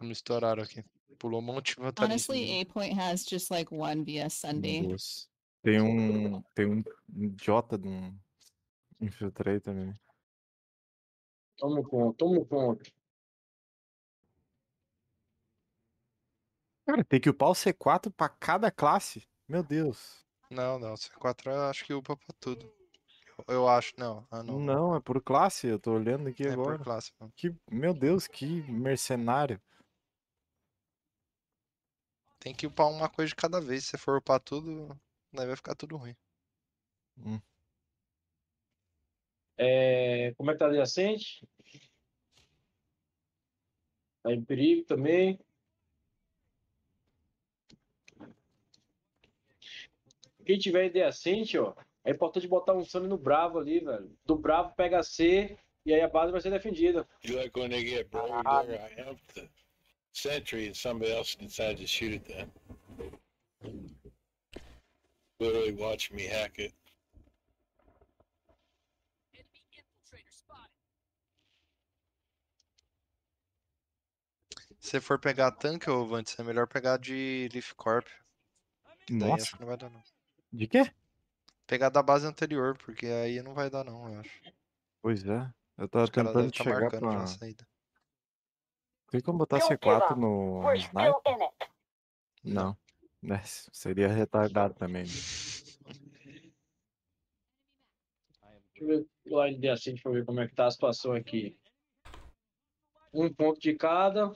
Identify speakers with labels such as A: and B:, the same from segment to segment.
A: Não estouraram aqui. Pulou um monte de vantaria.
B: Honestly, A point has just like one via Sunday.
C: Tem um. Tem um idiota de um. Infiltrei também.
D: Toma o ponto, toma o ponto.
C: Cara, tem que upar o C4 pra cada classe. Meu Deus.
A: Não, não. C4 eu acho que upa pra tudo. Eu, eu acho, não. Ah, não.
C: Não, é por classe. Eu tô olhando aqui
A: é
C: agora.
A: por classe. mano.
C: Que, meu Deus, que mercenário.
A: Tem que upar uma coisa de cada vez. Se você for upar tudo, daí vai ficar tudo ruim.
D: É, como é que tá adjacente? Tá em perigo também. Quem tiver adjacente, ó, é importante botar um Sunny no Bravo ali, velho. Do Bravo pega C e aí a base vai ser defendida.
E: You like when they get buried there, I have sentry and somebody else decides to shoot at them. Literally watching me hack it.
A: Se você for pegar tanque ou Vantes, é melhor pegar de Leaf Corp. Daí acho que não vai dar não.
C: De quê?
A: Pegar da base anterior, porque aí não vai dar não, eu acho.
C: Pois é. Eu tava
A: Os
C: tentando
A: estar
C: chegar pra.
A: saída.
C: Tem como botar
F: Don't give
C: C4
F: up.
C: no sniper? Não. Né, Seria retardado também.
D: Deixa eu ver o line adjacente pra ver como é que tá a situação aqui. Um ponto de cada.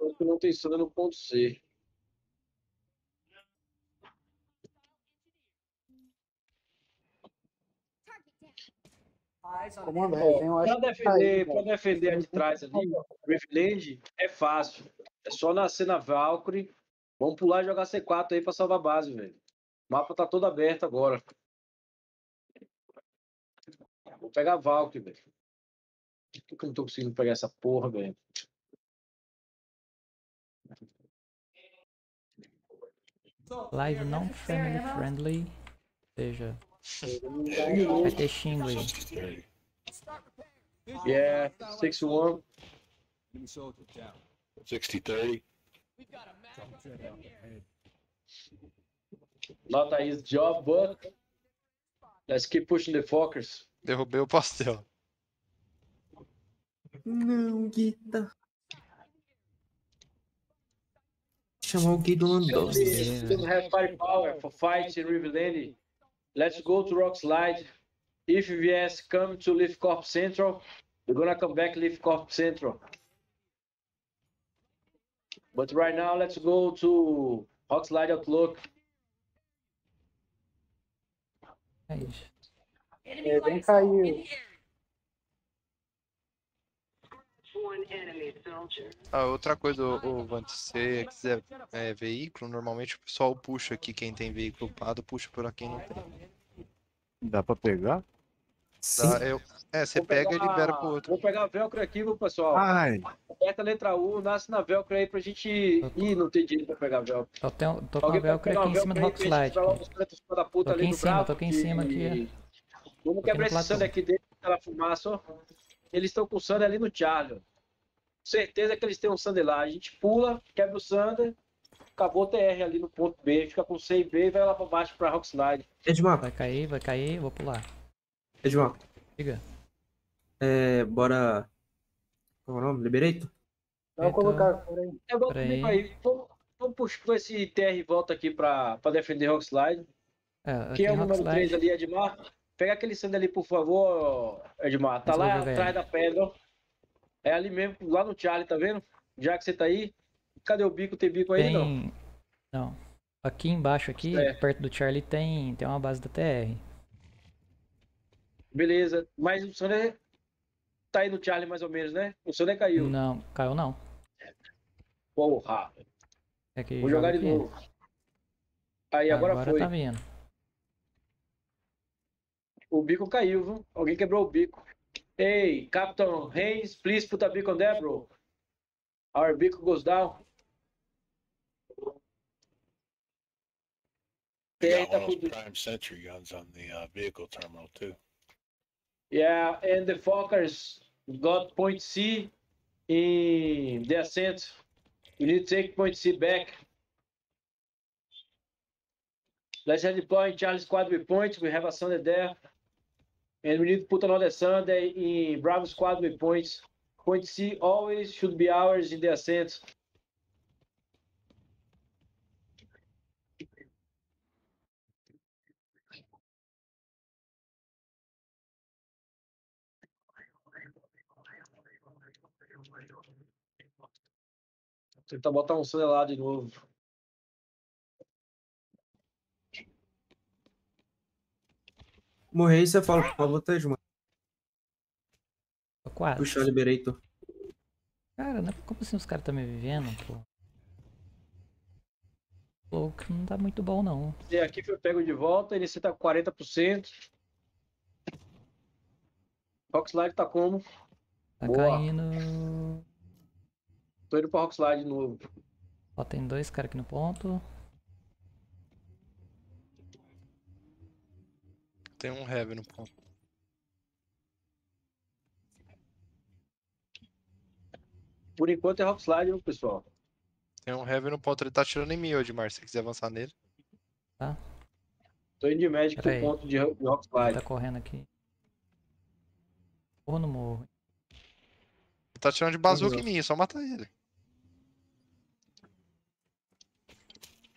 D: Acho que não tem Sunny no ponto C.
G: Comandante,
D: Ó,
G: tem um
D: Pra
G: acho que
D: defender,
G: tá
D: pra defender a de trás ali, Riftland, é fácil. É só nascer na Valkyrie. Vamos pular e jogar C4 aí pra salvar a base, velho. O mapa tá todo aberto agora. Vou pegar a Valkyrie, velho. Por que eu não tô conseguindo pegar essa porra, velho?
H: Live não family friendly. Ou seja, vai ter xingo aí.
E: 60-30.
D: Yeah, 6-1.
E: 60-30.
D: Not a easy job, but let's keep pushing the focus.
A: Derrubei o pastel.
I: Não, Guita. Chamar o Guido Landowski.
D: Don't have firepower for fights in Riverland. Let's go to Rock Slide. If VS come to Leaf Corp Central, we're gonna come back Leaf Corp Central. But right now, let's go to Rock Slide Outlook.
H: É isso.
G: É, bem caiu.
A: Ah, outra coisa, ô, Vantes, se você quiser é, veículo, normalmente o pessoal puxa aqui, quem tem veículo upado, puxa por quem não tem.
C: Dá pra pegar?
I: Sim.
A: Tá? Eu- é, você
D: Vou
A: pega e
D: pegar-
A: libera pro outro.
D: Vou pegar a Velcro aqui, viu, pessoal?
C: Ai,
D: Aperta a letra U, nasce na Velcro aí pra gente. Ih, não tem dinheiro pra pegar a Velcro.
H: Tô, tenho, tô com a velcro aqui em cima do Rock Slide. Tô aqui
D: ali
H: em cima,
D: bravo
H: tô aqui em cima aqui,
D: e- Vamos quebrar esse
H: platô.
D: aqui dentro daquela fumaça, ó. Eles estão com o Sander ali no Charlie. Certeza que eles têm um Sander lá. A gente pula, quebra o Sander, acabou o TR ali no ponto B, fica com C e B e vai lá pra baixo pra Rockslide.
I: Edmar,
H: Vai cair, vai cair, vou pular.
I: Edmar.
H: Diga.
I: É, bora. Qual é o nome? Liberator?
G: Não, colocar, peraí.
D: Eu vou
H: Peraí.
D: aí. Vamos, vamos puxar esse TR e volta aqui pra, pra defender Rockslide.
H: É, aqui
D: Quem é o
H: Rock
D: número 3
H: Slide.
D: ali, Edmar? Pega aquele Sander ali, por favor, Edmar. Tá
H: Mas
D: lá atrás
H: ele.
D: da pedra, ó. É ali mesmo, lá no Charlie, tá vendo? Já que você tá aí. Cadê o bico? Tem bico aí, não?
H: Tem. Não. Aqui embaixo, aqui,
D: É.
H: perto do Charlie, tem, tem uma base da TR.
D: Beleza. Mas o Sander tá aí no Charlie mais ou menos, né? O Sander caiu.
H: Não, caiu não.
D: Porra.
H: É que
D: Vou
H: joga
D: jogar de novo. Aí, agora, foi.
H: tá vindo.
D: O bico caiu, viu? Alguém quebrou o bico. Hey, Captain Haynes, please put a beacon on there, bro. Our beacon goes down.
E: We got one of those prime sentry guns on the uh, vehicle terminal too.
D: Yeah, and the Fokkers got point C. in the ascent. You need to take point C back. Let's head deploy Charlie squad with point. We have a Sunday there. And we need to put another Sunday in Bravo squad with points. Point C always should be ours in the ascent. Tentar botar um lá de novo.
I: Morrer, você fala, por favor, tá, mano.
H: Tô quase.
I: Puxar o Liberator.
H: Cara, não é como assim os caras tá me vivendo, pô? Que não tá muito bom não.
D: E aqui foi pego de volta, ele tá com 40%. Rockslide tá como?
H: Tá
D: Boa.
H: caindo.
D: Tô indo pra Rockslide de novo.
H: Ó, tem dois caras aqui no ponto.
A: Tem um heavy no ponto.
D: Por enquanto é Rockslide, viu, pessoal?
A: Tem um heavy no ponto. Ele tá atirando em mim, Edmar. Se você quiser avançar nele.
D: Tô indo de pro
H: aí.
D: ponto de, Ro- de
H: Ele
D: Rockslide.
H: tá correndo aqui. Morro no morro.
A: Ele tá atirando de bazuca em mim, é só matar ele.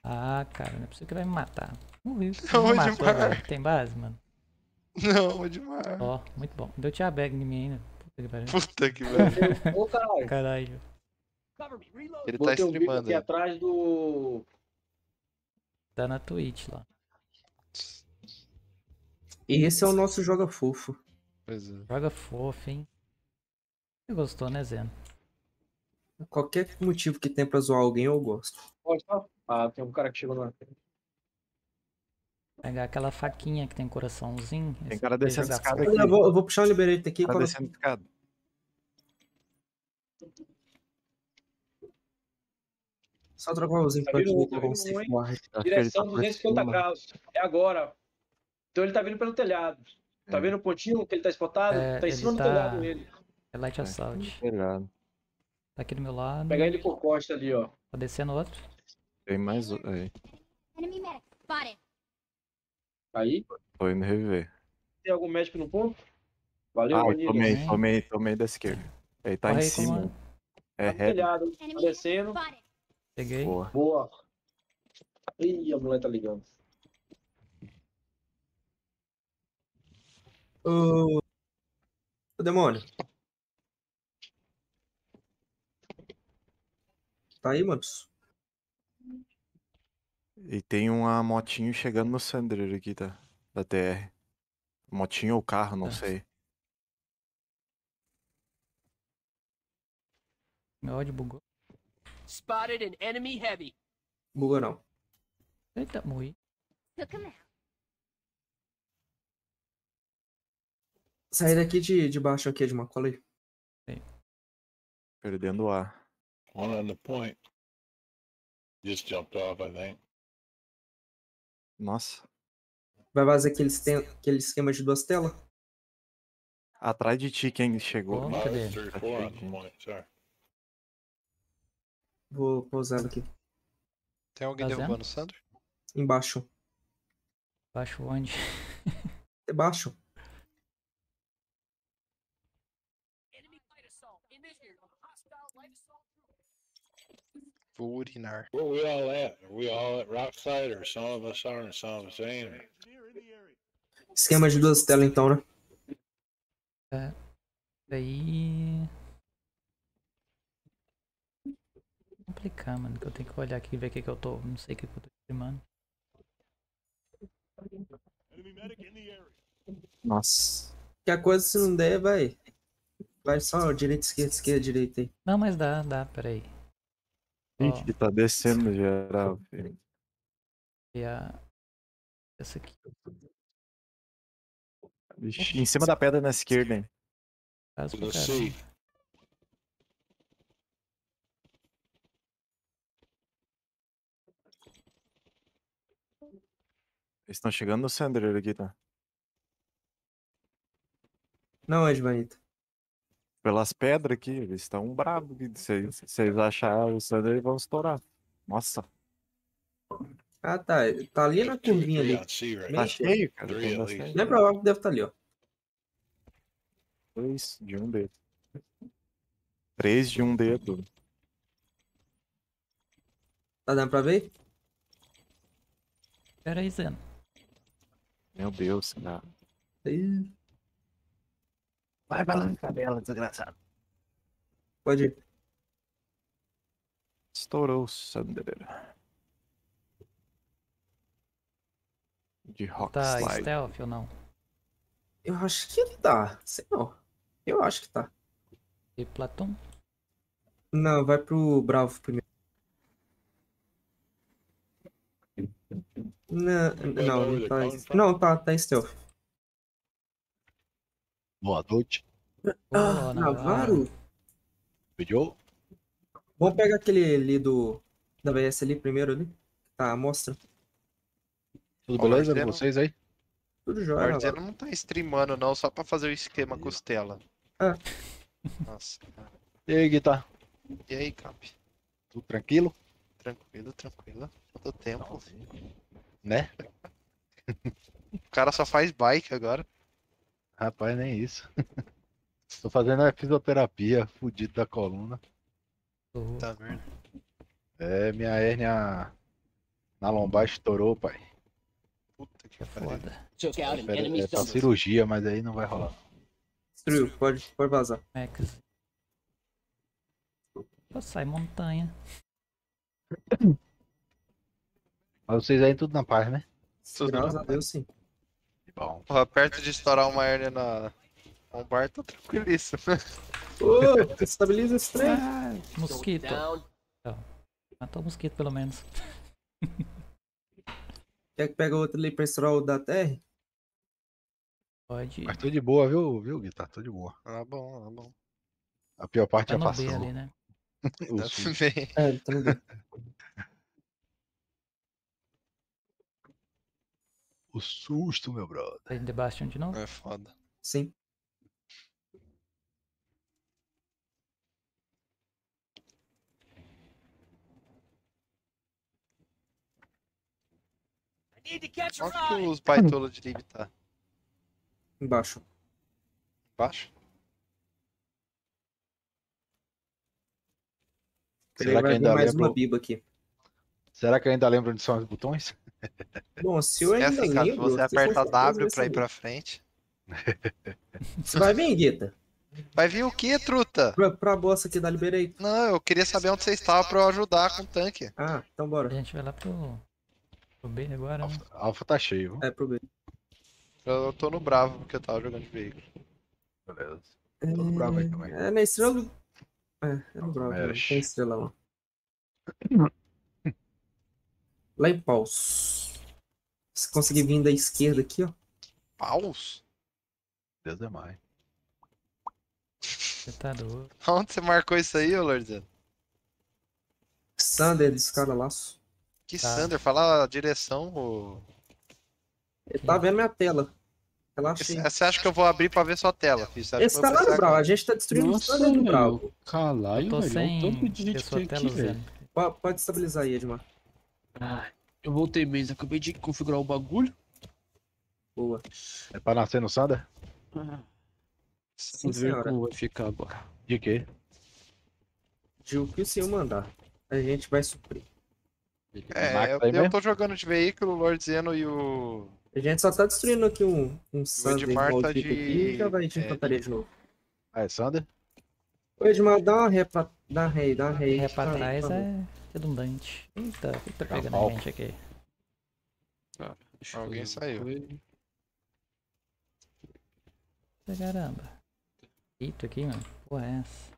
H: Ah, cara, não é possível que vai me matar. Morri.
A: Não,
H: Não matou. Tem base, mano?
A: Não, Edmar.
H: Ó, muito bom. Deu tia bag em mim ainda. Puta que pariu.
A: Puta que velho.
D: Ô, caralho.
H: Caralho.
A: Ele tá
D: Botei um
A: streamando.
D: aqui atrás do...
H: Tá na Twitch lá.
I: E esse é o nosso Joga Fofo.
A: Pois é.
H: Joga fofo, hein? Você gostou, né, Zeno?
I: Qualquer motivo que tem pra zoar alguém, eu gosto.
D: Ah, tem um cara que chegou na...
H: Pegar aquela faquinha que tem coraçãozinho.
C: Tem cara descendo escada aqui.
I: Eu vou, eu vou puxar o Liberator aqui.
C: Tá
I: Quando...
C: descendo escada.
I: Só trocar os
D: Tá
I: implantes
D: um,
I: do
D: tá um,
C: ele
D: Direção
C: tá por
D: 250
C: cima.
D: graus. É agora. Então ele tá vindo pelo telhado. Tá
C: É.
D: vendo o pontinho que ele tá spotado?
H: É,
D: tá em cima do
H: tá-
D: telhado ele.
H: É Light
C: É.
H: Assault.
C: Pegado.
H: Tá aqui do meu lado.
D: Pegar ele por costa ali, ó.
H: Tá descendo outro.
C: Tem mais. o- Aí.
F: Enemy medic spotted.
D: Aí.
C: Tô indo reviver.
D: Tem algum médico no ponto? Valeu,
C: Ah,
D: Manilha.
C: tomei, tomei, tomei da esquerda. Ele tá
H: Corre
C: em
H: aí,
C: cima.
H: comando.
C: É
D: Tá telhado. Tá descendo.
H: Peguei.
C: Boa.
D: Boa. Ih, a mulher tá ligando.
I: Ô, ô, demônio. Tá aí, manos?
C: E tem uma motinho chegando no Sandler aqui, tá? Da TR. Motinho ou carro, não sei.
H: Meu ódio bugou.
J: Spotted an enemy heavy.
I: Buga não.
H: Eita, morri.
I: Saí daqui de, de baixo aqui, de uma cola aí.
C: Perdendo o ar.
E: One on the point. Just jumped off, I think.
C: Nossa.
I: Vai fazer aquele, aquele esquema de duas telas?
C: Atrás de ti quem chegou.
E: Oh,
H: Cadê?
E: sorry.
I: Vou pousando aqui.
A: Tem alguém
H: vendo?
A: derrubando o Sandro?
I: Embaixo.
H: Baixo onde?
I: Debaixo.
J: Enemy light assault in this area. Hostile light assault.
A: Vou urinar.
E: Where we all at? Are we all at Rockside or some of us are and some of us ain't?
I: Esquema de duas telas então, né?
H: Daí. Complicar, mano. Que eu tenho que olhar aqui e ver o que, que eu tô. Não sei o que, que eu tô streamando.
C: Nossa.
I: Que a coisa, se não der, vai. Vai só direita, esquerda, esquerda, direita aí.
H: Não, mas dá, dá, peraí.
C: Gente, que tá descendo geral. filho.
H: E a. Essa aqui.
C: Vixe, Em cima da pedra na esquerda, hein?
H: Caramba.
E: see.
C: Eles estão chegando no Sandler aqui, tá?
I: Não, Edvanita.
C: Pelas pedras aqui, eles estão bravos. Se vocês acharem o Sander, eles vão estourar. Nossa,
I: Ah, tá. Tá ali na curvinha ali.
C: tá
I: cheio.
C: cara. Bastante.
I: Não é provável que deve estar ali, ó.
C: Dois de um dedo. Três de um dedo.
I: Tá dando pra ver?
H: Pera aí, Zeno.
C: Meu Deus, cara.
I: Ih,
C: Vai balando cabelo, desgraçado.
I: Pode ir.
C: Estourou o Sander. De Rock
H: Tá
C: Slide.
H: stealth ou não?
I: Eu acho que ele tá. Sei não. Eu acho que tá.
H: E Platon?
I: Não, vai pro Bravo primeiro. Não, não, não tá. Não, tá, tá stealth.
K: Boa noite.
I: Ah, Navarro?
K: Pediu?
I: Vamos pegar aquele ali do. Da BS ali primeiro ali. Tá, mostra.
K: Tudo
A: Ó,
K: beleza com
A: Marcelo.
K: vocês aí?
I: Tudo
A: O
I: jóia.
A: Marcelo
I: Navarro.
A: não tá streamando, não, só pra fazer o esquema costela.
I: Ah.
A: Nossa. cara.
K: E aí, Guitar?
A: E aí, Cap?
K: Tudo tranquilo?
A: Tranquilo, tranquilo. Todo tempo.
K: Né?
A: O cara só faz bike agora.
K: Rapaz, nem isso. Tô fazendo a fisioterapia, fudido da coluna.
H: Tô-
A: Tá merda.
K: É, minha hérnia na lombar estourou, pai.
A: Puta que pariu.
H: Foda.
J: Enemy
K: É pra cirurgia, mas aí não vai rolar.
I: Destruiu, pode, pode vazar.
H: Max. Pô, sai montanha.
K: Mas vocês aí tudo na paz, né?
A: Tudo
I: Graças a Deus, sim.
K: Bom.
A: Porra, perto de estourar uma hérnia na lombar, tá tranquilíssimo.
I: Ô, estabiliza esse trem.
H: Ah, mosquito.
J: Down.
H: Matou o mosquito pelo menos.
I: Quer que pega outro ali pra estourar o da TR?
H: Pode.
K: Mas tô de boa, viu, viu, Guitar? Tô de boa.
A: Ah, bom, ah, bom.
K: A pior parte
H: Tá
K: já
H: B
K: passou.
H: ali, né?
K: Susto.
A: bem.
I: É, tá no
K: O susto, meu brother.
H: Tá em The Bastion de novo?
A: É foda.
I: Sim.
J: I need to catch a
A: Onde que os baitolos de Lib tá?
I: Embaixo.
A: Embaixo?
K: Será que ainda
I: mais
K: lembro?
I: uma biba aqui.
K: Será que eu ainda lembro onde são os botões?
I: Bom, se eu
A: É
I: ainda
A: assim, se
I: lembro...
A: você aperta W
I: vai
A: pra ir pra frente.
I: Você vai vir, Guita?
A: Vai vir o que, truta?
I: Pra, pra bossa aqui da Liberei.
A: Não, eu queria saber onde você estava pra eu ajudar com o tanque.
I: Ah, então
H: A
I: bora.
H: gente vai lá pro, pro B agora, né?
K: Alfa, Alfa tá cheio, viu?
I: É, pro B.
A: Eu tô no Bravo, porque eu tava jogando de veículo.
K: Beleza. Tô no bravo aí também.
I: É, na estrela. É, é no bravo. né? Tem estrela lá. Lá em Paus. Se conseguir vir da esquerda aqui, ó.
A: Paus?
K: Deus é mais.
H: Você tá doido.
A: Onde você marcou isso aí, ô Lordzano?
I: Sander dos caras laço.
A: Que
H: Tá.
A: Sander, fala a direção, ô.
I: Ele tá vendo minha tela. Relaxa.
A: Você acha que eu vou abrir pra ver sua tela, filho?
I: Esse tá lá no Bravo. A gente tá destruindo o Sander do Bravo.
L: Caralho,
H: Eu tô
L: velho. tanto de gente que aqui, velho.
I: Pode estabilizar aí, Edmar.
L: Eu voltei mesmo, acabei de configurar o bagulho.
I: Boa.
K: É pra nascer no Sander?
I: Sim,
L: Vamos ver como vai ficar agora.
K: De quê?
I: De o que o senhor mandar. A gente vai suprir.
A: É,
K: Max
A: eu, eu tô jogando de veículo, o Lord Zeno e o.
I: A gente só tá destruindo aqui um, um Sander
A: Edmar tá de-
I: aqui e já vai de
A: é,
I: infantaria de novo.
K: Ah, é Sander?
I: Ô, Edmar, dá uma ré pra... Dá uma ré, dá uma ré.
H: É pra trás é redundante. Eita, o que tá
K: Tá
H: pegando a gente aqui?
L: Eu
A: Alguém saiu.
H: Eita, Caramba. Eita aqui, mano. Porra, é essa?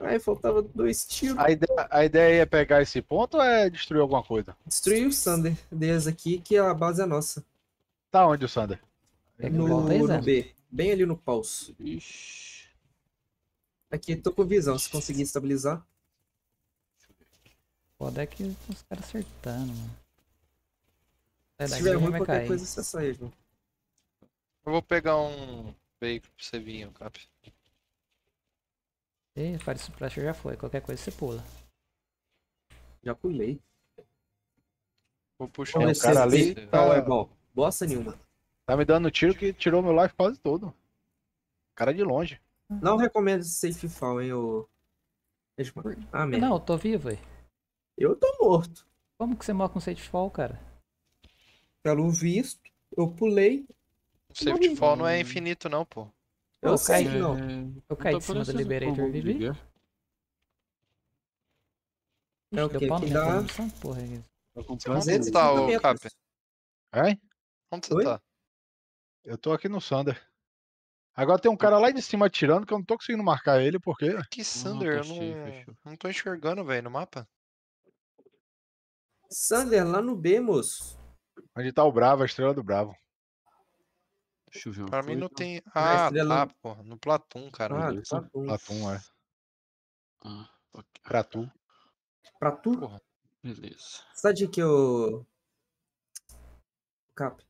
I: Aí faltava dois tiros.
K: A ideia, a ideia é pegar esse ponto ou é destruir alguma coisa?
I: Destruiu o Sander deles aqui, que a base é nossa.
K: Tá onde o Sander?
H: Pega
I: No, no. B. Bem ali no pulso.
L: Ixi.
I: Aqui, tô com visão. Se conseguir estabilizar.
H: Foda é que os caras acertando, mano.
I: Se tiver ruim, qualquer
H: cair.
I: coisa você sai, Edmar.
A: Eu vou pegar um veículo pra você vir, Cap.
H: E Fire Splash já foi, qualquer coisa você pula.
I: Já pulei.
A: Vou puxar
I: Vamos
A: um
K: cara ali tá-
I: é bom. Bosta nenhuma.
K: Tá me dando tiro que tirou meu life quase todo. Cara de longe.
I: Não recomendo esse safe fall, hein, ô. Edmar. Ah, merda.
H: Não, eu tô vivo, aí.
I: Eu tô morto.
H: Como que você morre com Sage Fall, cara?
I: Pelo visto, eu pulei.
A: O safety fall não é infinito, não, pô.
I: Eu sei
H: cai.
I: que não.
H: Eu caí de cima do Liberator Vivi.
I: É o Que
H: minha
I: dá-
H: porra. aí.
A: Onde você tá, ô Cap?
K: Hein?
A: Onde você
I: Oi?
A: tá?
K: Eu tô aqui no Sander. Agora tem um cara lá de cima atirando que eu não tô conseguindo marcar ele porque.
A: Que Sander, eu não, não tô enxergando, velho, no mapa.
I: Sander, lá no B, moço.
K: Onde tá o Bravo, a estrela do Bravo.
L: Deixa eu ver
A: Pra mim não tem.
I: Ah, estrela-
A: tá, porra. No Platum, cara.
I: Ah, bom.
K: Platum, é.
L: Ah, ok,
K: Pra tu.
I: Pra tu?
A: Porra.
L: beleza.
I: Sabe de que eu. Cap.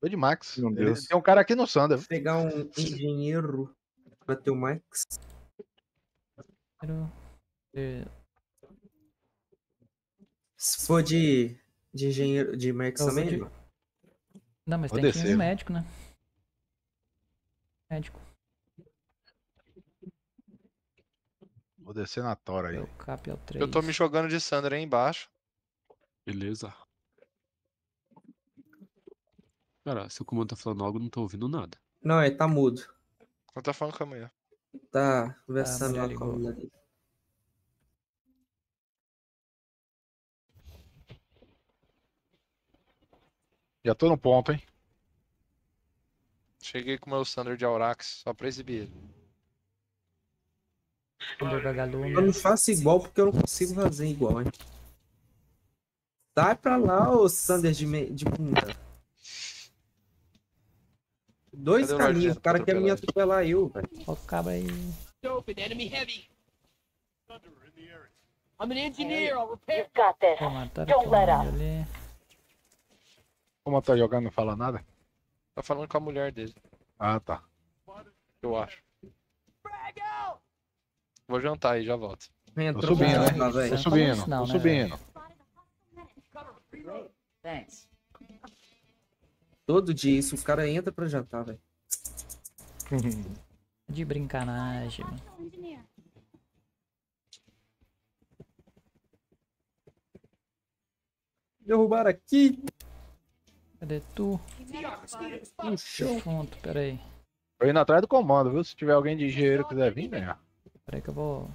K: Tô de Max. Meu Ele- Deus. tem um cara aqui no Sander.
I: Pegar um engenheiro pra ter o Max.
H: Quero ver-
I: Se for de. De engenheiro. De Max
H: Eu vou
I: também,
H: de-? Não, mas
K: Vou
H: tem que ir
K: descer.
H: no médico, né? Médico.
K: Vou descer na tora aí.
H: É o cap é o 3.
A: Eu tô me jogando de Sander aí embaixo.
L: Beleza. Cara, seu comando tá falando algo, eu não tô ouvindo nada.
I: Não, ele tá mudo.
A: Eu tô falando com a mulher.
I: Tá conversando
H: mulher
I: lá com a mulher dele.
K: Já tô no ponto, hein?
A: Cheguei com o meu Sander de Aurax, só pra exibir ele.
I: Eu não faço igual porque eu não consigo fazer igual, hein? Sai pra lá, ô Sander de, me... de bunda. Dois
A: Cadê o
I: caminhos, o cara quer me
A: atropelar
I: eu, velho.
H: Ó o cabo aí.
J: Open, enemy heavy. I'm an engineer. I'll repair.
H: Ali.
K: Como tá jogando, não fala nada?
A: Tá falando com a mulher dele,
K: Ah, tá.
A: eu acho. Vou jantar aí, já volto.
K: Tô subindo, né? Tô subindo,
H: não,
K: tô
H: né,
K: subindo.
J: Thanks.
I: Todo dia isso, o cara entra pra jantar, velho.
H: De brincanagem.
I: Derrubaram aqui.
H: Cadê tu?
I: No chão.
H: Defunto, pera aí.
K: Tô indo atrás do comando, viu? Se tiver alguém de engenheiro que quiser vir, venha.
H: Pera aí que eu vou...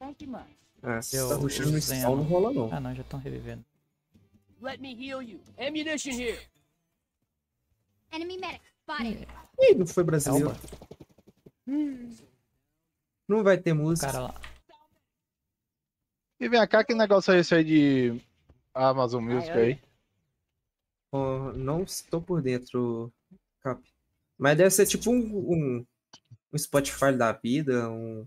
J: Thank you much.
I: Ah, se
H: Eu-
I: tá rushando no não rola não.
H: Ah, não, já estão revivendo.
J: Let me heal you. Ammunition here.
F: Enemy medic. Spotted.
I: Ih, não foi brasileiro.
H: Elba,
I: Não vai ter música.
H: cara lá.
K: E vem cá, que negócio é esse aí de Amazon Music aí?
I: Ó, não estou por dentro, Cap. Mas deve ser tipo um, um, um Spotify da vida, um.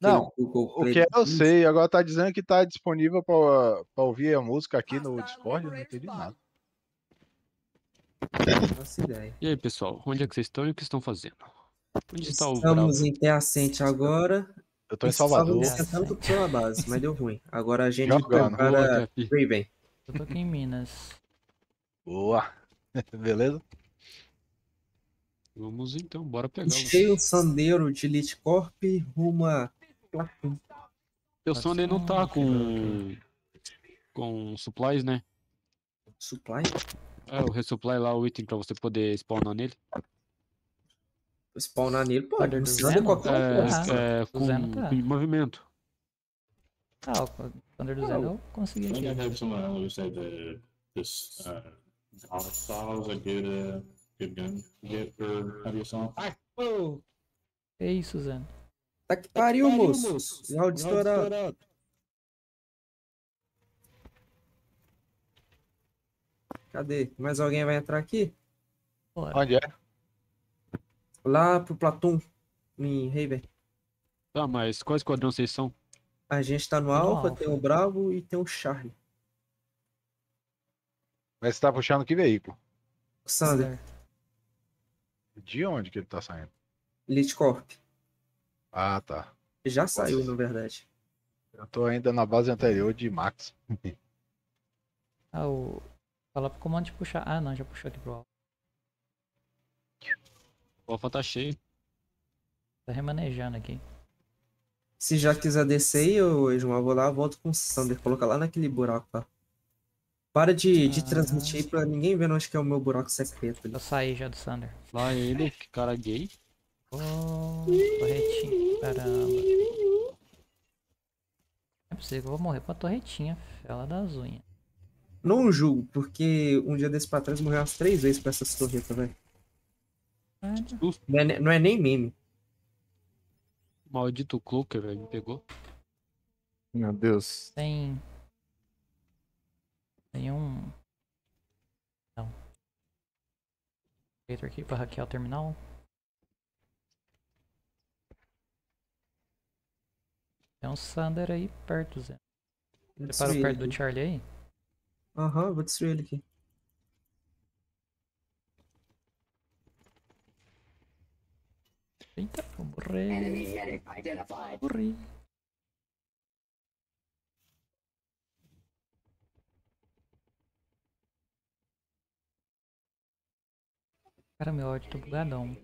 K: Não, O que é, eu sei, agora tá dizendo que tá disponível pra, pra ouvir a música aqui no Discord, eu não entendi nada.
I: Faço ideia.
L: E aí, pessoal, onde é que vocês estão e o que estão fazendo? Onde está o
I: Estamos
L: Bravo?
I: em Terracente agora.
K: Eu tô em Salvador.
I: tentando pela base, mas deu ruim. Agora a gente
K: Jogando.
I: vai
L: Boa,
I: para
L: Cap.
I: Raven.
H: Eu tô aqui em Minas.
K: Boa. Beleza?
L: Vamos então, bora pegá-los.
I: Puxei o sandeiro de Elite Corp rumo a Platum.
L: Seu Sunday não tá com. com supplies, né?
I: Supply?
L: É, o resupply lá, o item pra você poder spawnar nele.
I: Spawnar nele, pode.
H: Poder
I: Não
H: do
I: precisa de qualquer
L: É,
I: coisa.
L: é,
H: o
L: com,
H: tá.
L: com movimento.
H: Ah, o Thunder do Zeno eu consegui aqui.
M: have someone who said that this uh, style is a good uh, good gun get for assault.
H: Que isso, Zeno?
I: Tá que pariu, moço. Áudio estourado. Cadê? Mais alguém vai entrar aqui?
H: Bora.
K: Onde é?
I: Lá pro Platum, em Raven.
L: Tá, mas qual esquadrão vocês são?
I: A gente tá no
H: No
I: Alpha,
H: Alpha.
I: tem o Bravo e tem o Charlie.
K: Mas você tá puxando que veículo?
I: Sander.
K: De onde que ele tá saindo?
I: Elite Corp.
K: Ah, tá.
I: Já saiu, na verdade.
K: Eu tô ainda na base anterior de Max.
H: Ah, o. Fala pro comando de puxar. Ah, não, já puxou aqui pro alto.
L: O alfa tá cheio.
H: Tá remanejando aqui.
I: Se já quiser descer aí, ô, João, eu vou lá, volto com o Sander. Coloca lá naquele buraco lá. Para de, de transmitir aí pra ninguém ver onde que é o meu buraco secreto ali.
H: Eu saí já do Sander.
L: Lá ele, que cara gay.
H: Oh, torretinha. Caramba. É possível que eu vou morrer pra torretinha, fela das unhas.
I: Não julgo, porque um dia desse pra trás morreu umas três vezes pra essas torretas, velho. Não é, não é nem meme.
L: Maldito Cloaker, velho, me pegou.
C: Meu Deus.
H: Tem. Tem um. Não. Feito aqui pra hackear o terminal. Tem um Sander aí perto, Zé.
I: Vou
H: Você parou
I: destruir
H: perto do. Charlie aí?
I: Aham, vou destruir ele aqui.
H: Eita, vou morrer. Morri. Cara, meu ódio tá bugadão.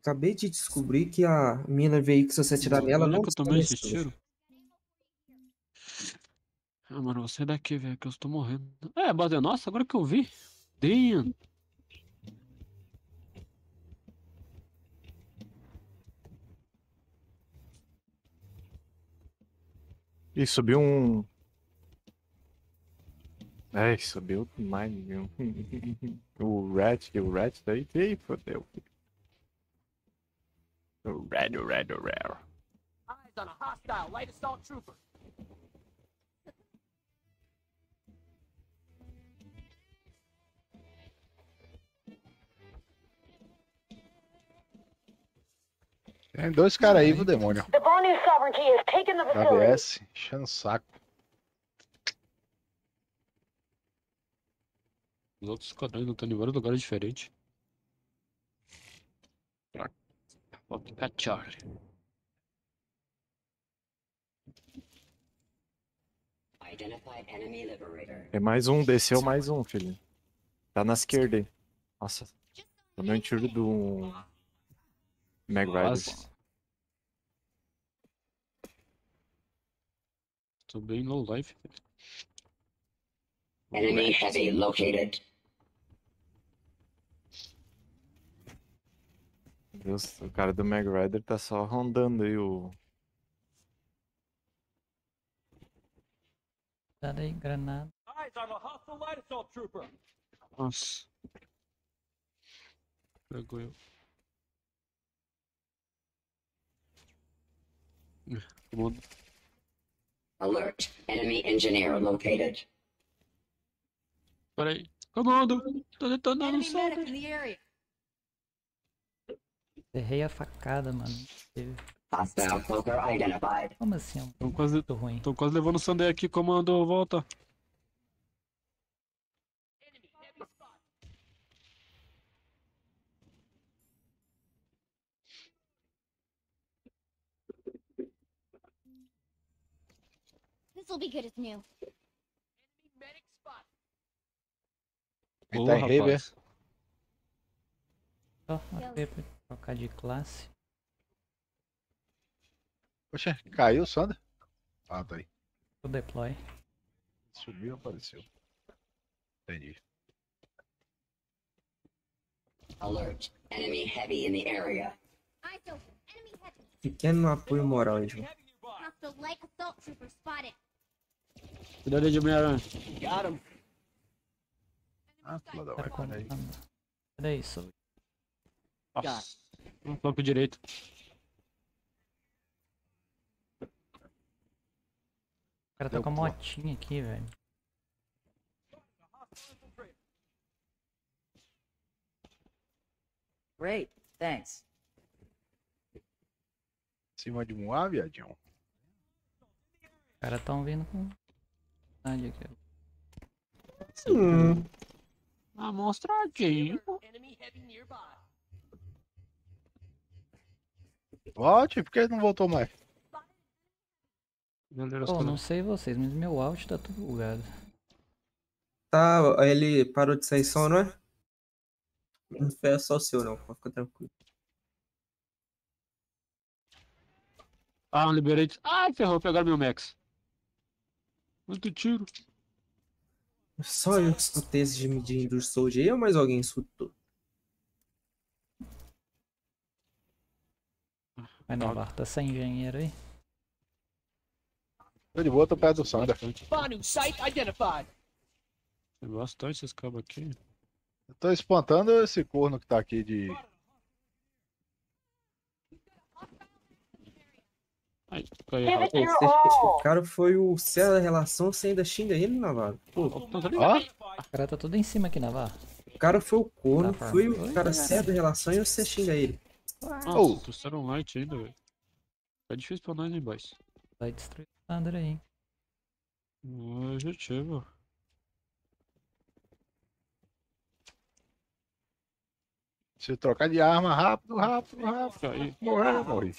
I: Acabei de descobrir que a mina veículo, se você atirar nela, não
L: que eu tomei esse tiro. Ah, mano, vou sair daqui, velho, que eu estou morrendo. É, base nossa, agora que eu vi. Damn.
C: Ih, subiu um. É, subiu mais nenhum. o Rat, o Rat daí. Ih, fodeu. O Red, o Red, o Red.
J: Eyes on a hostile light assault trooper.
K: Tem dois caras aí, viu, demônio? ABS, enchendo o saco.
L: Os outros esquadrões não estão em vários lugares diferentes. Pra... Vou ficar Charlie.
C: É mais um, desceu mais um, filho. Tá na esquerda aí. Nossa. Tomei um tiro do. Mag Rider.
L: Quase. Tô bem low life.
N: Enemy heavy located.
C: Deus, o cara do Mag Rider tá só rondando aí o.
H: Cuidado aí, granada.
J: Eyes on a hostile light assault trooper.
L: Nossa. Pegou eu. Ih, Comando.
N: Alert. Enemy engineer located.
L: Peraí. Comando! Tô detonando o
F: area.
H: Errei a facada, mano.
N: Hostile cloaker identified.
H: Como assim? É
L: Tô quase,
H: muito ruim.
L: tô quase levando o Sunday aqui, comando, volta.
F: This'll be good as new.
K: Ele tá em é?
L: rapaz.
H: Ó, marquei pra trocar de classe.
K: Poxa, caiu o Sander? Ah, tá aí.
H: O deploy.
K: Subiu, apareceu. Entendi.
N: Alert. Enemy heavy in the area.
I: Pequeno apoio moral João.
F: Hostile light assault trooper spotted.
L: Cuidado aí de Homem-Aranha.
J: Got him.
K: Ah, filha da olha aí.
H: Cadê isso?
L: Nossa. Um flanco direito.
H: O cara tá
K: Deu
H: com a
K: pô.
H: motinha aqui, velho.
O: Great, thanks.
K: Em cima de um A, viadinho.
H: Os caras tão vindo com. Onde aqui?
I: Hum.
L: Amostradinho.
J: Nearby.
K: Volte, por que não voltou mais?
H: Pô, não sei vocês, mas meu áudio tá tudo bugado.
I: Tá, ele parou de sair som, não é? Não foi só o seu, não. Pode ficar tranquilo.
L: Ah, liberei. Ai, ferrou, pegaram meu Max. Muito tiro.
I: Só eu que escutei esse gemidinho do Soldier aí ou mais alguém escutou?
H: Vai Navarro, tá sem engenheiro aí?
K: Tô de boa, tô perto do Sander.
J: Banu site identified.
L: Tem bastante esses cabos aqui.
K: Eu tô espantando esse corno que tá aqui de.
L: Ai, caiu
I: Pô,
L: errado.
I: você- o cara foi o céu da relação, você ainda xinga ele, Navarro? Pô,
H: O cara tá tudo em cima aqui, Navarro.
I: o cara foi o corno,
H: Tá,
I: foi o cara certo da relação e você xinga ele.
L: Nossa, trouxeram light ainda, velho. Tá difícil pra nós, hein, boys?
H: Vai destruir o Thunder aí.
L: Já tive.
K: Se trocar de arma rápido, rápido, rápido.
L: Aí.
K: Morreu, morri.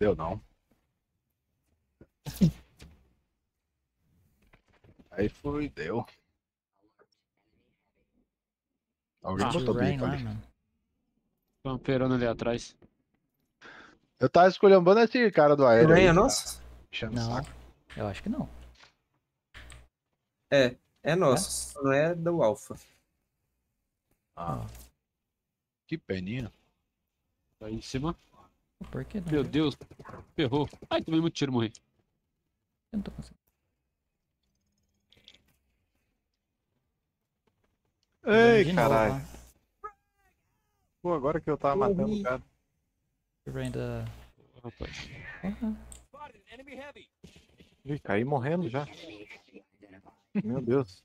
K: Deu não. Aí foi, deu. Alguém
L: Ah,
K: botou
H: lá,
K: ali.
H: mano.
L: Estão operando ali atrás.
K: Eu tava escolhendo esse cara do aéreo.
I: Rain
K: aí,
I: é
K: o
H: Não,
K: saco.
H: eu acho que não.
I: É, é nosso, só não é do Alpha.
K: Ah. Que peninha.
L: Tá aí em cima.
H: Por que não?
L: Meu Deus. Ferrou. Ai, tomei muito tiro, morri.
H: Eu não tô conseguindo.
C: Ei, caralho.
H: ó.
C: Pô, agora que eu tava matando o cara.
H: O Rain da...
L: Rapaz.
H: Porra.
J: Spotted an enemy heavy.
C: Ih, caí morrendo já. Meu Deus.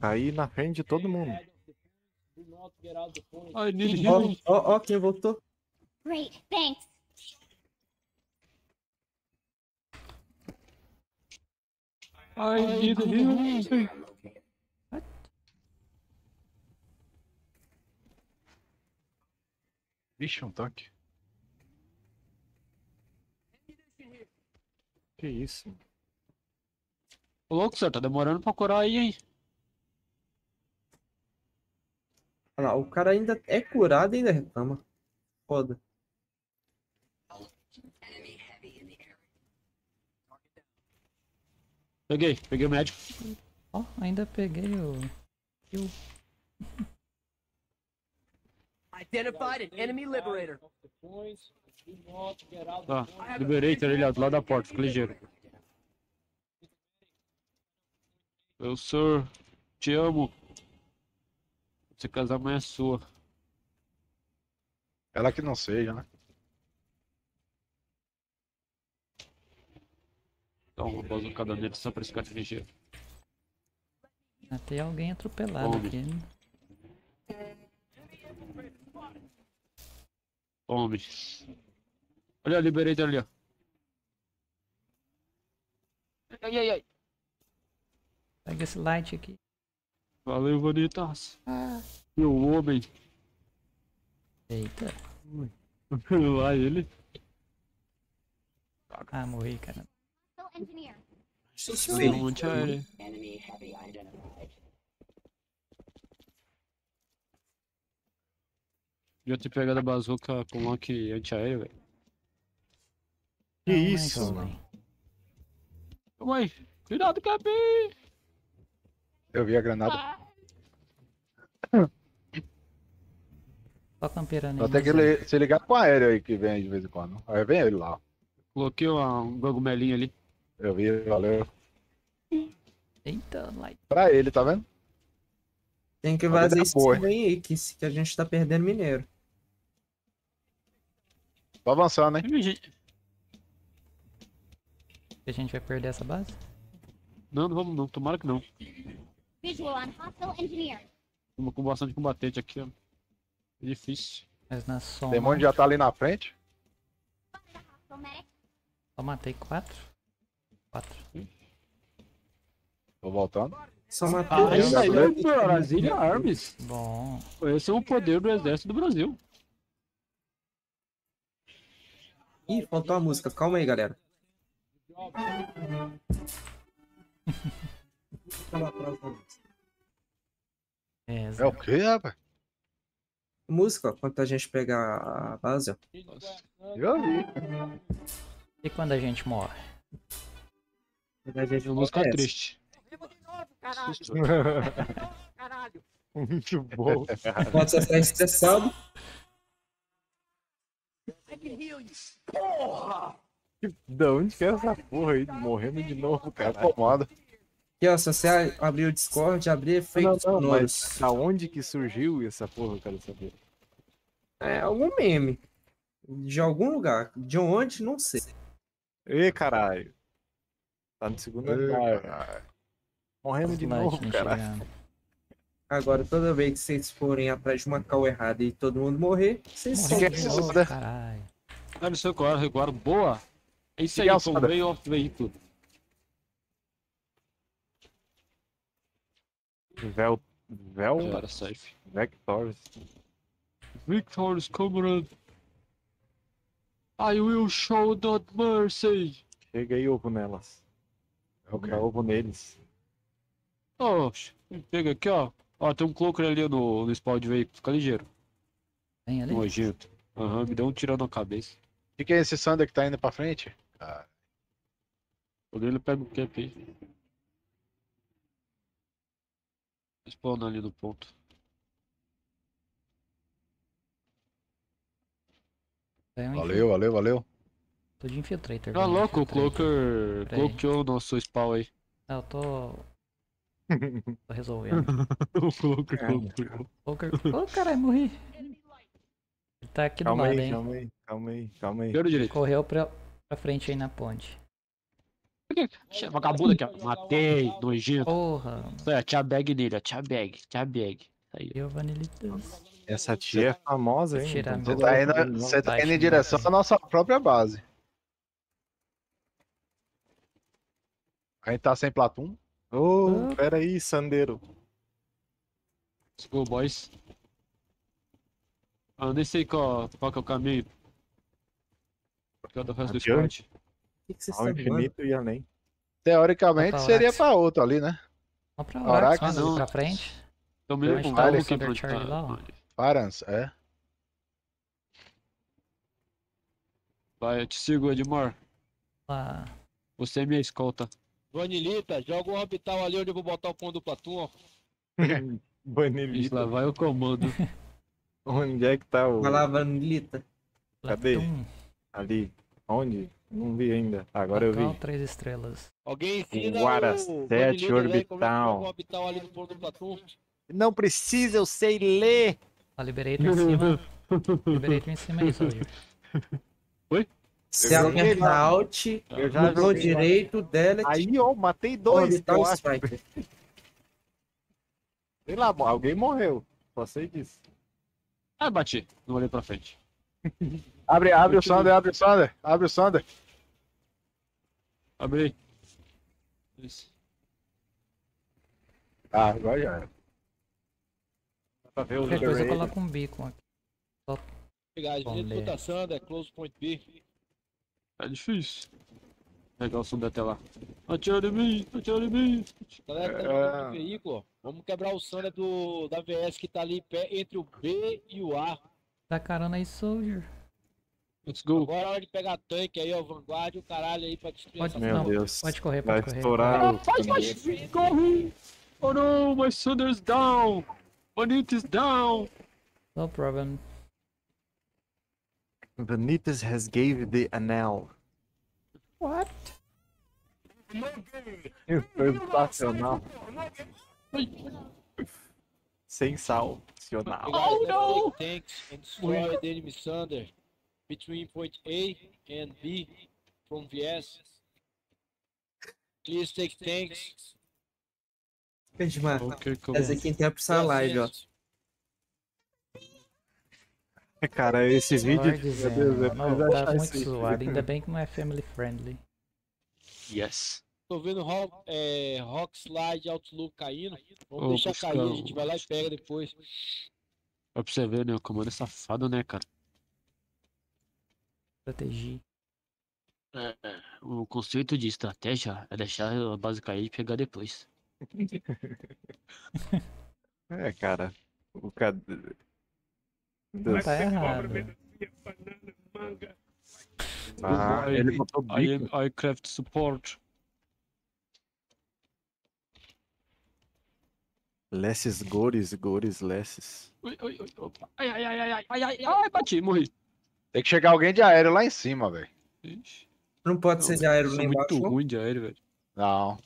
C: Caí na frente de todo mundo.
I: Ó, ó, ó, quem voltou.
F: Great, thanks.
L: Ai, need healing.
K: Vixe, um tanque.
C: Que isso?
L: Ô, louco, senhor, tá demorando pra curar aí, hein?
I: Olha lá, o cara ainda é curado e ainda reclama. Foda.
L: Peguei, peguei o médico.
H: Ó, ainda peguei o... kill.
J: Identified an enemy liberator.
L: Tá, liberei, tirei ele lá do lado da porta, fica ligeiro. Eu, senhor, te amo. Você casar amanhã é sua.
K: Ela que não seja, né?
L: Dá uma bazucada nele só pra esse cara ligeiro.
H: Matei alguém atropelado
L: Tome.
H: aqui. né?
L: Tome. Olha, liberei ele ali, ó. Ai, ai, ai.
H: Pega esse light aqui.
L: Valeu, Vanitas.
H: Ah.
L: Meu homem.
H: Eita.
L: Lá ele.
H: Ah, morri, cara.
I: Suspeito.
N: Heavy identified.
L: Já ter pegado a bazuca com lock antiaéreo, velho.
C: Que
H: Não,
C: isso, mano?
L: Mãe, cuidado, Gabi!
K: Eu vi a granada.
H: Só campeirando
K: Só tem que
H: mas,
K: li- se ligar com o aéreo aí que vem de vez em quando. Aí vem ele lá.
L: Coloquei uma- um cogumelinho ali.
K: Eu vi, valeu.
H: Eita, light.
K: Pra ele, tá vendo?
I: Tem que vazar esse aí, que, que a gente tá perdendo mineiro.
K: Tô avançando, hein?
H: A gente vai perder essa base?
L: Não, não vamos não. Tomara que não.
F: Visual on hostile engineer.
L: Estamos com bastante combatente aqui, ó. É difícil.
H: Mas na som.
K: O demônio já tá ali na frente.
H: Só matei quatro. Quatro.
K: Tô voltando.
I: Só
L: Ah,
I: matou
L: isso aí é. Brasília Arms.
H: Bom.
L: Esse é o poder do exército do Brasil.
I: Ih, faltou a música. Calma aí, galera.
H: É,
P: É o quê, rapaz?
I: Música, ó, quando a gente pegar a base, ó.
P: Eu vi.
H: E quando a gente morre?
I: Quando a gente
L: Música
I: é
L: triste.
J: Caralho.
C: Muito bom.
I: Você está estressado,
J: I can heal you. Porra!
C: Da onde que é essa porra aí? Morrendo de novo, cara.
K: Tomada.
I: aqui, ó, se você a- abrir o Discord, abrir efeitos
C: Não, não,
I: sonoros.
C: mas da onde que surgiu essa porra, eu quero saber.
I: É algum meme. De algum lugar. De onde, não sei.
C: Ê, caralho. Tá no segundo andar. Morrendo de novo, cara.
I: Agora, toda vez que vocês forem atrás de uma call errada e todo mundo morrer, vocês
K: isso, né?
H: caralho.
L: O que era, agora. Boa! É isso aí. Veio off veículo.
C: Vel. Vel.
L: Agora, safe.
C: Vectors.
L: Victor's comrade. I will show not mercy.
C: Chega aí, ovo nelas. Vou dar ovo neles.
L: Oh, pega aqui, ó. Ó, tem um cloaker ali no, no spawn de veículo. Fica ligeiro.
H: Tem ali?
L: Nojento. Aham, me deu um tirão na cabeça.
P: O que, que é esse Sander que tá indo pra frente?
K: Ah,
L: Quando ele pega o cap aí. Spawn ali no ponto.
K: Valeu, valeu, valeu.
H: Tô de infiltrator.
L: Ah,
H: velho,
L: louco, o cloaker cloakeou o nosso spawn aí.
H: Ah, eu tô. tô resolvendo.
L: o cloaker cloakeou.
H: Cloaker. Ô, caralho, morri. Ele tá aqui do
C: Calma
H: lado,
C: aí,
H: hein?
C: calma aí, calma aí, calma aí.
L: Pelo direito.
H: Correu pra, pra frente aí na ponte.
L: Vagabundo aqui, ó. Matei, nojento.
H: Porra.
L: Aí, ó, tia bag nele, ó. Tia bag, tia bag. Aí.
H: Eu, Vanilitas.
C: Essa tia é famosa, hein?
K: Você tá indo, você tá
H: Bate
K: indo em direção à nossa própria base. A gente tá sem Platum.
C: Ô,
H: Ah.
C: pera aí, Sandeiro.
L: Let's go, boys. Ah, eu nem sei qual, qual que é o caminho. Que é o do resto do
C: Adiante.
L: squad.
I: O que, que vocês
C: Ao infinito e além.
K: Teoricamente
H: Pra
K: seria pra outro ali, né?
H: Vamos pra
K: Arax,
H: Arax,
L: não.
H: pra frente.
L: Tô me
H: Onde
L: lembro
H: tá o
L: um
H: lá,
L: tá.
K: Parans, é.
L: Vai, eu te sigo, Edmar.
H: Lá.
L: Você é minha escolta.
D: Vanilita, joga um orbital ali onde eu vou botar o ponto do Platum, ó.
L: Isso,
C: Banelita.
L: lá vai o comando.
C: Onde é que tá o.
I: Vai lá, Vanilita.
C: Cadê?
H: Platum.
C: Ali. Onde? Não vi ainda. Agora eu vi.
H: três estrelas.
D: Alguém ensina
C: Guara
D: o
C: sete
D: Vanilita aí como é que
C: orbital.
D: orbital ali do Platum.
C: Não precisa, eu sei ler.
H: Ó, Liberator em cima. Liberator em cima aí, Soldier.
I: Se aperta. Alt,
C: Eu já
I: botão
C: joguei lá.
I: direito, delete,
C: Aí, ó, matei dois.
I: orbital
C: eu acho.
I: striker.
C: Sei lá, alguém morreu. Só sei disso.
L: Ah, bati. Não olhei pra frente.
K: Abre, abre o Sander, abre o Sander, abre o Sander.
L: Abre aí. Isso.
K: Ah, agora já era.
C: Dá pra ver o
H: coisa eu coloco um beacon aqui.
D: Guys,
H: Vamos
D: gente
H: ler.
D: puta Sander, close point B.
L: É difícil. Pegar o som da tela. Atira em mim, atira em mim.
D: Galera, tá
K: É.
D: no veículo, ó. Vamos quebrar o Sander do, da VS que tá ali pé, entre o B e o A.
H: Tá carona aí, Soldier.
L: Let's go.
D: Agora é hora de pegar tanque aí, ó, Vanguard e o caralho aí pra destruir
H: Pode,
D: essa
C: Meu
H: não,
C: Deus.
H: pode correr,
C: Vai
H: pode correr.
C: estourar o.
L: Faz mais corre! Oh no, my Sunder's down! Bonito is down!
H: No problem.
C: Vanitas has gave the anel.
H: What?
C: Sensacional. Sensacional.
D: Oh, no! Take tanks and destroy the enemy Sander between point A and B from VS. Please take tanks.
L: Ok, como...
I: essa aqui tem pra essa live, ó.
C: Cara, esse vídeo.
H: Zé,
C: Deus, depois
H: Não, tá muito zoado. Ainda bem que não é family friendly.
L: Yes.
D: Tô vendo rock, é, rock Slide Outlook caindo. Vamos
L: Ô,
D: deixar cair, a gente vai lá e pega depois.
L: Pra você ver, né? O comando é safado, né, cara?
H: Protegi.
L: É, é, o conceito de estratégia é deixar a base cair e pegar depois.
C: É, cara. O cara.
H: Não tá errado.
C: Ah,
L: I-
C: ele botou
L: I
C: bico.
L: am aircraft support.
C: Lesses gores, gores, lesses.
L: Opa. Ai, ai, ai, ai, ai, ai, ai, ai, bati, morri.
K: Tem que chegar alguém de aéreo lá em cima, velho.
I: Não pode ser de aéreo
L: muito
I: embaixo. não?
L: ruim de aéreo, velho.
K: Não.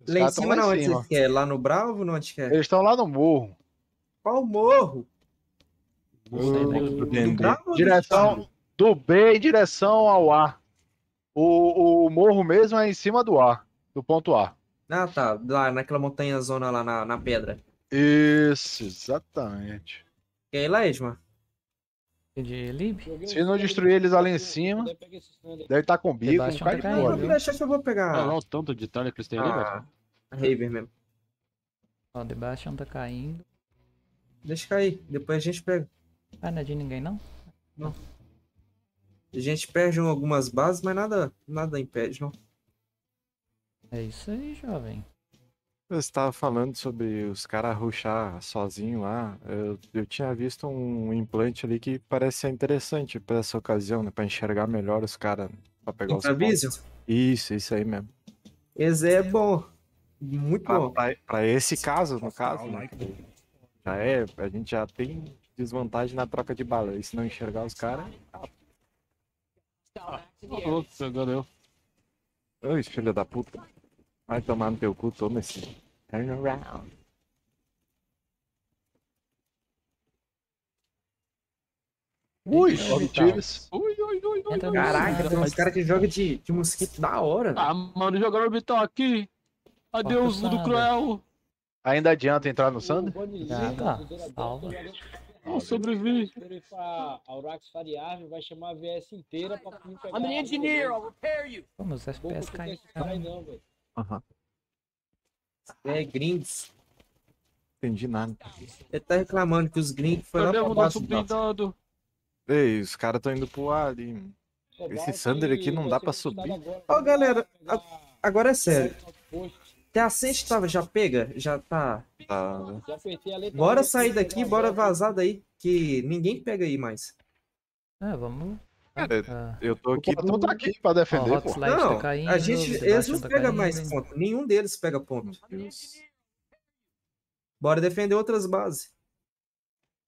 K: Os
I: Lá em cima não, onde vocês querem? Lá no Bravo ou onde quer?
K: Eles estão lá no morro.
I: Qual morro?
C: Do
K: Direção do B em direção ao A. O, o morro mesmo é em cima do A, do ponto A.
I: Ah, tá. Lá naquela montanha zona lá na, na pedra.
K: Isso, exatamente.
I: Quer ir lá, Edmar?
H: De lib?
K: Se não destruir eles ali em cima, deve estar com bico, não
H: Sebastião
K: cai
H: tá
K: de fora.
I: Deixa que eu vou pegar.
L: Olha lá o tanto de talha que eles têm ali, velho.
I: Ah, Raver mesmo.
H: Ó, o Debastian tá caindo.
I: Deixa cair. Depois a gente pega.
H: Ah, não é de ninguém não?
I: A gente perde algumas bases, mas nada, nada impede, não.
H: É isso aí, jovem.
C: Você estava falando sobre os caras ruxar sozinho lá. Eu, eu tinha visto um implante ali que parece ser interessante para essa ocasião, né? Pra enxergar melhor os caras, pra pegar os
I: Intravision?
C: pontos. Isso, isso aí mesmo.
I: Esse é bom. Muito
C: Pra,
I: bom.
C: pra- pra esse caso, no caso, né? Já é, a gente já tem desvantagem na troca de bala. E se não enxergar os caras.
L: Ô, pegando eu.
C: Oi, filho da puta. Vai tomar no teu cu, toma esse. Turn around.
K: Ui, tiros.
L: Ui, ui, ui, ui.
I: Caraca, tem uns caras que jogam de, de mosquito da hora. velho.
L: Ah, mano, jogaram orbital aqui. Adeus, mundo cruel.
K: Ainda adianta entrar no Sander?
H: Já tá. Salva.
L: Eu sobrevivi.
E: A Aurax Fariarve vai chamar a VS inteira pra vir pegar.
J: I'm an engineer. I'll repair you.
H: Pô, meus FPS caem.
E: não, velho.
C: Aham.
I: É, gringos.
C: Entendi nada.
I: Ele tá reclamando que os gringos foram lá
L: Cadê
I: pra
L: o
I: baixo.
L: nosso blindado?
C: Ei, os caras estão indo pro ar ali. Esse Sander aqui não dá pra subir.
I: Ó, galera, a- agora é sério. Tem a Sente tava já pega? Já tá.
C: Tá.
E: Já apertei a letra
I: Bora sair daqui,
E: pegar
I: bora vazar daí. Que ninguém pega aí mais.
H: É, vamos.
C: Cara,
H: Ah,
C: eu tô aqui. Do-
K: tá aqui pra
H: ó,
K: defender, pô.
H: Rockslide
I: Não,
H: tá caindo.
I: a gente. Eles não
H: tá
I: pegam mais ponto. Nenhum deles pega ponto. Bora defender outras bases.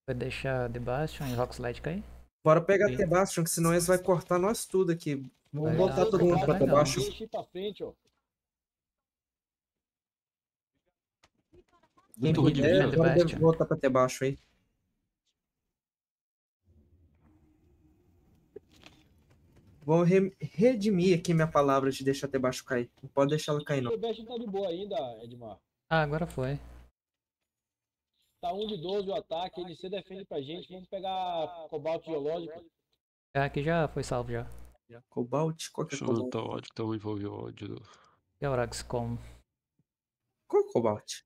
H: Vai deixar Debastian e Rockslide cair?
I: Bora pegar
H: Sim.
I: Sebastian, que senão eles vão cortar nós tudo aqui. Vamos
H: dar.
I: todo mundo pra.
E: Deixa ir pra frente, ó.
I: Quem
L: Muito ruim de
I: puder,
L: vida.
I: bora de-
H: Sebastian.
I: voltar pra ter baixo aí. Vou re- redimir aqui minha palavra de deixar ter baixo cair. Não pode deixar ela cair, não.
E: O Best tá de boa ainda, Edmar.
H: Ah, agora foi.
E: Tá 1 de 12 o ataque, NC defende pra gente. Vamos pegar cobalto geológico.
H: Ah, aqui já foi salvo já.
I: Cobalt? Qual que é
L: Deixa eu ver
I: cobalt?
L: o ódio que tá envolver o ódio.
H: E a Auraxcom?
I: Qual é cobalt?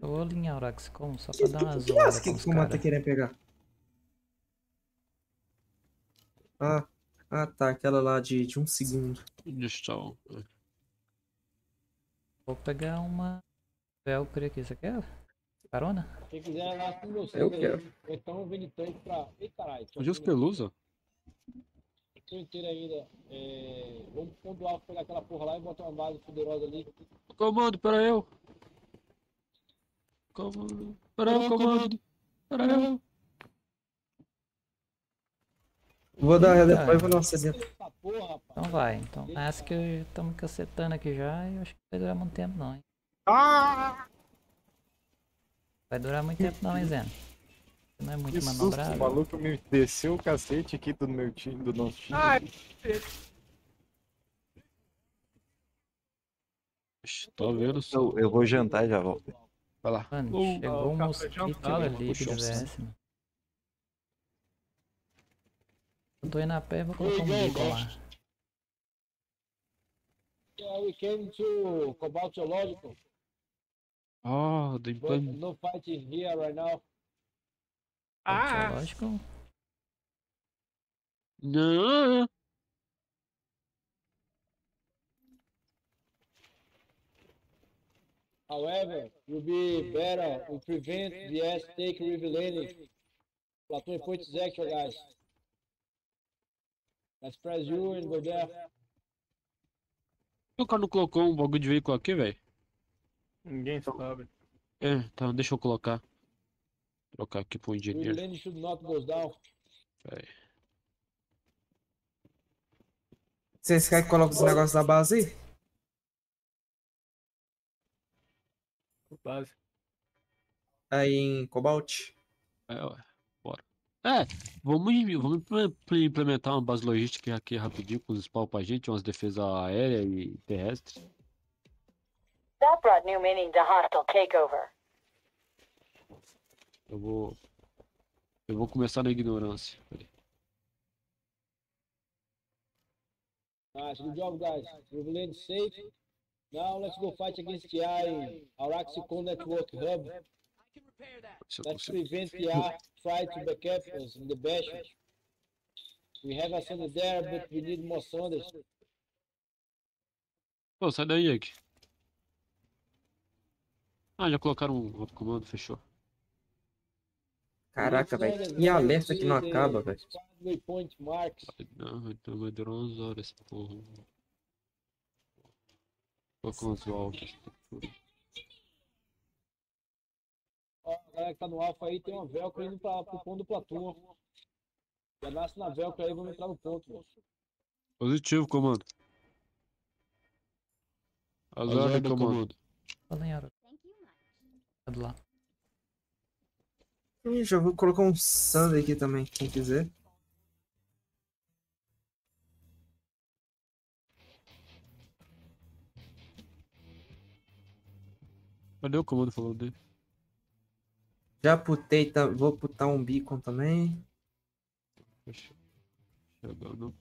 H: Eu vou alinhar a Auraxcom só
I: Que,
H: pra dar uma
I: que, que
H: zoada
I: essa que
H: com
I: o
H: os
I: comando tá querendo pegar? Ah, ah tá, aquela lá de, de um segundo.
L: Gestão.
H: Vou pegar uma Velcro aqui. Você quer? Carona?
E: Quem quiser lá com meu
I: Eu quero.
E: Ou então vem tanque pra. Ei, caralho. tinha
L: Hoje os Pelusa?
E: Tô inteiro ainda. É... Vamos pontuar pegar aquela porra lá e botar uma base poderosa ali.
L: Comando, pera eu. Comando. Pera eu, comando. Pera eu.
I: Vou dar
H: Eita.
I: depois vou dar uma CD.
H: Então vai. Então acho que estamos cacetando aqui já e acho que não vai durar muito tempo não, hein? Vai durar muito tempo não, hein, Zeno? Não é muito
C: Que susto,
H: manobrável.
C: o maluco me desceu o cacete aqui do meu time, do nosso time.
L: Tô vendo só.
C: Eu, eu vou jantar e já volto.
K: Vai lá.
H: Mano,
L: O-
H: chegou um
L: o
H: mosquito
L: café
H: ali. VS, mano. Eu tô indo a pé vou colocar um bico lá.
E: Yeah, we came to cobalt geológico.
L: Ah, do
E: But
L: implante.
E: no fight here right now.
H: Ah! Lógico.
L: Não.
E: However, will be better to prevent the S take Rivelini. Platoon point is extra, guys. Let's press you and go there.
L: O cara não colocou um bagulho de veículo aqui, velho?
O: Ninguém sabe.
L: É, então deixa eu colocar. Trocar aqui pro engenheiro.
E: Rivelini should not go down.
L: Pera aí.
I: Vocês querem que coloque os negócios da base aí?
O: Base.
I: Aí em Cobalt?
L: É, ué. Bora. É, vamos, vamos imple- implementar uma base logística aqui rapidinho com os spawn pra gente, umas defesas aérea e terrestre.
Q: That brought new meaning to hostile takeover.
L: Eu vou. Eu vou começar na ignorância. Peraí.
E: Nice, good job, guys. Rivelini safe. Now let's go fight against the I Araxico Network Hub. Let's prevent the I try to backup us in the bastion. We have a Sander there, but we need more Sanders.
L: Pô, sai daí, Egg. Ah, já colocaram um outro comando, fechou.
I: Caraca, velho. Que alerta que não acaba, velho.
L: Não, então vai durar umas horas, porra.
E: Ó, a galera que tá no alfa aí tem uma velcro indo pra, pro ponto do Platão. Já nasce na velcro aí, vamos entrar no ponto, velho.
L: Positivo, comando. As ordens, comando.
H: Fala em hora. Do lá.
I: Ih, já vou colocar um Sander aqui também, quem quiser.
L: Cadê o comando falando dele?
I: Já putei, tá, vou putar um beacon também.
L: Chegando.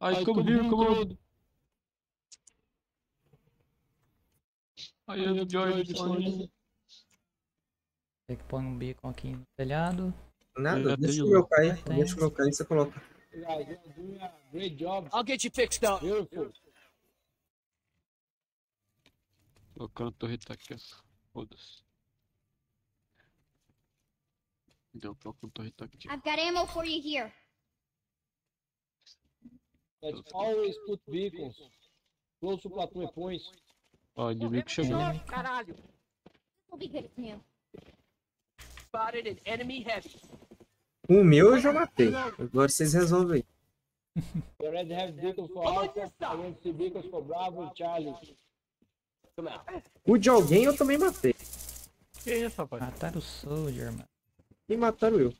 L: Ai, como viu, comando. I am enjoying this one.
H: Tem que pôr um beacon aqui no telhado.
I: Nada,
L: já
I: deixa
L: tenho
I: o meu
L: lá.
I: cair.
H: Tem.
I: Deixa o meu cair e você coloca.
E: You guys, you're doing a great job.
J: I'll get you fixed up.
E: Beautiful.
L: Colocando torreta aqui, ó. Foda-se. Deu colocando torreta aqui.
F: I've got ammo for you here.
E: Let's always put beacons close to Platão points.
L: Ó, o inimigo chegou.
J: Caralho.
F: This will be good as new.
J: Spotted an enemy heavy.
I: O meu eu já matei. Agora vocês resolvem aí.
E: We already have beacons for Alpha. See beacons for Bravo Charlie.
I: O de alguém eu também matei.
O: Que isso, rapaz?
H: Mataram o Soldier, mano.
I: E mataram eu.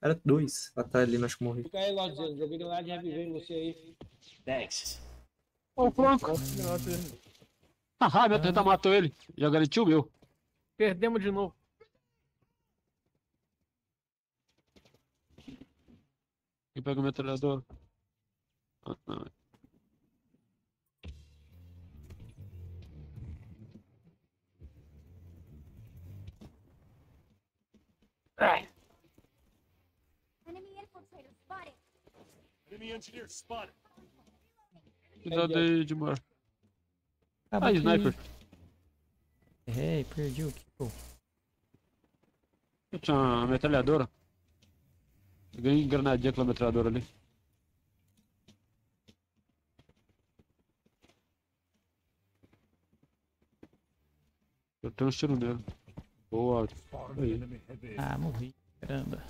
I: Era dois. Atrás ali, nós que morri.
E: Fica aí, Lodzinho. Joguei granada de reviver você aí.
J: Thanks.
L: O Franco. Haha, minha torreta matou ele. Já garantiu o meu.
O: Perdemos de novo.
L: Quem pega o metralhador? Ah, não. Cuidado aí, Edmar. Ah,
H: aqui.
L: sniper.
H: Errei, perdi o kill.
L: Eu tinha uma metralhadora. Peguei granadinha com a metralhadora ali. Eu tenho um tiro nele. Boa. Aí.
H: Ah, morri. Caramba.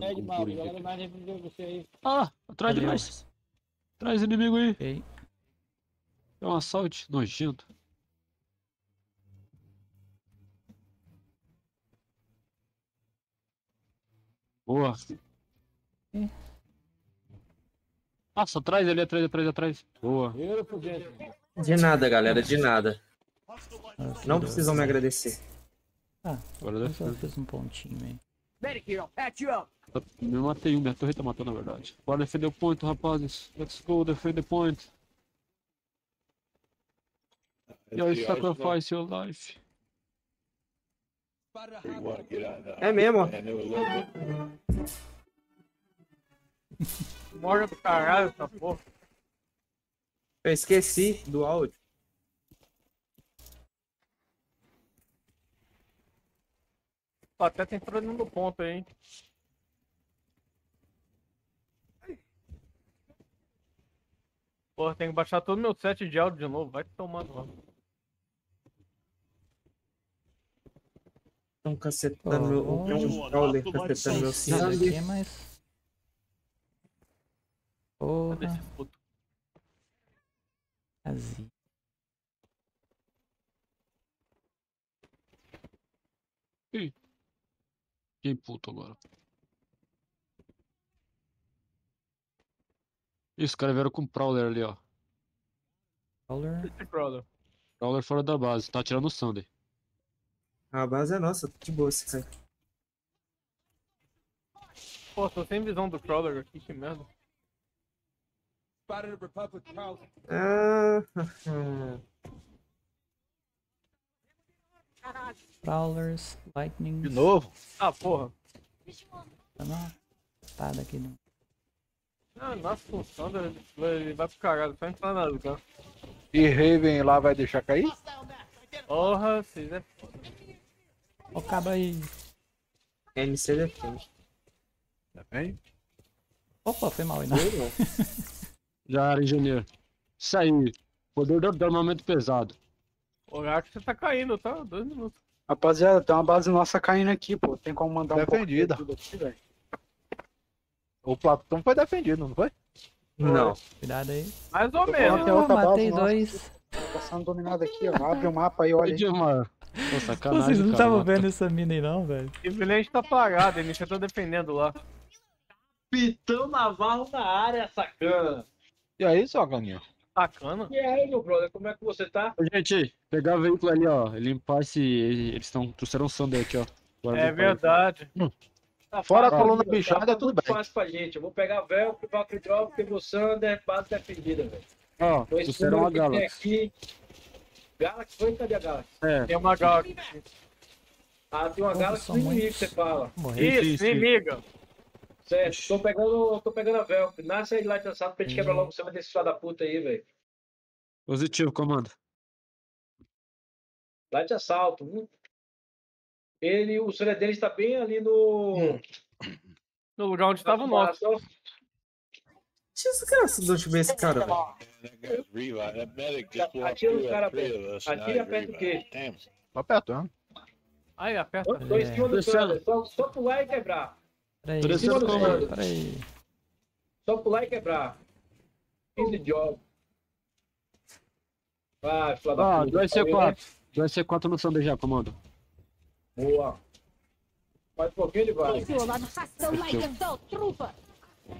E: É de mal, você aí.
L: Ah, atrás de nós. Traz inimigo aí.
H: Ok.
L: É um assalto nojento. Boa.
H: É.
L: Nossa, atrás ali, atrás, atrás, atrás. Boa.
I: De nada, galera. De nada. Não precisam me agradecer.
H: Ah,
L: Agora
H: eu só fiz um pontinho aí.
L: Eu matei um, minha torreta matou na verdade. Bora defender o point, rapazes. Let's go, defend the point. You sacrifice your life.
I: É mesmo, ó.
O: Morga do caralho essa porra.
I: Eu esqueci do áudio.
O: Até tem entrando no ponto aí, hein. Porra, tem que baixar todo meu set de áudio de novo. Vai tomando lá.
I: Estão cacetando meu.
H: Oh,
I: Um crawler cacetando meu
H: Isso aqui, mas. Porra. Quase.
L: Ih. Fiquei puto agora. Ih, os caras vieram com o Prowler ali, ó.
H: Prowler.
O: Prowler.
L: Prowler fora da base, tá atirando o Sunday.
I: A base é nossa, de boa esse cara.
O: Pô, tô sem visão do Crawler aqui, que merda.
R: Spotted a Republic Prowler.
I: Ah,
H: Prowlers, Lightning.
K: De novo?
O: Ah, porra.
H: Tá na espada aqui no.
O: Ah, nossa função, ele ele vai pro caralho, só entrar na lugar.
K: E Raven lá vai deixar cair?
O: Porra, vocês é.
H: Ó, o cabo aí.
I: MC defende.
K: Defende?
H: Opa, foi mal aí, não.
L: Já era engenheiro. Isso aí. Poder do armamento pesado.
O: O Gato você tá caindo, tá? Dois minutos.
S: Rapaziada, tem uma base nossa caindo aqui, pô. Tem como mandar um
K: Defendida.
S: pouco de ajuda aqui, velho?
K: O Platão foi defendido, não foi?
I: Não.
H: Cuidado aí.
O: Mais ou
S: Tô
O: menos.
S: tem
H: Oh,
S: outra base
H: matei
S: nossa
H: dois.
S: Tá sendo dominado aqui, ó. Abre o mapa aí, olha aí.
L: Edmar. Pô, sacanagem,
H: Vocês não estavam vendo essa mina aí, não, velho?
O: Simplesmente tá parado, ele já tá defendendo lá.
D: Pitão Navarro na área, sacana.
K: E aí, só, Ganinho?
O: Sacana.
D: E aí, meu brother, como é que você tá?
L: Ô, Gente, pegar o veículo ali, ó. Limpar esse. Eles estão. Trouxeram um Sunday aqui, ó. Agora
O: É verdade.
D: Tá
K: Fora a coluna
D: tá
K: bichada, é tudo bem.
D: fácil pra gente. Eu vou pegar Velcro, Valkyrie Drop, Table Sander, base defendida, velho.
L: Ó,
D: Dois
L: trouxeram uma Galaxy.
D: aqui. Galaxy, foi? Cadê a Galaxy?
L: É.
O: Tem uma Galaxy.
D: Ah, tem uma Galaxy do inimigo, você fala.
H: Morri.
L: Isso.
D: Certo, tô pegando, tô pegando a Velcro. Nasce aí lá de lançado pra gente quebrar logo céu desse filho da puta aí, velho.
L: Positivo, comando.
D: Lá de assalto. hum. Ele, o sonho dele está bem ali no.
O: No lugar onde tava o nosso.
I: Desgraça de onde veio esse cara, velho.
D: Atira os caras, velho. Atira perto do quê?
K: Tô apertando.
O: Aí, aperta.
D: Tô, tô em cima do Sander. Só, só pular e quebrar.
H: Peraí,
D: Em cima do Sander.
H: peraí.
D: Só pular e quebrar. Easy job. Vai, da
L: Ah,
D: puta.
L: 2C4. 2C4 no já, comando.
D: Boa. Mais um pouquinho ele vai.
F: Hostile light so trupa.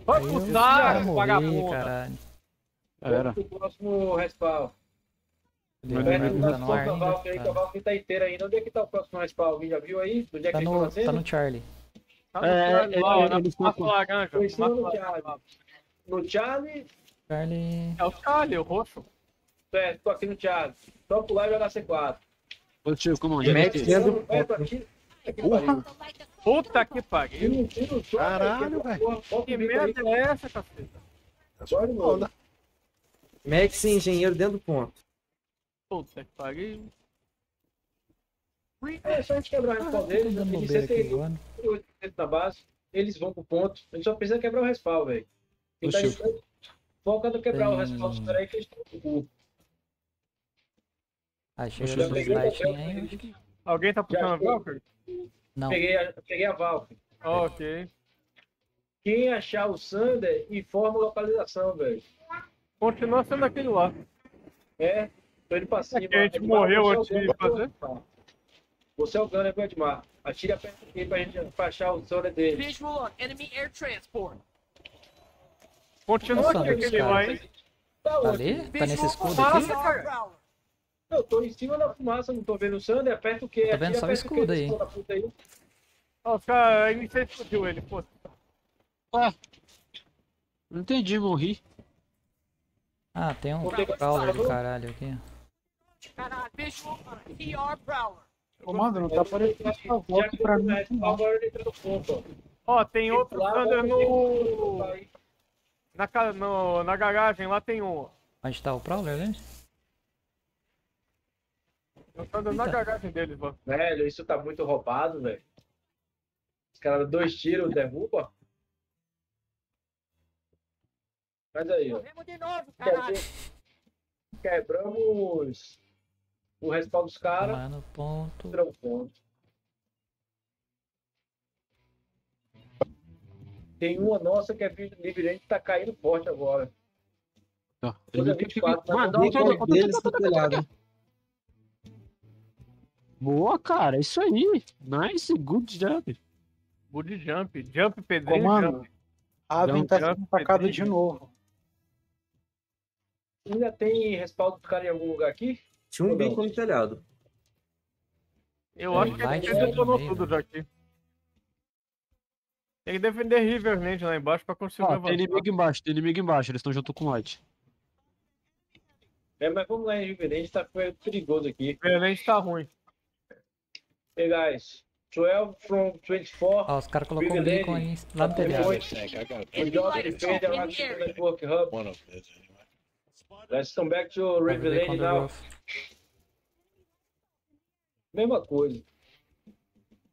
O: Vai pro
H: já
O: saco, vagabundo.
H: caralho.
L: Era.
D: O próximo respawn. Da
H: tá no ainda. Tá,
D: inteira ainda. Onde é que tá o próximo respawn? Alguém já viu aí? Onde é que
H: tá, no,
D: fazendo?
H: tá no Charlie.
O: Tá no
L: É,
O: Charlie
L: é,
O: lá, ó,
L: é,
O: na
L: eles
O: laranja.
D: Do
O: laranja.
D: Charlie. No Charlie,
H: Charlie.
O: É o Charlie, o roxo.
D: certo, tô aqui no Charlie. Só pular e jogar C4.
L: Positivo, comando.
I: Max
D: Pariu.
O: Puta que pariu.
K: Caralho,
D: velho.
O: Que merda é essa, caceta?
D: Agora de novo.
I: Max e engenheiro dentro do ponto.
O: Puta que pariu.
D: É só a gente quebrar o respawn deles.
H: Voando.
D: 8% na base. Eles vão pro ponto. A gente só precisa quebrar o respawn, velho. Quem tá
L: Oxi.
D: aí, Foca no quebrar o
H: Tem-
D: respawn dos caras aí que eles estão com o cu.
H: Ah, aí.
D: peguei-
O: Alguém tá puxando a Valkyrie?
H: Não.
D: Peguei a, peguei a Valkyrie.
O: Ok.
D: Quem achar o Sander, informa a localização, velho.
O: Continua sendo aquele lá.
D: É, tô indo pra cima.
O: que a gente
D: Edmar,
O: morreu
D: você é o
O: antes de
D: Gunner,
O: fazer.
D: Você é o Gunner, Edmar? Atira perto aqui pra gente pra achar o Sander dele.
J: Visual on enemy air transport.
O: Continua
H: Nossa,
O: aqui aquele lá, hein?
D: Tá
H: Tá ali? Tá nesse escudo
O: Nossa,
H: aqui?
O: cara.
D: Eu tô em cima da fumaça, não tô vendo o Sander. Aperta o quê?
H: Tô vendo
D: Atira
H: só o escudo aí.
D: aí.
O: Ó, os caras, aí você explodiu ele, pô.
L: Ah, não entendi, morri.
H: Ah, tem um Prowler do caralho aqui.
J: a TR Prowler.
S: Comando, não tá aparecendo essa volta pra mim. aqui.
O: Ó, tem outro Thunder no. Na, no, na garagem, lá tem um.
H: Onde tá o Prowler, né?
O: Na deles, mano.
D: Velho, isso tá muito roubado, velho. Os caras, dois tiros, derruba. Mas aí, ó.
J: Morremos de novo, caralho.
D: Quebramos o respaldo dos caras.
H: Lá no ponto.
D: Tiramos ponto. Tem uma nossa que é diferente que tá caindo forte agora.
L: Tá. Ele-
D: 24,
L: Mano,
D: mas
L: olha,
D: não
L: Boa, cara, é isso aí. Nice, good job.
O: Good jump. Jump, pedrinho,
S: Comando,
O: jump.
L: Jump,
S: tá
O: jump,
S: sendo atacado de novo.
D: Ainda tem respaldo dos caras em algum lugar aqui?
I: Tinha um
D: Ou não?
I: bico no telhado.
O: Eu
H: É,
O: acho que ele detonou tudo
H: né?
O: já aqui. Tem que defender Riverland lá embaixo pra conseguir
L: Ó, tem inimigo embaixo, tem inimigo embaixo, eles estão junto com o Light.
D: É, mas vamos lá Riverland, tá perigoso aqui.
O: Riverland tá ruim.
D: Hey guys, 12 from 24.
H: Ó, os caras colocou um aí lá no telhado.
D: Let's come back to
H: the
D: now. Mesma coisa.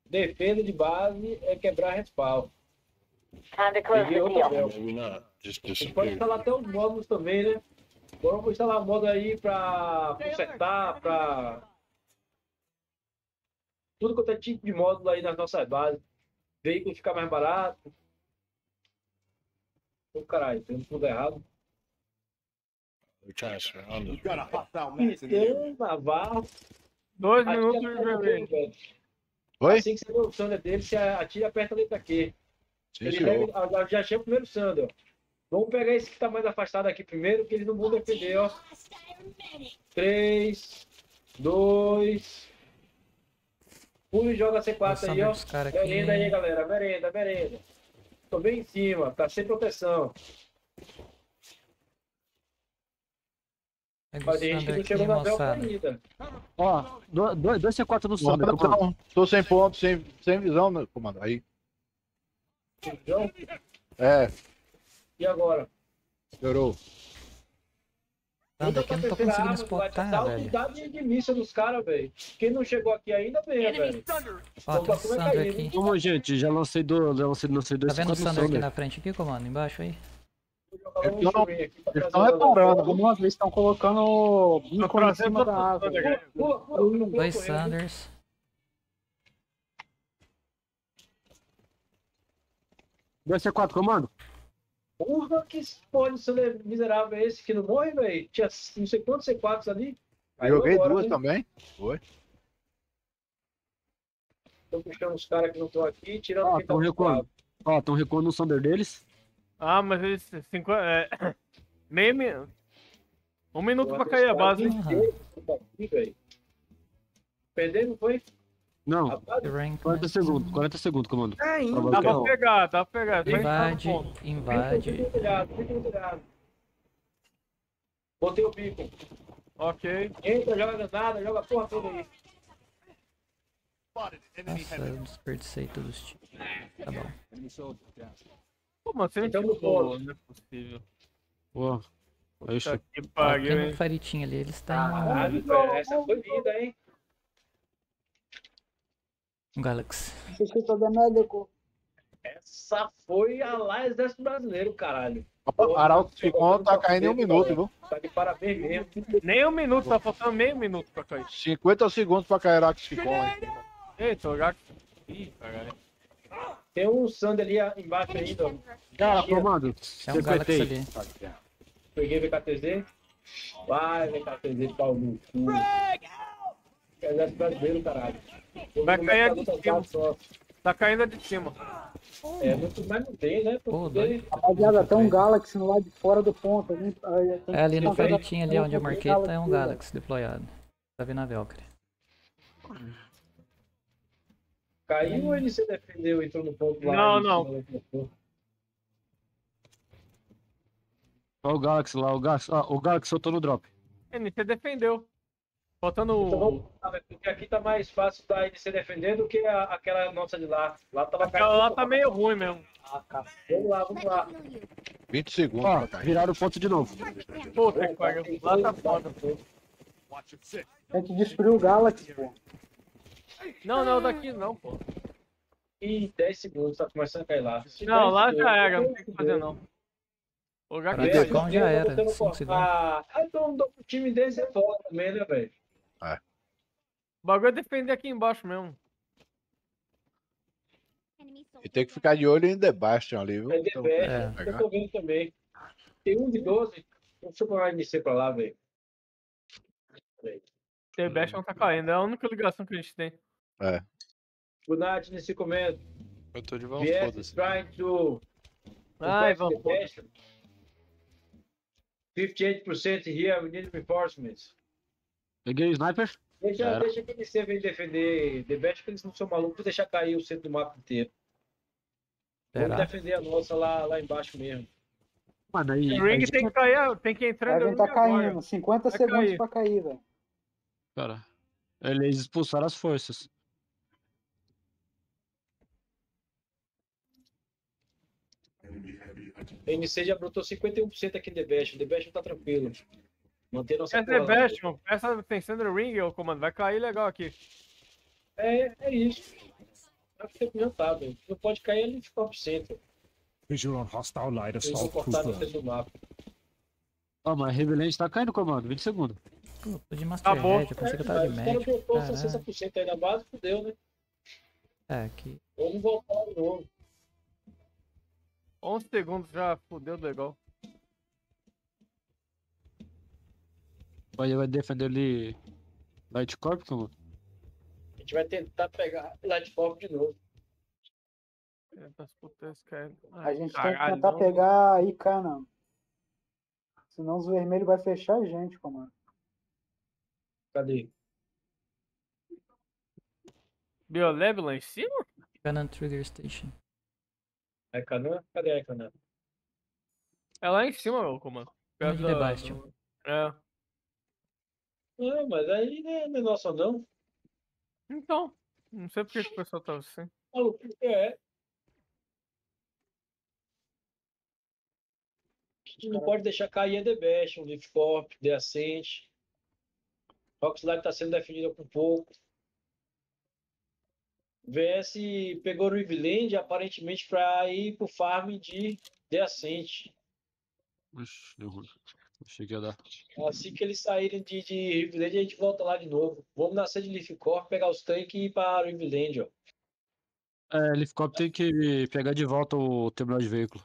D: Defesa de base é quebrar respaldo. Pode instalar até os módulos também, né? Agora vou instalar modo aí pra consertar, pra. Tudo quanto é tipo de módulo aí nas nossas bases. Veículo ficar mais barato. Ô caralho, tem tudo errado.
R: They're trying to surround us.
T: Got a hostile max in the area.
D: Pistão, naval.
O: Dois minutos de.
K: Oi?
D: Assim que você vê o Sander dele, você atira e aperta a letra Q.
K: Sim,
D: Ele deve, ah, já chega o primeiro Sander, ó. Vamos pegar esse que tá mais afastado aqui primeiro, que eles não vão defender, ó. 3, 2. Pula e joga C4
H: Nossa,
D: aí, ó. Merenda aí, galera. Merenda, merenda. Tô bem em cima, tá sem proteção. Mas a gente não chegou na
H: moçada.
D: ainda.
L: Ó, do- do- dois C4 no
K: Não,
L: comando.
K: não, tô sem ponto, sem, sem visão, meu comando. Aí.
D: João,
K: É,
D: E agora?
K: melhorou.
H: Sander aqui eu não tô conseguindo
D: arma, vai
H: spotar,
D: dar a
H: velho.
D: unidade de, míssil dos caras, velho. Quem não chegou aqui ainda,
J: Enemy
D: velho.
H: Ó, tem o
D: como é
H: Sander
D: caído,
H: aqui.
L: Vamos, gente, já lancei, do, já lancei, lancei dois
H: Tá vendo o
L: C4 no
H: Sander aqui na frente aqui, comando? Embaixo aí?
K: Eles estão reparando.
S: Algumas vezes estão colocando bico em cima da árvore.
H: Dois. Sanders.
L: Dois C4, comando.
D: Porra, que porra de Sander miserável é esse que não morre, velho? Tinha não sei quantos C4s ali. Aí
K: Joguei
D: agora,
K: duas
D: né?
K: também. Foi.
D: Tô puxando os caras que não estão aqui, tirando
L: Ó,
D: quem tá
L: estão recuando. Ó, estão recuando no Sander deles.
O: Ah, mas eles. Cinco, é, meio minuto. Um minuto pra cair a base, hein?
D: Não foi?
L: Não?
H: Rank,
L: 40 segundos, 40 segundos, comando.
I: É ainda,
L: Tá
O: Dá pra pegar, dá pra pegar. no
H: Invade, invade.
D: Botei o bico.
O: Ok.
D: Entra, joga granada, joga a porra toda aí.
H: Nossa, eu desperdicei todos os tiros. Tá bom.
O: Pô, mano, você não
D: Então,
O: tirou,
D: bora.
O: não é possível.
L: Ó, aí
O: Puta que pariu?
H: Faritinho ali, eles
D: Caralho, velho, essa foi linda, hein?
H: Galaxy.
G: Necessito de médico.
D: Essa foi a lá Exército Brasileiro, caralho.
K: Arauto Ficon tá caindo em um minuto, viu?
D: Tá de parabéns mesmo.
O: Nem um minuto, tá faltando meio minuto pra cair.
K: 50 segundos pra cair Arauto Ficon. hein?
O: Eita, o gato. Ih, caralho.
D: Tem um Sander ali embaixo ainda. ó.
L: Cara, comando.
H: É um Galaxy ali.
D: Peguei VKTZ. Vai, VKTZ, pau no cu. Exército Brasileiro, caralho.
O: Vai
D: vou
O: cair aqui
D: a lutar só.
O: Tá caindo de cima.
D: É, muito mais não tem, né?
H: Pô,
D: Porque.
G: Rapaziada, tem um Galaxy no lado de fora do ponto. Tem
H: É ali no Faritinho ali onde eu marquei, tá um. Galaxy deployado. Tá vindo a Valkyrie.
D: Caiu ou ele se defendeu e entrou no ponto lá?
O: Não, não.
L: Ó o Galaxy lá, o Galaxy. Ó, o Galaxy soltou no drop.
O: Ele você defendeu. Faltando
D: Então vamos porque aqui tá mais fácil da NC defender do que a- aquela nossa de lá. Lá tava
O: Aquela lá tá meio ruim mesmo.
D: Ah, cara. Vamos lá, vamos lá.
K: 20 segundos
L: Ó,
K: cair.
L: viraram o ponto de novo.
O: Puta que pariu. Lá tá foda.
G: Tem que destruir o Galaxy, pô.
O: Não, não, daqui não, pô.
D: Ih, 10 segundos, tá começando a cair lá.
O: Não, lá
D: 10
O: já era, não tem o que fazer não. O lugar que
H: já era,
D: botando
H: 5
D: cor-
H: segundos.
D: Ah, ah, então o time deles é foda também, né, velho?
O: O bagulho é defender aqui embaixo mesmo.
K: E tem que ficar de olho em The Bastion ali, viu?
D: É The
K: Então,
D: Bastion,
K: pegar.
D: eu tô vendo também. Tem um de 12. Deixa eu pôr a NC pra lá, velho.
O: The Best não tá caindo, é a única ligação que a gente tem.
K: É.
D: Good night, nesse comendo.
A: Eu tô de vão,
D: VS
A: foda-se.
D: trying to
O: Ai, vamos,
D: the Bastion. 58% here, we need reinforcements.
L: Peguei o sniper.
D: Deixa,
L: Era.
D: deixa que eles vir defender The Best, que eles não são malucos, vou deixar cair o centro do mapa inteiro. Vamos defender a nossa lá, lá embaixo mesmo.
L: Mano, aí.
O: O ring tem que cair, tem que entrar no
G: tá
O: ring agora.
G: caindo. 50
O: Vai
G: segundos
O: cair.
G: pra cair, velho.
L: Cara, eles expulsaram as forças.
D: A NC já brotou 51% aqui em The Best. The Best tá tranquilo. Manter nossa
O: Essa é. Presta atenção no ring, ô comando. Vai cair legal aqui.
D: É, é isso. É o que tem que tá, velho. Não pode cair ali de 4%.
R: Visual on hostile light assault
D: do mapa.
L: Ó, mas Revelante tá caindo, comando. 20 segundos.
H: Pô, tô de Master
O: Acabou.
H: Head, eu pensei que eu tava de
D: Mas os caras
H: médico.
D: botou
H: Caralho.
D: 60% aí na base, fudeu, né?
H: É, aqui.
D: Vamos voltar de novo.
O: 11 segundos já fudeu legal.
L: Aí vai defender ali. Light Corp, comando.
D: A gente vai tentar pegar Light Corp de novo.
O: É, das putas, cara.
G: A
O: Ai,
G: gente tem que
O: caralho,
G: tentar
O: não.
G: pegar a Icana. Senão os vermelhos vai fechar a gente, comando.
D: Cadê?
O: Biolab lá em cima?
H: Cannon Trigger Station.
D: É Canã? Cadê a Canã?
O: É lá em cima, meu comando. Perto
H: de
O: da- É.
D: Não, mas aí não é, é nossa, não.
O: Então, não sei porque que o pessoal tá assim.
D: Maluco, é. A gente não pode deixar cair a The Best, o Leaf Corp, The Ascent. Rockslide tá sendo defendida por pouco. VS pegou o Riveland aparentemente para ir pro farm de The Ascent.
L: Ixi, deu ruim. Achei que ia dar.
D: Assim que eles saírem de, de Riveland, a gente volta lá de novo. Vamos nascer de Leaf Corp, pegar os tanques e ir para Riveland, ó.
L: É, Leaf Corp tem que pegar de volta o terminal de veículo.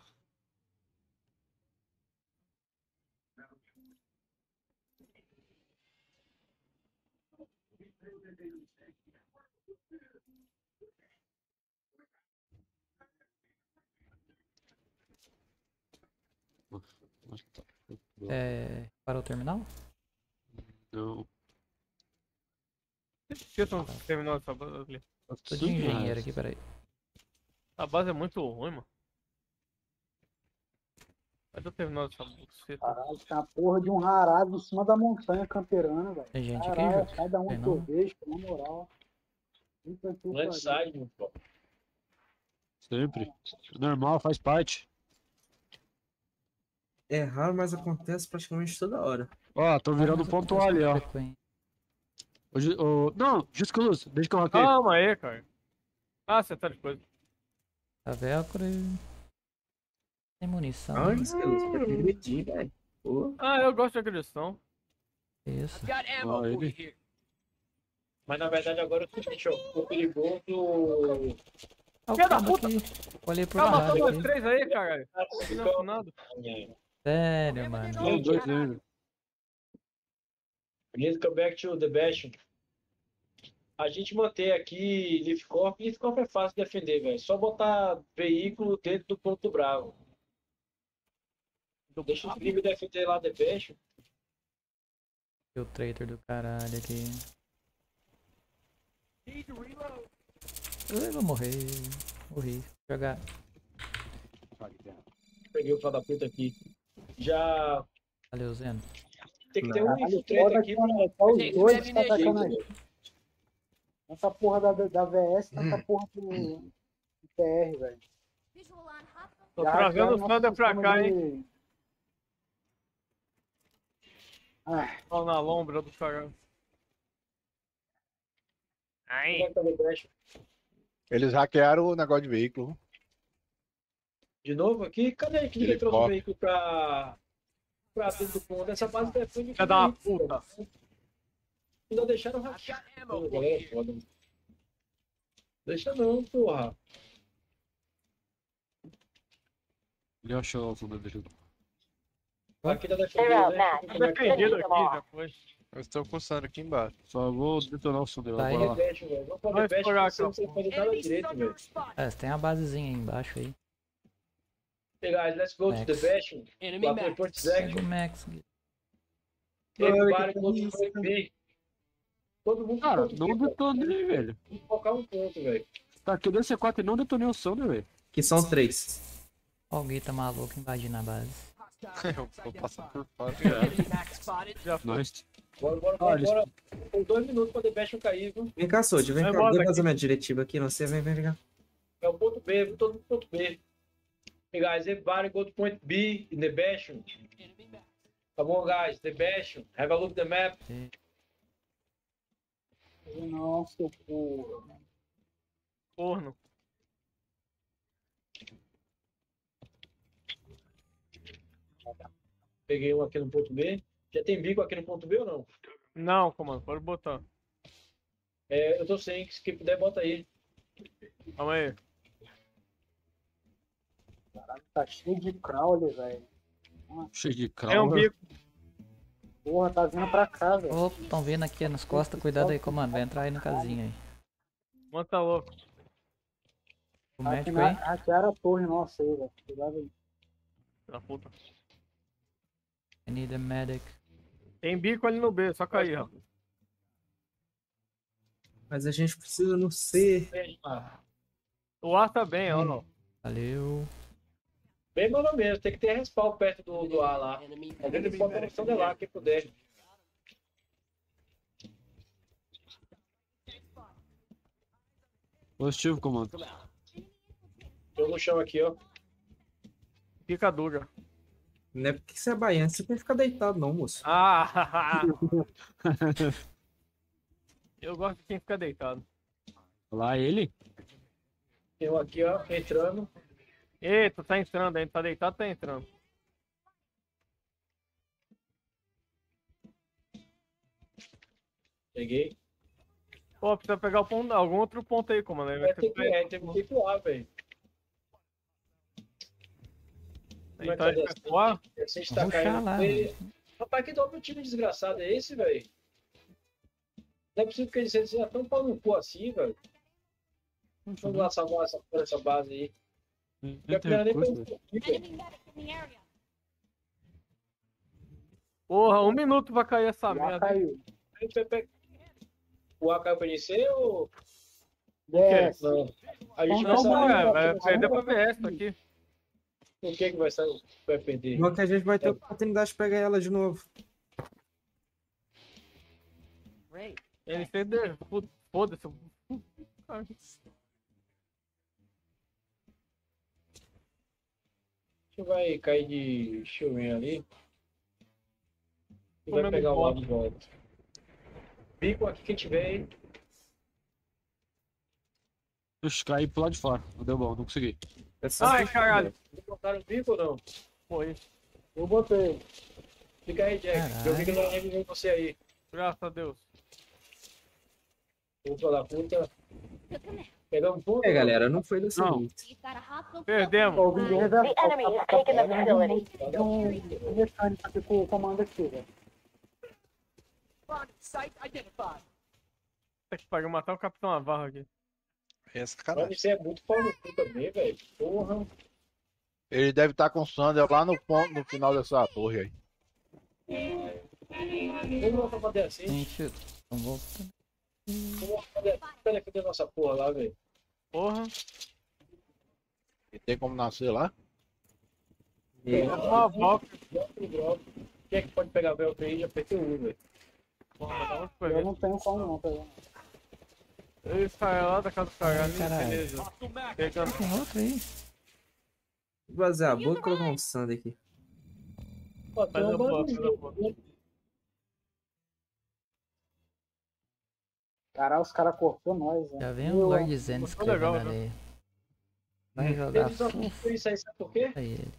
L: Acho que tá.
H: É. Para o terminal?
L: Não.
O: Que estão terminando essa base ali?
H: Tô de engenheiro aqui, peraí.
O: A base é muito ruim, mano. Mas eu terminando essa buceta.
G: Caralho, tem a porra de um rarado em cima da montanha camperando, velho.
H: Tem gente aqui,
G: Caralho,
H: Juca?
G: cada um que eu
H: não?
G: vejo, na moral. Pariu.
D: Landside, pô.
L: Sempre. Normal, faz parte.
I: É raro, mas acontece praticamente toda hora.
L: Ó, tô virando ponto ali, ó. O, Ju- o... Não, Luz, deixa que eu hackei.
O: Calma aí, cara. Ah, você tá de coisa.
H: A velcro e. Tem munição.
I: Pra agredir, velho.
O: Ah, eu gosto de agressão.
H: Isso.
J: Got ammo
L: Ah,
J: over
L: ele-.
D: Mas na verdade agora é o seguinte, ó. O perigoso.
H: Ah,
O: Filha da
H: cara
O: puta!
H: Olhei pro
O: Tá
H: lado
O: os
H: aqui.
O: três aí, caralho. Não, nada.
H: Sério, mano.
L: Não, dois
D: need to come back to the Bastion. A gente manter aqui Leaf Corp. Leaf Corp é fácil de defender, velho. Só botar veículo dentro do ponto do Bravo. Deixa os gringos defender lá The Bastion.
H: O traitor do caralho aqui. Eu vou morrer. Morri. Jogar.
D: Peguei o filho da puta aqui. Já
H: Valeu, Zeno.
D: tem que ter um infiltrate aqui pra.
G: tá os dois tá atacando aí. Essa porra da, da VS, essa porra do do TR, velho.
O: Tô
G: Já
O: trazendo o Sander pra cá,
G: de-
O: hein?
G: Ah,
O: Ó na lombra do caralho. Aí.
K: Eles hackearam o negócio de veículo.
D: De novo aqui? Cadê que ninguém trouxe o
K: Helicóptero.
D: veículo pra. pra dentro do ponto? Essa base defende.
O: Quer dar uma puta.
D: Ainda deixaram hackear. É. Deixa não, porra.
L: Ele achou o fundo dele.
D: Aqui tá defendido, né? É tá?
O: Defendido aqui, já foi.
A: Eu estou com o Sandro aqui embaixo.
L: Só vou detonar o som dele.
H: Tá
D: velho. Vamos fazer patch, você não pode fazer nada direito, velho.
H: É, você tem a basezinha aí embaixo aí.
D: Hey guys, let's go to the
H: Max.
D: bastion.
J: Enemy
D: Lá pro
J: Max.
H: Pega
D: Zack.
H: o Max.
D: Everybody go to Point B. Todo mundo
L: Cara, não detonei, velho.
D: Tem que focar um ponto, velho.
L: Tá aqui o C4 e não detonei o som, né, velho?
I: Que são três.
H: Gui tá maluco invadindo a base.
A: Eu vou passar por fora.
J: Max.
O: Já foi.
D: Bora, bora, bora, bora. Tem dois minutos pra The Bastion cair, viu?
I: Vem cá, Soldier, vem cá. Dá
O: daqui.
I: vazamento diretiva aqui, não sei, vem, vem, vem cá.
D: É o ponto B, todo mundo ponto B. Hey guys, everybody go to point B in the Bastion. Come on, guys, the Bastion. Have a look at the map.
G: Nossa, porra.
O: Corno.
D: Peguei um aqui no ponto B. Já tem bico aqui no ponto B ou não?
O: Não, comando, pode botar.
D: É, eu tô sem, se puder, bota aí.
O: Calma aí.
G: Caralho, tá cheio de crawler, velho.
L: Cheio de
O: Tem um
L: crowd.
O: bico.
G: Porra, tá vindo pra cá, velho.
H: Opa, tão vindo aqui nas costas. Cuidado aí, comando. Vai entrar aí no casinho aí.
O: Mano, tá louco.
H: O médico aí.
G: hackearam a torre nossa aí, velho. Cuidado aí.
O: Da puta.
H: I need a medic.
O: Tem bico ali no B, só cair, ó.
I: Mas a gente precisa no C.
O: O ar tá bem, ó. ó.
H: Valeu.
D: Bem mano mesmo, tem que ter respawn perto do, do A lá. Que botar a opção de lá, quem puder.
L: Positivo, comando.
D: Tô no chão aqui, ó.
O: Fica dura.
I: Não é porque você é baiano, você tem que ficar deitado, não, moço.
O: Ah! Eu gosto de quem fica deitado.
L: Lá ele.
D: Um aqui, ó, entrando.
O: Eita, tá entrando ainda. Tá deitado, tá entrando.
D: Peguei.
O: Pô, precisa pegar o ponto, algum outro ponto aí, comando. Aí vai
D: É,
O: ter
D: tem
O: que
D: é, tem que ir pro ar, velho. É que
O: Então,
D: tá
O: ele vai
D: descendo?
O: pro ar?
D: Se a gente tá
H: Vamos
D: caindo. Rapaz, que dobro time desgraçado é esse, velho? Não é possível que eles sejam tão pau no cu assim, velho. Vamos lá salvar essa, essa base aí.
O: Porra, um minuto pra cair essa
G: Já
O: merda.
G: caiu.
D: O A caiu pra NC ou.
G: Desce.
D: Não. A gente vai
O: Não,
D: sair.
O: vai, vai perder pra VS aqui.
D: O que que vai sair? Vai perder?
I: Não que a gente vai ter oportunidade de pegar ela de novo.
O: Ele fez. Foda-se.
D: Gente vai cair de chuvinha ali. E vai pegar o lado de volta. Bico aqui quem tiver aí.
L: Oxe, caí pro lado de fora. Não deu bom, não consegui.
O: Ai, caralho.
D: Botaram o bico ou não?
O: Foi.
G: Eu botei.
D: Fica aí, Jack. Eu vi que não vai ver você aí.
O: Graças a Deus.
D: Puta da puta. Pegamos um ponto?
I: É, galera, não foi dessa
O: Não.
I: vez.
O: Perdemos.
G: O vídeo reserva-
Q: The enemy has taken the facility.
G: Tem um mecânico aqui com o comando aqui, velho.
J: Identified.
O: Tem que pagar matar o Capitão Navarro aqui.
A: Esse
D: Mano,
A: cara.
D: isso é muito pau no cu também, velho. Porra.
K: Ele deve estar com o Sander lá no ponto, no final dessa torre aí.
D: Como vai fazer assim?
H: Gente, não vou.
D: Assim? Pra defender nossa porra lá, velho.
O: Porra.
K: E tem como nascer lá?
D: É.
O: Uma volta.
D: Quem é que pode pegar Velcro aí? Já apertei o U, velho.
G: Eu não tenho como não pegar.
O: Ele sai lá da casa do
I: Caralho.
O: beleza. Pegando.
H: Tem outro aí.
I: Vou fazer a boca e colocar um Sander aqui.
D: Pô, uma
O: a boa, a boa.
G: Caralho, os caras cortou nós, né?
H: Já vem o Lord Zen escrevendo
O: legal,
H: ali. Vai jogar
D: Eles só
H: fofo
D: fizeram isso aí, sabe por quê?
H: pra ele.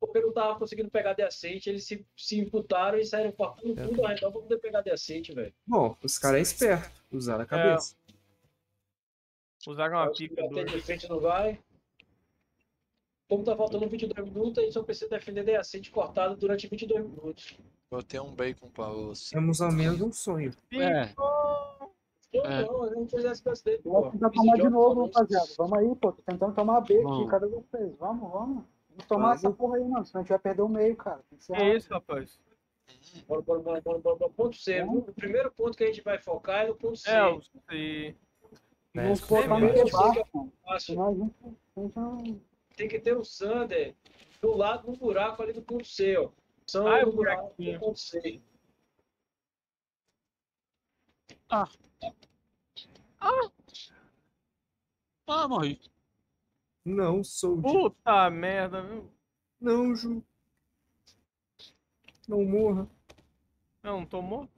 D: Porque não tava conseguindo pegar deacente, eles se, se imputaram e saíram cortando tudo ao redor pra poder pegar deacente, velho.
I: Bom, os caras é esperto. Usaram a cabeça.
O: Usaram uma pica do.
D: de frente não vai. Como tá faltando 22 minutos, a gente só precisa defender deacente cortado durante 22 minutos.
A: Botei um bacon pra você.
I: Temos ao menos um sonho.
L: É.
D: Eu
L: É.
D: não,
G: Vou
D: pô.
G: tentar
D: Esse
G: tomar de novo,
D: pô,
G: rapaziada. Vamos aí, pô. Tô tentando tomar B aqui.
L: Vamos.
G: Cadê vocês? Vamos, vamos. Vamos tomar essa porra aí, mano. Senão a gente vai perder o meio, cara. Tem que rápido.
O: isso, rapaz?
D: Bora, bora, bora, bora, bora, bora. Ponto C. viu? O primeiro ponto que a gente vai focar é no ponto C.
O: É, eu sei.
G: Não
H: foi
G: a gente, a gente não...
D: Tem que ter o Sander do lado do buraco ali do ponto C, ó. São
O: Ah, é
D: do
O: o
D: buraco do ponto C.
L: Ah. Ah! Ah, morri.
I: Não, sou.
O: Puta merda, viu?
I: Não, Ju. Não morra.
O: Não, tomou?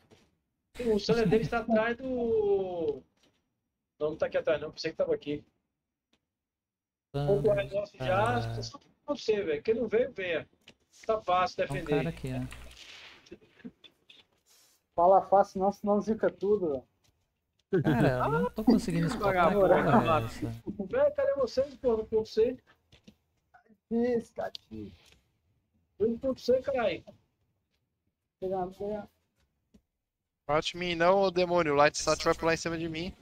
D: O Sander dele está atrás do. Não, não tá aqui atrás, não. Pensei que tava aqui. Vamos correr negócio já.
H: Ah.
D: Só ponto C, velho. Quem não veio, venha. Tá fácil
H: Tem um
D: defender.
H: cara aqui, ó.
G: Fala fácil, não, senão zica tudo, velho.
H: Cara, eu não tô conseguindo que
O: Vagabundo.
H: porra essa?
D: Velho, cadê vocês, pô, no ponto C?
G: Isso, gatinho.
D: Eu ponto C, caralho.
G: Pegando, pegando.
A: Bate em mim não, ô demônio. O Light Stat vai pular em cima de mim.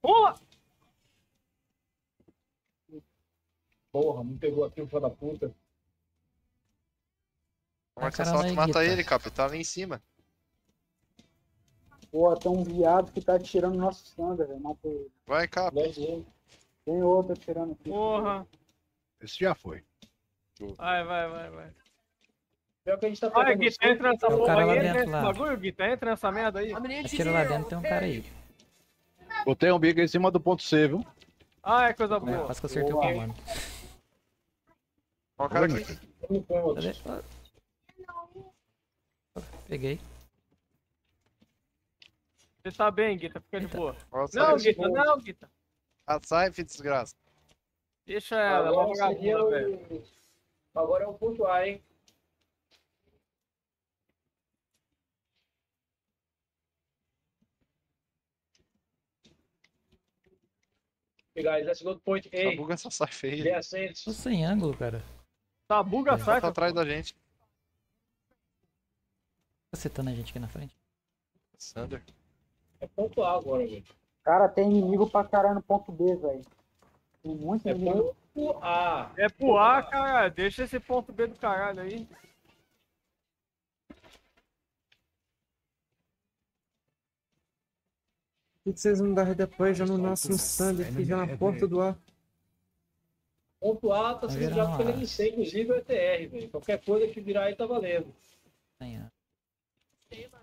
O: Pula!
D: Porra, me pegou aqui o filho da puta.
A: Como é que você
H: cara
A: salta
H: na
A: e mata ele, capa? Tá ali em cima.
G: Pô, tem um viado que tá atirando no nosso Sander, velho. Ele.
A: Vai, capa.
G: Tem outro atirando aqui.
O: Porra!
K: Esse já foi.
O: Vai, vai, vai, vai.
D: Pior que a gente tá
O: Olha,
D: pegando
O: Guita, entra nessa
H: Tem um
O: porra
H: cara lá
O: aí,
H: dentro lá.
O: bagulho, Guita, entra nessa merda aí.
H: Atira lá dentro, tem um cara aí.
K: Botei um bico em cima do ponto C, viu?
O: Ah, é coisa boa.
H: Quase que eu acertei o
G: Boa.
H: comando.
A: Ó o cara aqui.
H: Peguei.
O: Você tá bem, Guita, fica de
H: Eita.
O: boa.
A: Ó,
O: Não, Guita, não, Guita.
A: Ah, sai, filho de desgraça.
O: Deixa ela, é uma
D: Agora seria
O: vagabunda, velho.
D: Agora é o ponto A, hein? Hey guys, let's go to point
A: A
D: A.
A: buga só sai feio.
H: Tô sem ângulo, cara.
O: Tá, buga,
A: Só
O: sai.
A: tá atrás da gente.
H: Tá acertando a gente aqui na frente.
A: Sander.
D: É ponto A agora, velho.
G: Cara, tem inimigo pra caralho no ponto B, velho. Tem muito
D: É
G: inimigo.
D: ponto A.
O: É pro A, cara. Deixa esse ponto B do caralho aí.
I: Por que vocês não dão depois? Já não nasce no Sander aqui, já na porta do ar.
D: Ponto A tá sendo usado pelo
H: A.
D: MC, inclusive o ETR, velho. Qualquer coisa que virar aí tá valendo.
H: Tem, ó.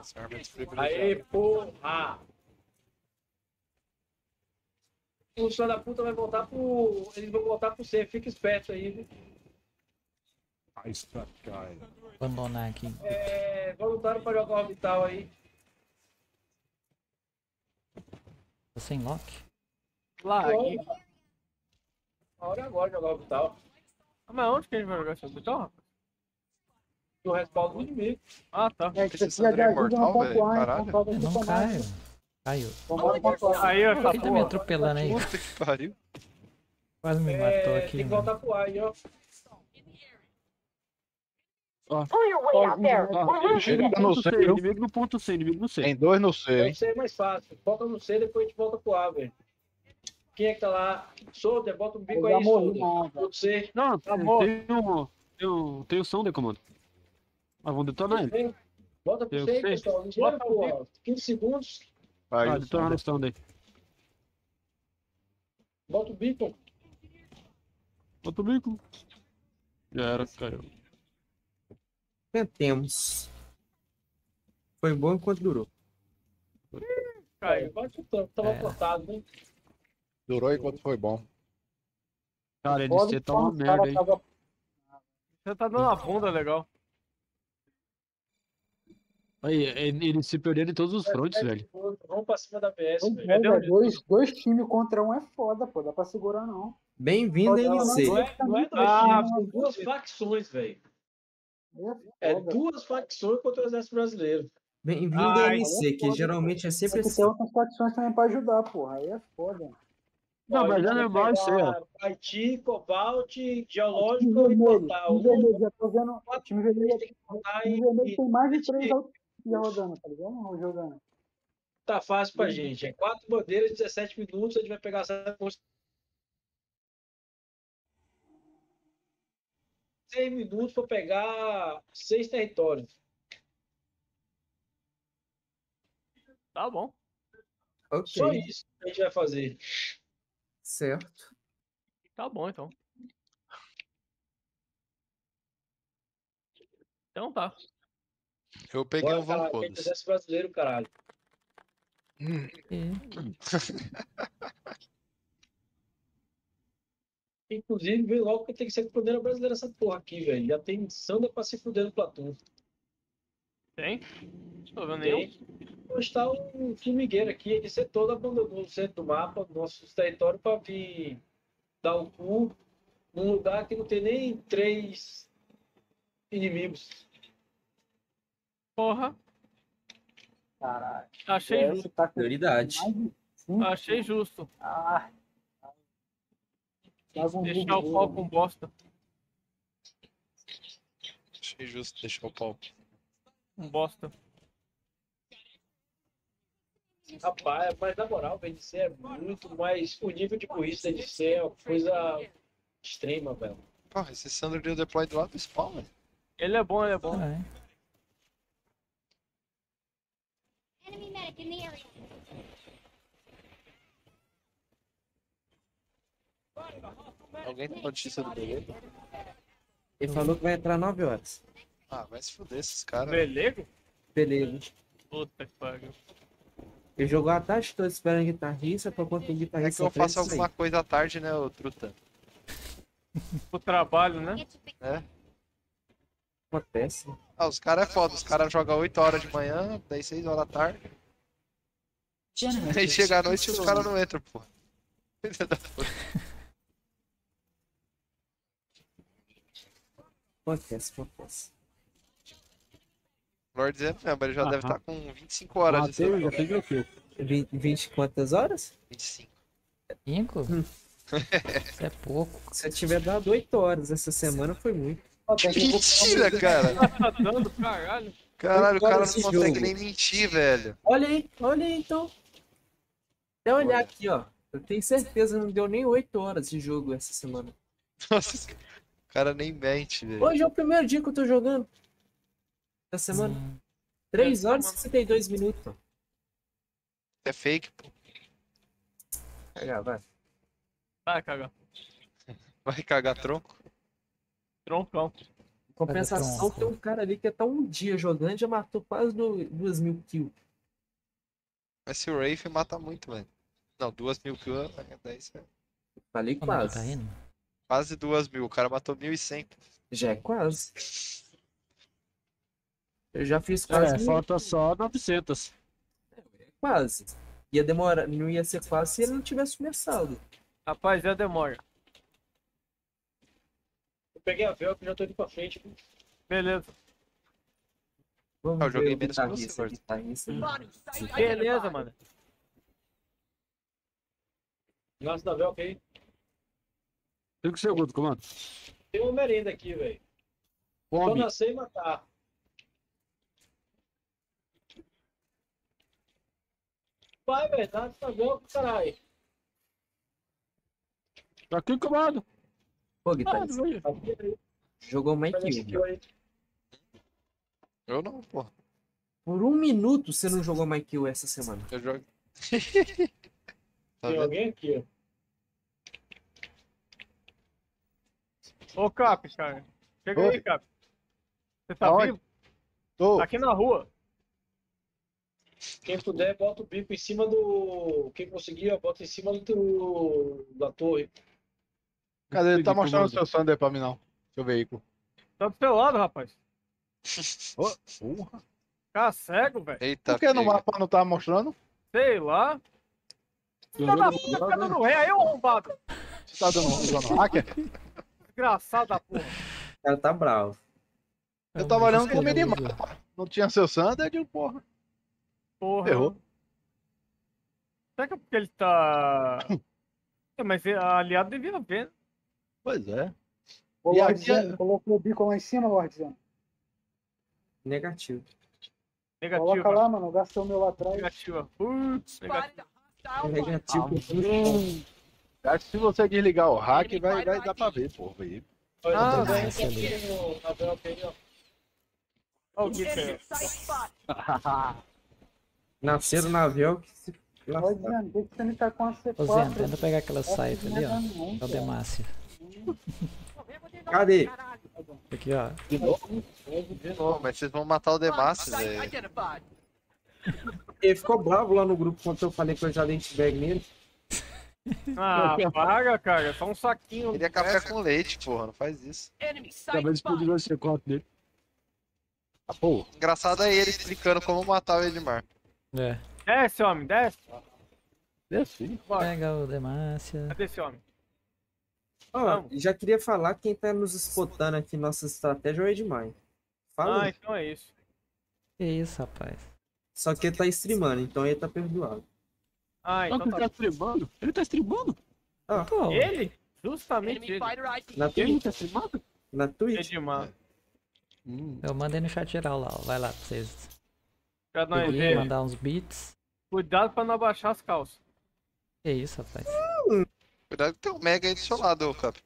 A: Nossa, arma de
D: Aê, porra! O filho da puta vai voltar pro. Eles vão voltar pro C, fica esperto aí. viu?
R: Ice that guy.
H: Abandonar aqui.
D: É. Voluntário pra jogar orbital aí.
H: Tô sem lock.
D: A hora é agora de jogar orbital.
O: Ah, Mas onde que a gente vai jogar esse hospital,
D: No respaldo do inimigo.
O: Ah, tá.
G: É, que
A: Esse
G: precisa de
A: Sander é
G: ajuda no
A: imortal, velho. Caralho.
H: Eu
G: de
H: não caio. Caiu.
O: Aí, essa
H: Quem tá me atropelando aí?
A: Puta que pariu.
H: Quase me matou
D: É,
H: aqui,
D: tem que voltar pro A aí, ó.
K: C,
L: C,
K: viu?
L: inimigo no ponto C, inimigo no C.
K: Tem dois no C,
D: Deve
K: hein?
D: ser mais fácil. Foca no C, depois a gente volta pro A, velho. Quem é que tá lá? Solder, bota um bico aí, Solder.
G: não,
D: C.
O: Tá
L: tem,
O: bom.
L: tem um. Tem um. Tem o som de comando. Mas vamos detonar ele.
D: Bota pro
L: sei.
D: pessoal. Ligeiro,
O: o
D: porra. 15 segundos.
K: Aí,
L: Ah, detonar no stand aí.
D: Bota o bico.
L: Bota o bico. Já era, caiu.
I: Tentemos. Foi bom enquanto durou.
D: Caiu, vai chutando, tava
H: É.
D: cortado, né?
K: Durou enquanto foi bom.
L: Cara, NC tá uma merda, hein?
G: tava-
O: Você tá dando uma bunda legal.
L: Aí, ele se perdendo em todos os fronts, velho.
D: Vamos pra cima da PS, velho.
G: é, velho, dois, dois times contra um é foda, pô. Dá pra segurar, não.
I: Bem-vindo, NC.
D: Não é, não é dois
G: Ah,
D: times, são duas facções, velho.
G: É
D: É duas facções contra o exército brasileiro.
I: Bem-vindo,
G: aí é
I: que
G: foda,
I: geralmente é sempre
G: Tem que
I: assim.
G: ter outras facções também pra ajudar, porra. Aí é foda.
L: Não, mas
D: eles
L: é normal isso aí, ó.
D: Haiti, Cobalt, Geológico e Total.
G: time vermelho, já tô vendo. Time vermelho,
D: tem que botar
G: time
D: e-
G: vermelho tem mais de três autos já rodando, tá ligado? Jogando.
D: Tá fácil pra gente. É quatro bandeiras, 17 minutos, a gente vai pegar essa seis minutos pra pegar seis territórios.
O: Tá bom.
I: Ok,
D: Só isso que a gente vai fazer.
I: certo.
O: Tá bom, então. Então tá.
A: Eu peguei
D: Bora, caralho,
A: Van
D: que
A: Codas.
D: exército brasileiro, caralho. Inclusive, vem logo que tem que ser bandeira brasileira essa porra aqui, velho. Já tem samba pra se fuder no platô.
O: Tem? Tô vendo nenhum.
D: Tem. Hoje tá um formigueiro aqui, ele ser todo abandonou no centro do mapa, nosso território, pra vir dar o cu num lugar que não tem nem três inimigos.
O: Porra.
G: Caralho.
O: Achei justo.
G: tá
I: Prioridade.
G: de.
O: Achei justo.
G: Ah. Um
O: Deixar o pau com bosta.
A: Achei justo deixar o pau.
O: Um bosta.
D: Rapaz, mas na moral, o VNC é muito mais. O nível de burrice da VNC é uma coisa extrema, velho.
A: Porra, esse Sandro deu deploy do lado do spawn, velho.
O: Ele é bom, ele é bom.
H: É.
F: Enemy medic in the area.
A: Alguém tem notícia do Belego?
I: Ele falou que vai entrar 9 horas.
A: Ah, vai se fuder esses caras.
O: Belego?
I: Beleza.
O: Puta que pariu.
I: Ele jogou a tarde toda esperando guitarrista pra quando tem
A: É que
I: guitarrista.
A: eu faço
I: isso aí.
A: alguma coisa à tarde, né, ô truta?
O: O trabalho, né?
A: É?
I: Acontece.
A: Ah, os caras é foda. Os caras jogam 8 horas de manhã, daí 6 horas da tarde. Aí chega à noite e os caras não entram, pô.
I: Acontece, acontece.
A: Lord dizendo mesmo, ele já deve
L: Aham.
A: estar com 25 horas de
L: Matei,
A: servidor.
L: já peguei o quê?
I: 20, 20 quantas horas?
A: 25.
H: Cinco? Isso é pouco.
I: Se eu tiver dado 8 horas essa semana, foi muito.
G: Que
A: Mentira, cara.
O: Tá caralho.
A: Caralho, o cara não consegue
I: jogo.
A: nem mentir, velho.
I: Olha aí, olha aí então. Até olhar aqui, ó. Eu tenho certeza não deu nem 8 horas de jogo essa semana.
A: Nossa, o cara nem mente, velho.
I: Hoje é o primeiro dia que eu tô jogando. Essa semana.
H: Hum.
I: 3 horas e 62 minutos.
A: É fake, pô.
I: Pegar, vai.
O: Vai, cagar.
A: Vai cagar tronco.
O: Troncão.
I: Em compensação,
H: tronco.
I: tem um cara ali que tá um dia jogando e já matou quase 2 mil kills.
A: Mas se o Rafe mata muito, velho. Não, duas mil kills, é 10, é
I: Falei
H: é que
I: quase.
H: tá indo?
A: quase duas mil. O cara matou 1.100. pô.
I: Já é quase. Eu já fiz quase.
L: É,
I: mil-
L: falta só 900.
I: Quase. Ia demorar, não ia ser quase se ele não tivesse começado.
O: Rapaz, já demora.
D: Eu peguei a Velcro e já tô indo pra frente.
O: Beleza.
I: Vamos
A: Ah, eu joguei menos que você,
I: guitarrista, guitarrista.
O: Beleza, mano.
D: Laço da Velcro aí.
L: Cinco segundos, comando.
D: Tem uma merenda aqui, velho.
L: Come.
D: nascer e matar. Vai, velho. Laço da Velcro, caralho.
L: Tá aqui, comando.
I: Pô, guitarrista. Jogou mais que eu.
A: não, pô.
I: Por um minuto você não jogou mais kill essa semana.
A: Eu jogo. tá
D: Tem
A: vendo?
D: alguém aqui, ó.
O: Ô, Cap, cara. Chega
K: Oi.
O: aí, Cap. Você tá
K: Aonde?
O: vivo?
K: Tô.
O: Aqui na rua.
D: Quem puder, bota o bico em cima do. Quem conseguir, ó, bota em cima do. da torre.
K: Cadê? Ele tá mostrando o seu Sander pra mim, não. Seu veículo.
O: Tá do seu lado, rapaz.
K: Ô, porra.
O: Ficar cego, velho.
A: Eita,
K: Por que no mapa não tá mostrando?
O: Sei lá. Filha da puta, fica dando ré aí, ô arrombado.
K: Você tá dando usando hacker?
O: Desgraçado da porra.
I: O cara tá bravo.
K: Eu tava olhando com o minimapa. Não tinha seu Sander, de porra.
O: Porra.
K: Errou.
O: Será que é porque ele tá. É, Mas a aliado devia ver.
K: Pois é.
G: Ô,
K: E aqui-
G: colocou o bico lá em cima, Lordzano.
I: Negativo.
O: Negativo.
G: Coloca lá, mano. Gastou o meu lá atrás.
O: Negativa. Putz, negativo.
K: Acho que se você desligar o hack, vai, vai dar pra ver, o veículo.
O: Ah,
D: aí, ó.
O: Olha o Gui, cara.
I: Nasceram na Vel que se
G: por que você me tá com a C4?
H: Ô Zé, tenta pegar aquela saída ali,
G: é
H: ó. É o
G: cara.
I: Cadê?
H: Aqui, ó.
K: De novo?
A: De novo, mas vocês vão matar o Demacia, velho.
I: Ele ficou bravo lá no grupo quando eu falei que eu já dei bag nele.
O: Ah, paga, cara. É só um saquinho.
A: Queria café com leite, porra, não faz isso.
L: Acabei de explodir o C4 dele.
K: Ah, pô.
A: Engraçado é ele explicando como matar o Edmar.
H: É.
O: Desce, homem, desce.
K: Desci.
H: Pega o Demacia.
O: Cadê esse homem?
I: Ó, já queria falar quem tá nos spotando aqui nossa estratégia é o Edmar. Fala.
O: Ah, então é isso.
H: Que isso, rapaz.
I: Só que ele tá streamando, então ele tá perdoado.
O: Ah, então
L: que ele
O: tá.
L: tá streamando? Ele tá streamando?
I: Ah,
H: Pô,
O: Ele? Justamente ele.
I: na
L: Ele
I: Twitch.
L: tá streamando?
I: Na Twitch.
O: Edmar.
H: eu mandei no chat geral lá, ó. Vai lá pra vocês
O: Pra nós ver.
H: mandar uns beats.
O: Cuidado pra não abaixar as calças.
H: Que isso, rapaz.
A: Cuidado que tem um Mega aí do seu lado, Cap.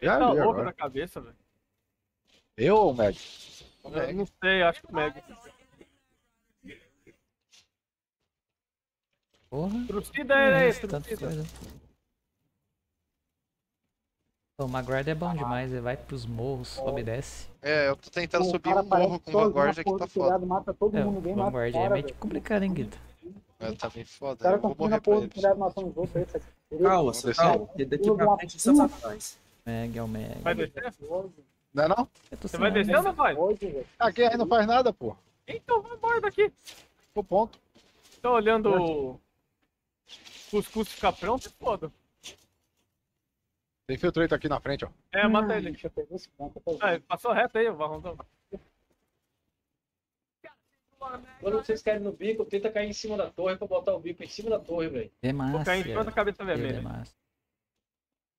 K: Já
O: Tá louco
K: agora.
O: na cabeça, velho.
K: Eu ou o Meg?
O: Eu Não sei, acho que o Meg.
H: Porra.
O: Trucida ele aí,
H: Nossa, tanta
O: trucida.
H: O Maguard é bom demais, ele vai pros morros, sobe e desce.
A: É, eu tô tentando
G: O
A: subir um morro com Vanguard
G: na
A: aqui, tá foda.
G: Mata todo
H: É,
G: mundo,
H: o
G: mata o
H: Vanguard é meio complicado, hein, Guido?
A: É, tá bem
G: O
A: foda.
G: cara
A: Eu vou
G: conseguindo
A: morrer
G: a porra do telhado matando os outros. aí, você-
I: Calma,
K: Desceu?
I: calma. Daqui pra frente só
G: puta.
I: rapaz.
H: Meg é o Meg.
O: Vai descer?
K: Não é não?
O: Você vai descer ou não vai?
K: Aqui aí não faz nada, pô.
O: Então vai embora daqui.
K: O ponto.
O: Tô olhando o cuscuz ficar pronto, foda.
K: Tem filtrate aqui na frente, ó.
O: É, mata ele.
G: Tá
O: Ah, ele passou reto aí, o Varrondão.
D: Quando vocês caírem no bico, tenta cair em cima da torre pra botar o bico em cima da torre, velho.
O: Vou cair em cima da cabeça vermelha.
H: Demacia.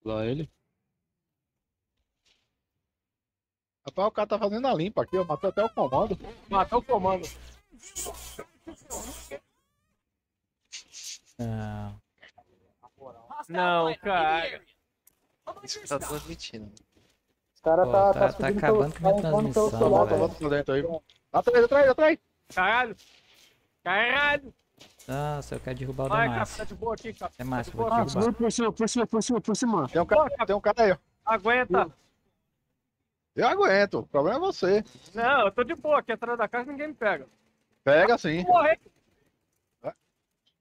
L: Lá ele.
K: Rapaz, o cara tá fazendo a limpa aqui, ó. Matou até o comando.
O: Matou o comando.
H: Não.
O: Não, cara.
A: Isso que tá transmitindo.
G: Os caras
H: Pô,
G: tá,
H: tá-
G: tá,
H: tá acabando com a minha
G: tá pelo
H: transmissão, velho.
K: Atrás, atrás, atrás.
O: Caralho. Caralho.
H: Nossa, eu quero derrubar o
O: Vai, cara, tá de boa aqui, cara.
H: Demacia,
O: Tá
H: vou
O: boa,
H: derrubar.
L: Por cima, por cima, por cima, por cima.
K: Tem um cara, tem um cara aí, ó.
O: Aguenta.
K: Eu aguento. O problema é você.
O: Não, eu tô de boa. Aqui atrás da casa ninguém me pega.
K: Pega sim.
O: Morrer.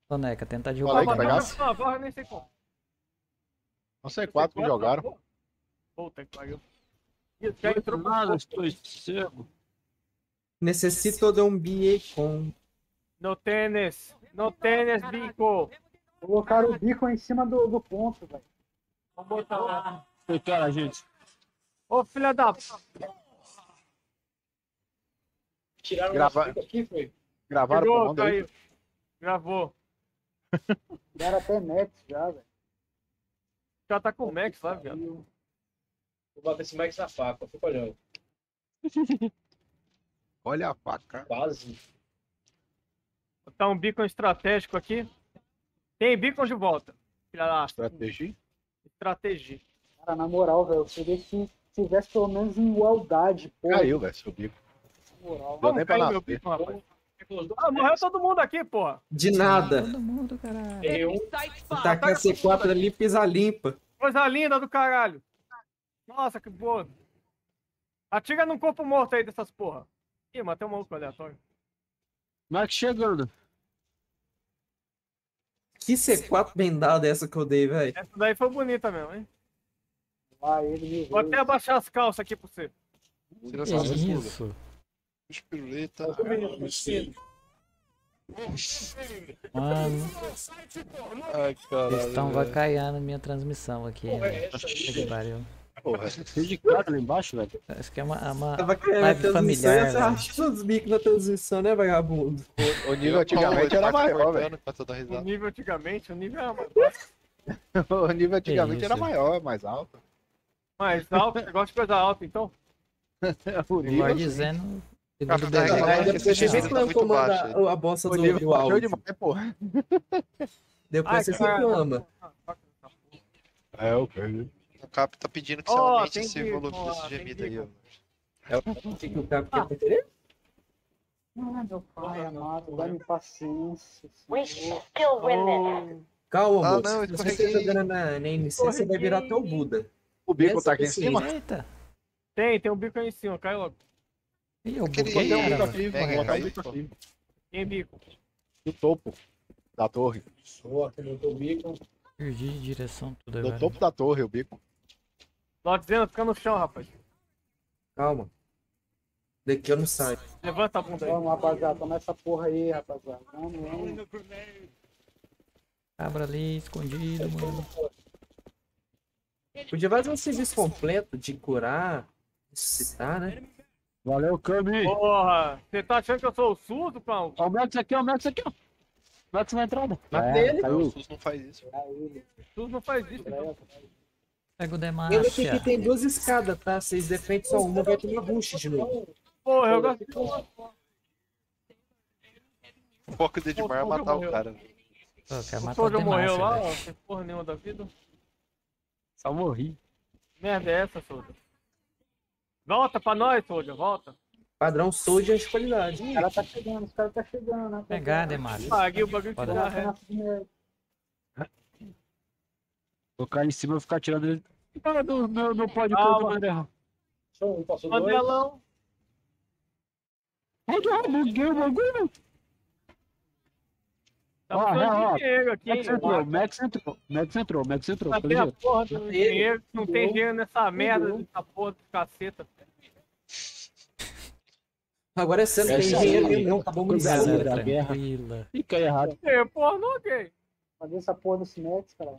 H: Soneca, tenta
K: Falei
H: derrubar
K: que
H: o
K: pegava.
H: Demacia.
O: Não, nem sei como.
K: Não sei quatro que jogaram.
O: Puta que pariu. Ih, Já entrou
L: Nada, estou cego.
I: Necessito de um bacon.
O: No tênis. No tênis, bico.
G: Colocaram o bico em cima do, do ponto, velho.
O: Vamos botar lá.
L: Cara, gente.
O: Ô, filha da...
D: Tiraram
K: Grava-
D: o bico aqui, foi?
K: Gravaram o comando aí.
O: caiu. Gravou.
G: Tiraram até Max já, velho.
O: Já tá com o Max lá, viado.
D: Vou bater esse Max na faca, fica olhando.
K: Olha a faca.
D: Quase.
O: Botar um beacon estratégico aqui. Tem beacon de volta. Filha da...
K: Estratégia.
O: Estratégia.
G: Cara, na moral, velho, eu queria que tivesse pelo menos igualdade, porra.
K: Caiu, velho, seu bico.
G: Na moral.
K: Deu
O: Vamos
K: nem
O: cair meu rapaz. Ah, morreu todo mundo aqui, porra.
I: De nada.
H: Todo mundo, caralho.
J: Spotted.
I: Tá com a C4 ali, pisa limpa.
O: Coisa linda do caralho. Nossa, que boa. Atira num corpo morto aí dessas porra. Ih, matei um maluco aleatório.
L: Max chegando.
I: Que C4 bem dado é essa que eu dei, velho?
O: Essa daí foi bonita mesmo, hein?
G: Ah, ele me
O: Vou até abaixar as calças aqui pra você.
A: Tira só as
H: isso?
A: Espiruleta.
H: Mano,
A: Ai, caralho.
H: eles estão vacaiando minha transmissão aqui. Velho.
A: é essa
H: que pariu.
L: Porra, de cara lá embaixo, velho.
H: Acho que é uma, é uma
I: Tava
H: live familiar.
I: você rachando os bicos na transmissão, né, vagabundo?
K: O nível antigamente era
A: tá
K: maior,
A: cortando
K: velho.
A: eu dou
O: O nível antigamente, o nível era mais,
K: O nível antigamente era
H: isso?
K: maior, mais alto.
O: mais alto. Você gosta de coisa alta, então?
K: O nível.
A: Cara,
H: segundo
A: tá tá
I: a bosta do,
K: nível
I: áudio.
K: demais, porra.
I: Depois
O: Ai,
I: você
O: cara.
I: reclama.
K: É, ok.
A: O Cap tá pedindo que você
O: Ó,
A: aumente esse
O: bico,
A: volume desse gemido aí, ó.
O: bico.
I: O que, que o cara quer preferir?
G: Ah, meu pai amado, dá-me paciência.
Q: We still win
O: Oh.
Q: this.
I: Calma,
A: Ah, não,
I: Se você estiver jogando na, na NC, você vai virar até o Buda.
K: O bico tá aqui em
I: é
K: cima.
H: Eita!
O: Tem, tem um bico aí em cima, cai logo.
H: Ih, eu
A: Aquele-
H: buguei,
K: Tem um bico aqui, vou botar bico aqui.
O: Tem bico.
K: No topo da torre.
D: Sou no teu bico.
H: Perdi de direção tudo
K: No
H: agora.
K: topo da torre, o bico.
O: Lord Zeno, fica no chão, rapaz.
I: Calma. Daqui eu não saio.
O: Levanta a bunda aí.
G: Vamos, rapaziada, toma essa porra aí, rapaziada. Vamos, vamos.
H: Cabra ali, escondido, mano.
I: Podia fazer um serviço completo de curar, ressuscitar, né?
L: Valeu, Cami.
O: Porra, você tá achando que eu sou o surdo, pão?
L: Ó, o Max aqui, ó, o Max aqui, ó. Max na entrada.
I: Matei ele.
A: Não,
L: Caiu.
A: o SUS não faz isso.
O: Surdo não faz isso, então.
H: Pega o
I: Lembra que aqui
H: Demacia.
I: tem duas escadas, tá? Vocês defendem só uma, vai tomar rush de novo.
O: Porra, eu gosto de...
A: O foco do Edmar é matar o cara. velho.
H: Pô, quer
O: O
H: matar o
O: Soldier morreu lá, ó, sem porra nenhuma da vida.
L: Só morri.
O: Merda é essa, Soldier? Volta pra nós, Soldier, volta.
I: Padrão Soldier de qualidade.
G: Os caras tá chegando, os caras tá chegando, né?
H: Pegar, Demacia.
O: Paguei o bagulho que dá, é.
L: Cair em cima e ficar tirando ele. Cara, não, não, não pode pôr do.
D: Sou um, passou dois.
O: Mandelão.
L: Onde eu buguei o bagulho?
O: Tá
L: Ó, ó, ó.
O: de dinheiro aqui,
L: Max entrou, Max entrou, Max entrou, Max entrou.
O: Tá a porra do dinheiro, não tem dinheiro nessa merda dessa porra de caceta.
I: Agora é sendo, tem dinheiro não, acabou.
L: Galera
H: Galera,
L: da guerra. Fica errado.
O: É, porra, não, ok.
G: Cadê essa porra do Cinex, cara?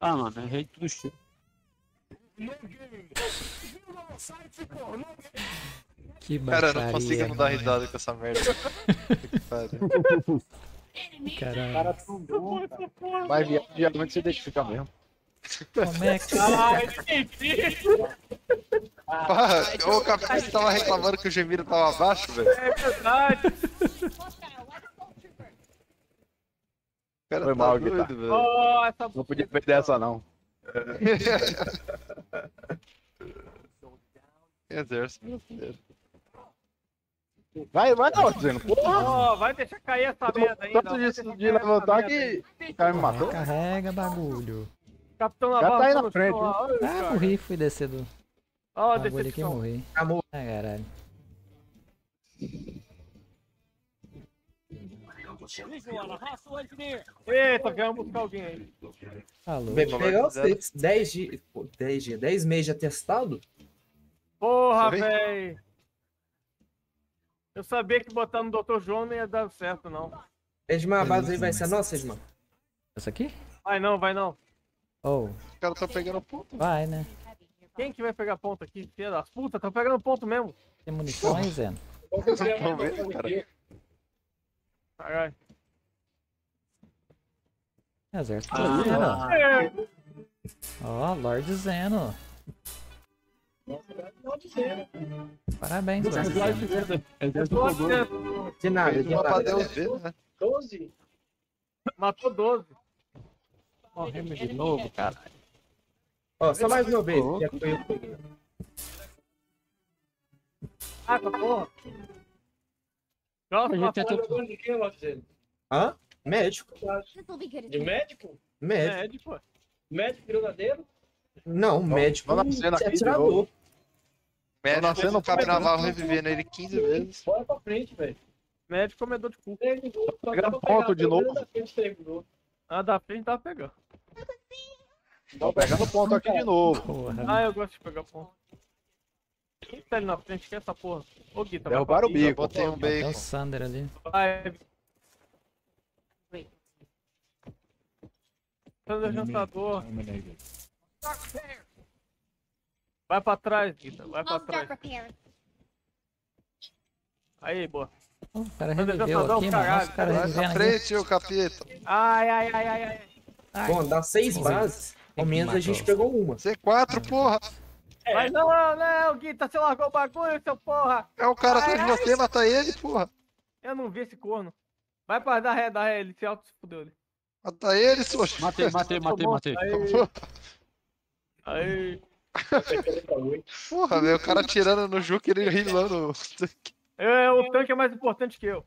L: Ah, mano, errei tudo cheio.
H: Que
A: Cara, eu não consigo não dar risada com essa merda.
H: Caralho.
G: caras tão bons, cara.
K: Mas geralmente você identifica mesmo.
H: Como é que
O: Caralho, entendi.
A: Porra, o Capitão tava reclamando que o Gemiro tava abaixo, velho.
O: É verdade.
A: Cara
K: Foi
A: tá
K: mal,
A: doido,
K: Guitar.
A: velho.
O: Ó, essa
K: Não podia perder essa, não.
A: Exército brasileiro.
K: Vai, vai não, dizendo. Porra,
O: Ó, vai deixar cair essa merda ainda.
K: tanto disso de levantar que
O: aí.
K: o cara me matou.
H: Carrega bagulho.
O: Capitão
K: Já
O: Navarro
K: tá aí na
O: no
K: frente,
H: Ah,
O: cara.
H: morri, fui descer do
O: Ó,
H: bagulho aqui e
O: decepção.
H: morri.
I: Amor.
H: Ah, caralho.
O: Eita, viemos buscar alguém aí.
H: Falou.
I: Vai pegar os 10 dias, 10 dias, 10 meses de atestado?
O: Porra, véi. Eu sabia que botar no Dr. João não ia dar certo, não.
I: Edmar, a base aí vai ser nossa, Edmar?
H: Essa aqui?
O: Vai não, vai não.
H: Oh,
A: Os caras tão pegando ponto.
H: vai, né?
O: Quem que vai pegar ponto aqui? Filha das putas, tá pegando ponto mesmo.
H: Tem munição aí, Zeno?
A: Vamos cara.
O: Caralho.
H: Exército
L: Ah.
O: É,
H: Ó, Lord Zeno. Parabéns, Lord Zeno.
L: Exército
O: Lorde
L: fogou.
O: Zeno
I: De nada, de nada.
A: Deus ver, né?
D: 12?
O: matou 12.
L: Morremos de novo, cara.
I: Ó, só mais uma vez. já foi eu que peguei.
O: Ah, tá porra.
L: A
O: Próxima
L: gente é
D: Lorde
I: Hã? Médico?
D: De médico?
I: Médico.
O: médico.
D: Médico brigadeiro?
I: Não, médico.
K: vamos na cena
I: é
K: aqui
I: atirador.
A: Médico
K: nascendo
A: fez o cabo
K: comedor.
A: naval revivendo ele 15 vezes.
D: Bora pra frente, velho.
O: Médico comedor de cu.
K: Pegando ponto de novo.
O: A da frente tava pegando.
K: Tô pegando ponto aqui de novo.
O: Ah, eu gosto de pegar ponto. Quem tá ali na frente? Que é essa porra? Ô, Guita, vai
K: Derrubaram o bico.
A: Botei um
H: É o
A: bacon.
H: Sander ali.
O: Vai. Jansador.
R: Terminated.
O: Vai pra trás, Guita. Vai pra trás. Aí, boa.
H: O cara reviveu
O: jansador,
H: aqui, mano. Nossa, o cara
A: Vai pra
H: aqui.
A: frente, ô capeta.
O: Ai, ai, ai, ai, ai.
H: Ai.
I: Bom, dá seis bases. Ao menos a gente pegou uma.
A: C4, porra.
O: Mas não, não, Guita, você largou o bagulho, seu porra.
A: É o cara atrás de você, mata ele, porra.
O: Eu não vi esse corno. Vai pra dar ré, dar ré, ele se auto se fudeu ali.
A: Mata ele, sua.
L: Matei, matei, matei, matei.
O: Aí.
A: Porra, velho, o cara atirando no Juque e ele rilando.
O: É, o tanque é mais importante que eu.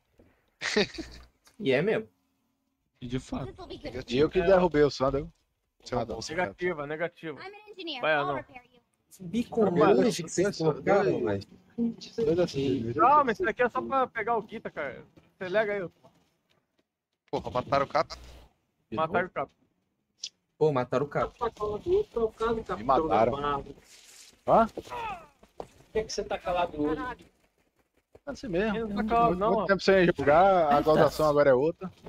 I: E é mesmo.
L: De fato.
K: E eu que derrubei o. Ah, não,
O: Negativa, negativa. Vai, não.
F: repair you.
I: Bicolante que vocês colocaram, mas.
K: Assim.
O: Calma, isso daqui é só pra pegar o Guita, cara. Você lega aí.
A: Porra, mataram o cap.
O: Mataram o cabo.
I: Pô, mataram o cabo.
K: Me mataram. Hã?
D: Por que, que você tá calado hoje?
K: Assim mesmo.
O: Ele não tá calado, não,
K: Muito tempo sem jogar, a gozação agora é outra.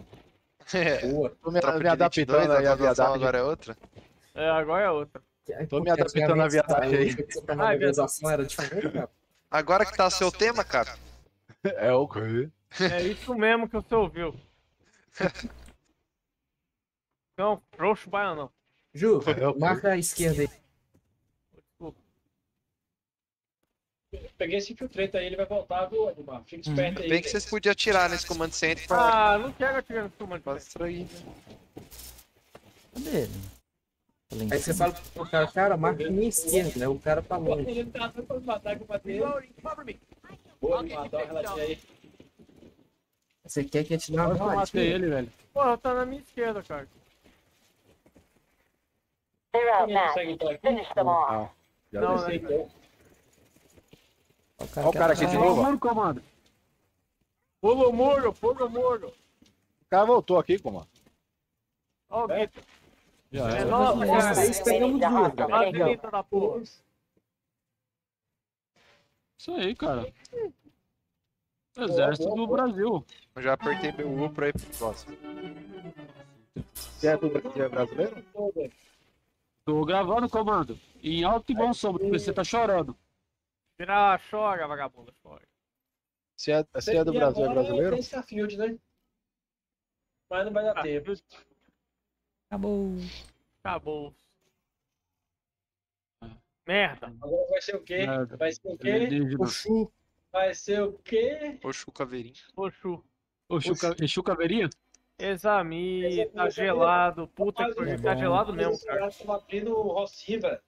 A: É.
I: Boa.
K: Tô me, me
A: de
K: adaptando
A: 22,
K: aí
A: a
K: viadagem.
A: agora é outra.
O: É, agora é outra.
K: Tô me adaptando à viadagem aí.
I: Na organização era diferente, cara.
A: Agora que tá seu tema, cara.
K: É o quê?
O: É isso mesmo que você ouviu. Não, frouxo baia não.
I: Ju, marca a esquerda aí.
D: Peguei esse infiltrante aí, ele vai voltar, viu, Animar? Fica esperto aí.
A: Bem que vocês podiam atirar nesse comando center pra
O: Ah, não quero atirar no comando.
A: quase distrair.
H: Cadê ele? Tá
I: Aí você fala pro cara, cara, marca a minha esquerda, né? O cara tá longe.
D: Ele tá dando pra me matar eu matei ele. Boa, dá uma reladinha aí.
I: Você quer que dê uma
L: Eu matei ele, velho.
O: Porra, tá na minha esquerda, cara.
Q: They're out
D: Ninguém
Q: now.
D: consegue entrar aqui?
Q: Finish them off.
K: Não. Já
O: Não, né?
H: Olha
K: Olha o cara aqui de novo.
L: Mano, comando.
O: Pula o muro, pula o muro.
K: O cara voltou aqui, comando.
O: Ó o Guita.
L: Já
O: É nossa,
I: Nós
O: cara.
I: três pegamos duas, cara.
O: A direita da porra.
L: Isso aí, cara. Exército do Brasil.
A: Eu já apertei meu U pra ir pro próximo.
K: Você é do Brasil é brasileiro?
L: Tô gravando, comando. Em alto e bom som, porque você tá chorando.
O: Vira, chora, vagabundo, chora.
K: Se é, se é do
D: E
K: Brasil é brasileiro?
D: Tem Starfield, né? Mas não vai dar tempo.
H: Acabou.
O: Acabou. Merda.
D: Agora vai ser o quê?
L: Merda.
D: Vai ser o quê?
L: Alienígena.
I: O Chu.
D: Vai ser o quê?
A: Oxu, caveirinho.
O: Oxu.
L: Chuca, Exu Caveirinha?
O: Exami, tá gelado. Puta que pariu, tá
H: bom.
O: gelado mesmo,
D: Os
O: cara.
D: caras estão abrindo o Ross River.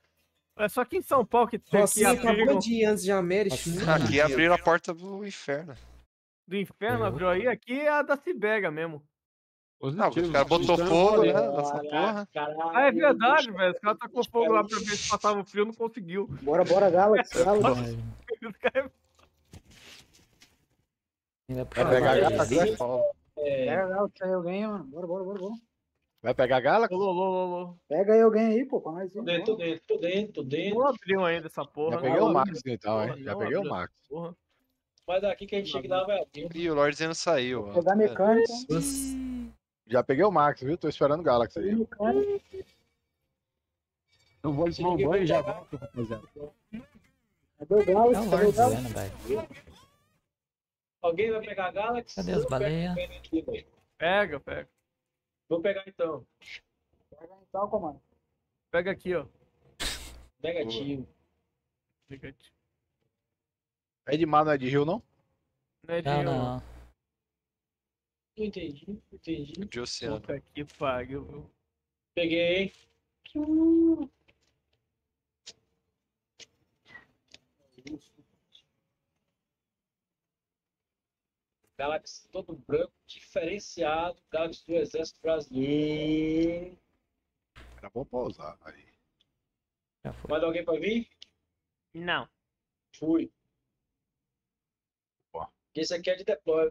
O: É só aqui em São Paulo que tem
I: Você
O: aqui
I: acabou
O: abriram
I: de ir antes de América.
A: Aqui abriram a porta do inferno.
O: do inferno, abriu aí. Aqui é a da Sibéria mesmo.
A: Não, os caras botou
L: Então,
A: fogo, né? porra.
O: Ah, é verdade, velho. Os caras tá com fogo lá pra ver se passava frio, não conseguiu.
G: Bora, bora, Galaxy. Galaxy.
O: Os caras-
H: Ele vai
K: pegar a
H: a Base.
G: Pega a Galaxy aí alguém, mano. Bora, bora, bora, bora.
K: Vai pegar a Galaxy?
O: Lô, lô, lô, lô.
G: Pega aí alguém aí, pô, pra nós ir.
D: Tô dentro, tô dentro, tô dentro, tô dentro.
O: Não abriu ainda essa porra.
K: Já peguei
O: não.
K: o Max então,
O: Porra,
K: hein? Já peguei o
O: abriu.
K: Max.
O: Porra.
D: Mas daqui que a gente chega lá vai abrir.
A: E o Lord não saiu. ó.
G: Pegar mecânica.
K: Já peguei o Max, viu? Tô esperando o Galaxy aí.
L: Eu vou tomar um banho e já volto, rapaziada.
G: Cadê o
H: É
G: Galaxy?
H: o
G: Cadê o Galaxy?
D: Alguém vai pegar a Galaxy?
H: Cadê as baleias?
O: Pega, pega.
D: Vou pegar então.
G: Pega então, comando.
O: Pega aqui, ó.
D: Negativo.
O: Negativo.
K: É de mar, não é de rio, não?
O: Não é de
H: Não,
O: eu.
H: não.
D: Não entendi, entendi.
A: De oceano.
O: Puta que pariu, viu?
D: Peguei. Galaxy todo branco, diferenciado. Galaxy do Exército Brasileiro.
K: Era bom pra usar. Aí.
H: Já foi.
D: Mais alguém pra vir?
O: Não.
D: Fui. Esse aqui é de deploy.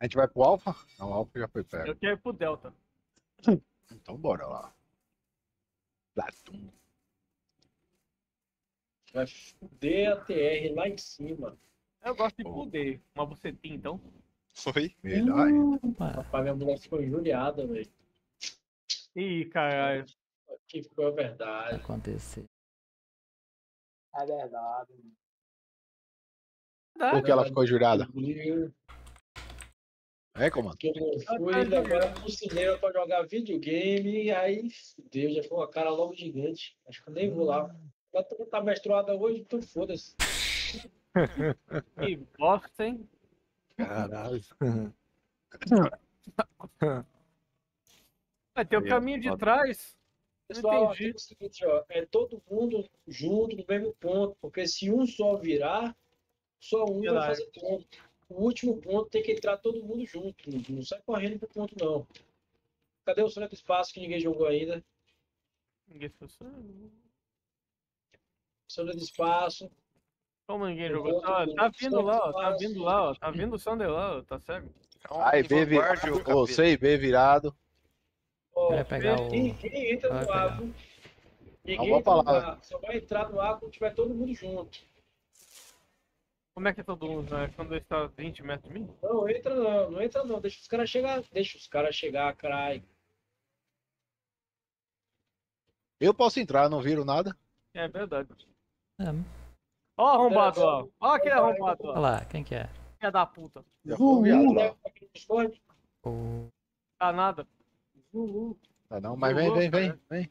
K: A gente vai pro Alpha? Não, o Alpha já foi
O: Eu
K: perto.
O: quero ir pro Delta.
K: Então bora lá. Platum.
D: Vai fuder a TR lá em cima.
O: Eu gosto de poder. Uma bucetinha, então.
K: Foi? Melhor ainda.
D: Rapaz, minha mulher ficou injuriada, velho.
O: Ih, caralho.
D: Que foi a verdade.
H: Acontecer.
G: É verdade.
K: Por que ela ficou jurada? É, comando?
D: Eu fui levar pro cinema pra jogar videogame e aí, Deus, já ficou uma cara logo gigante. Acho que eu nem vou lá. Ela tá- tá menstruada hoje, então foda-se.
O: Que bosta, hein?
C: Caralho.
O: Vai ter o caminho de trás.
D: Pessoal,
O: entendi.
D: é o seguinte, ó, é todo mundo junto no mesmo ponto, porque se um só virar, só um vai fazer ponto. O último ponto tem que entrar todo mundo junto, não sai correndo pro ponto não. Cadê o sonho do espaço que ninguém jogou ainda?
O: Ninguém fez
D: Sonho do espaço.
O: Como ninguém
D: Eu
O: jogou? Tá, tá vindo lá, ó. Tá vindo lá, ó. Tá vindo o Sander lá, ó. Tá cego?
K: Aí, B virado. Você e B virado.
D: Ó,
H: Vai pegar o-
D: Ninguém entra
H: vai
D: no
H: pegar.
D: ar? Ninguém entra no ar. Só vai entrar no ar quando tiver todo mundo junto.
O: Como é que é todo mundo, né? Quando está a 20 metros de mim?
D: Não, entra não, não entra não. Deixa os caras chegar. Deixa os caras chegar, caralho.
K: Eu posso entrar, não viro nada.
O: É verdade.
H: É.
O: Ó, arrombado, ó. Ó aquele arrombado,
H: Olha
O: ó.
H: lá, quem que é?
O: Filha da puta.
H: O...
O: Tá nada.
K: Tá não, mas vem, vem, vem, vem.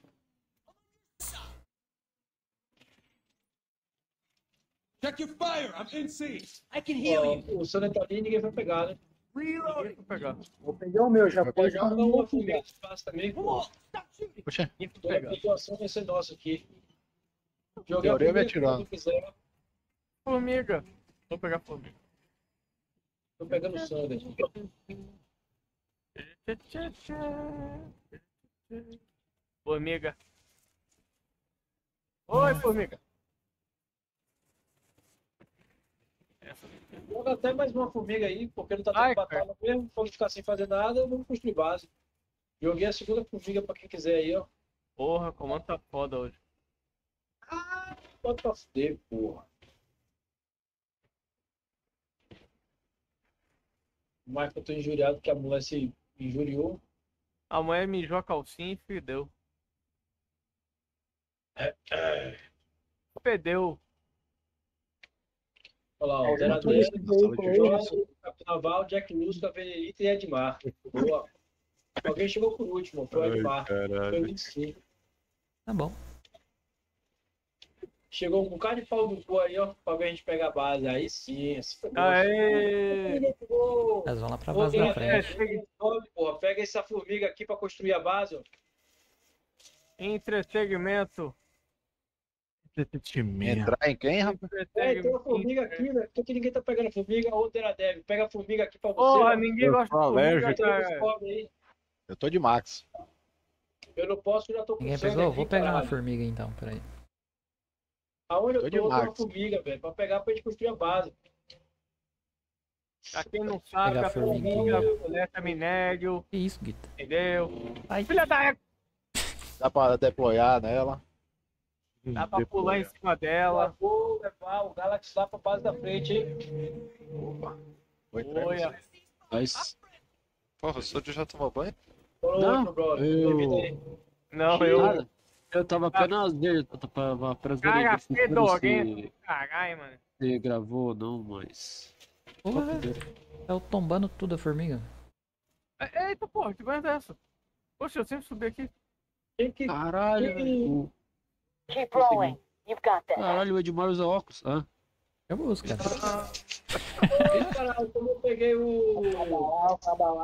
J: Check your fire. I'm in C. I can
D: Ó, o Sander tá ali e ninguém vai pegar, né?
O: Ninguém foi pegar.
G: Vou pegar o meu, já pode
D: pegar
G: um
D: formiga de espaço também.
K: Puxa.
D: A pontuação vai ser nossa aqui. Joguei
K: Teoria
D: a
K: vai
D: primeira que quiser.
O: Formiga. Vou pegar formiga.
D: Tô pegando o Sander.
O: Formiga. Oi, formiga.
D: Joga até mais uma formiga aí, porque não tá tendo
O: Ai,
D: batalha mesmo. Quando ficar sem fazer nada, vamos construir base. Joguei a segunda formiga pra quem quiser aí, ó.
O: Porra, comando tá foda hoje.
D: Pode pra fuder, porra. Mas que eu tô injuriado porque a mulher se injuriou.
O: A mulher mijou a calcinha e fedeu. Fedeu.
D: Olha lá, ó.
O: Alguma
D: Dera
O: coisa
D: Dera,
O: na sala de
D: Jorge,
O: justiça.
D: Capitão Naval, Jack Lusca, Venelita e Edmar. Boa. Alguém chegou por último, foi o Edmar.
C: caralho.
D: Foi 25.
H: Tá bom.
D: Chegou um bocado de pau no cu aí, ó, pra ver a gente pegar a base. Aí sim, assim foi.
O: Aê!
H: Elas vão lá pra base da
D: é,
H: frente.
D: pega, porra, pega essa formiga aqui pra construir a base, ó.
O: Entresegmento.
K: Entrar em quem, rapaz?
D: É, tem uma formiga aqui, né? Por que ninguém tá pegando a formiga? Ô, Deradev, pega a formiga aqui pra você.
O: Porra,
D: ó.
O: ninguém
K: Eu
O: gosta de formiga.
K: Eu tô de Max.
D: Eu não posso, eu já tô com
H: Ninguém
D: sangue
H: pegou?
D: aqui,
H: Vou pegar uma formiga então, peraí.
D: Aonde eu
K: Tô
D: tô,
K: de
D: eu tô uma formiga, velho, pra pegar pra gente construir a base.
O: Pra quem não sabe, a formiga coleta minério,
H: Que isso, Guita?
O: entendeu?
H: Ai.
O: Filha da
K: Dá pra deployar nela.
O: Dá pra pular em cima
D: Ela
O: dela.
D: vou levar o Galaxy lá pra base da frente, hein?
K: Foi
O: Olha.
L: Mas.
A: Porra, o Sódio já tomou banho?
L: Não, eu-.
O: Não, eu.
L: Nada. Eu tava apenas eu tava apenas
O: Cara,
L: vendo
O: fedorento. Caralho, mano.
L: se gravou ou não, mas.
H: Porra, tá tombando tudo a formiga.
O: É- Eita, porra, que coisa é essa? Poxa, eu sempre subi aqui.
D: Quem que...
L: Caralho, o-
Q: Keep rolling. You've got this.
L: Caralho, o Edmar usa óculos. Ah,
H: Eu busco, cara.
D: Ih, caralho, como eu peguei o.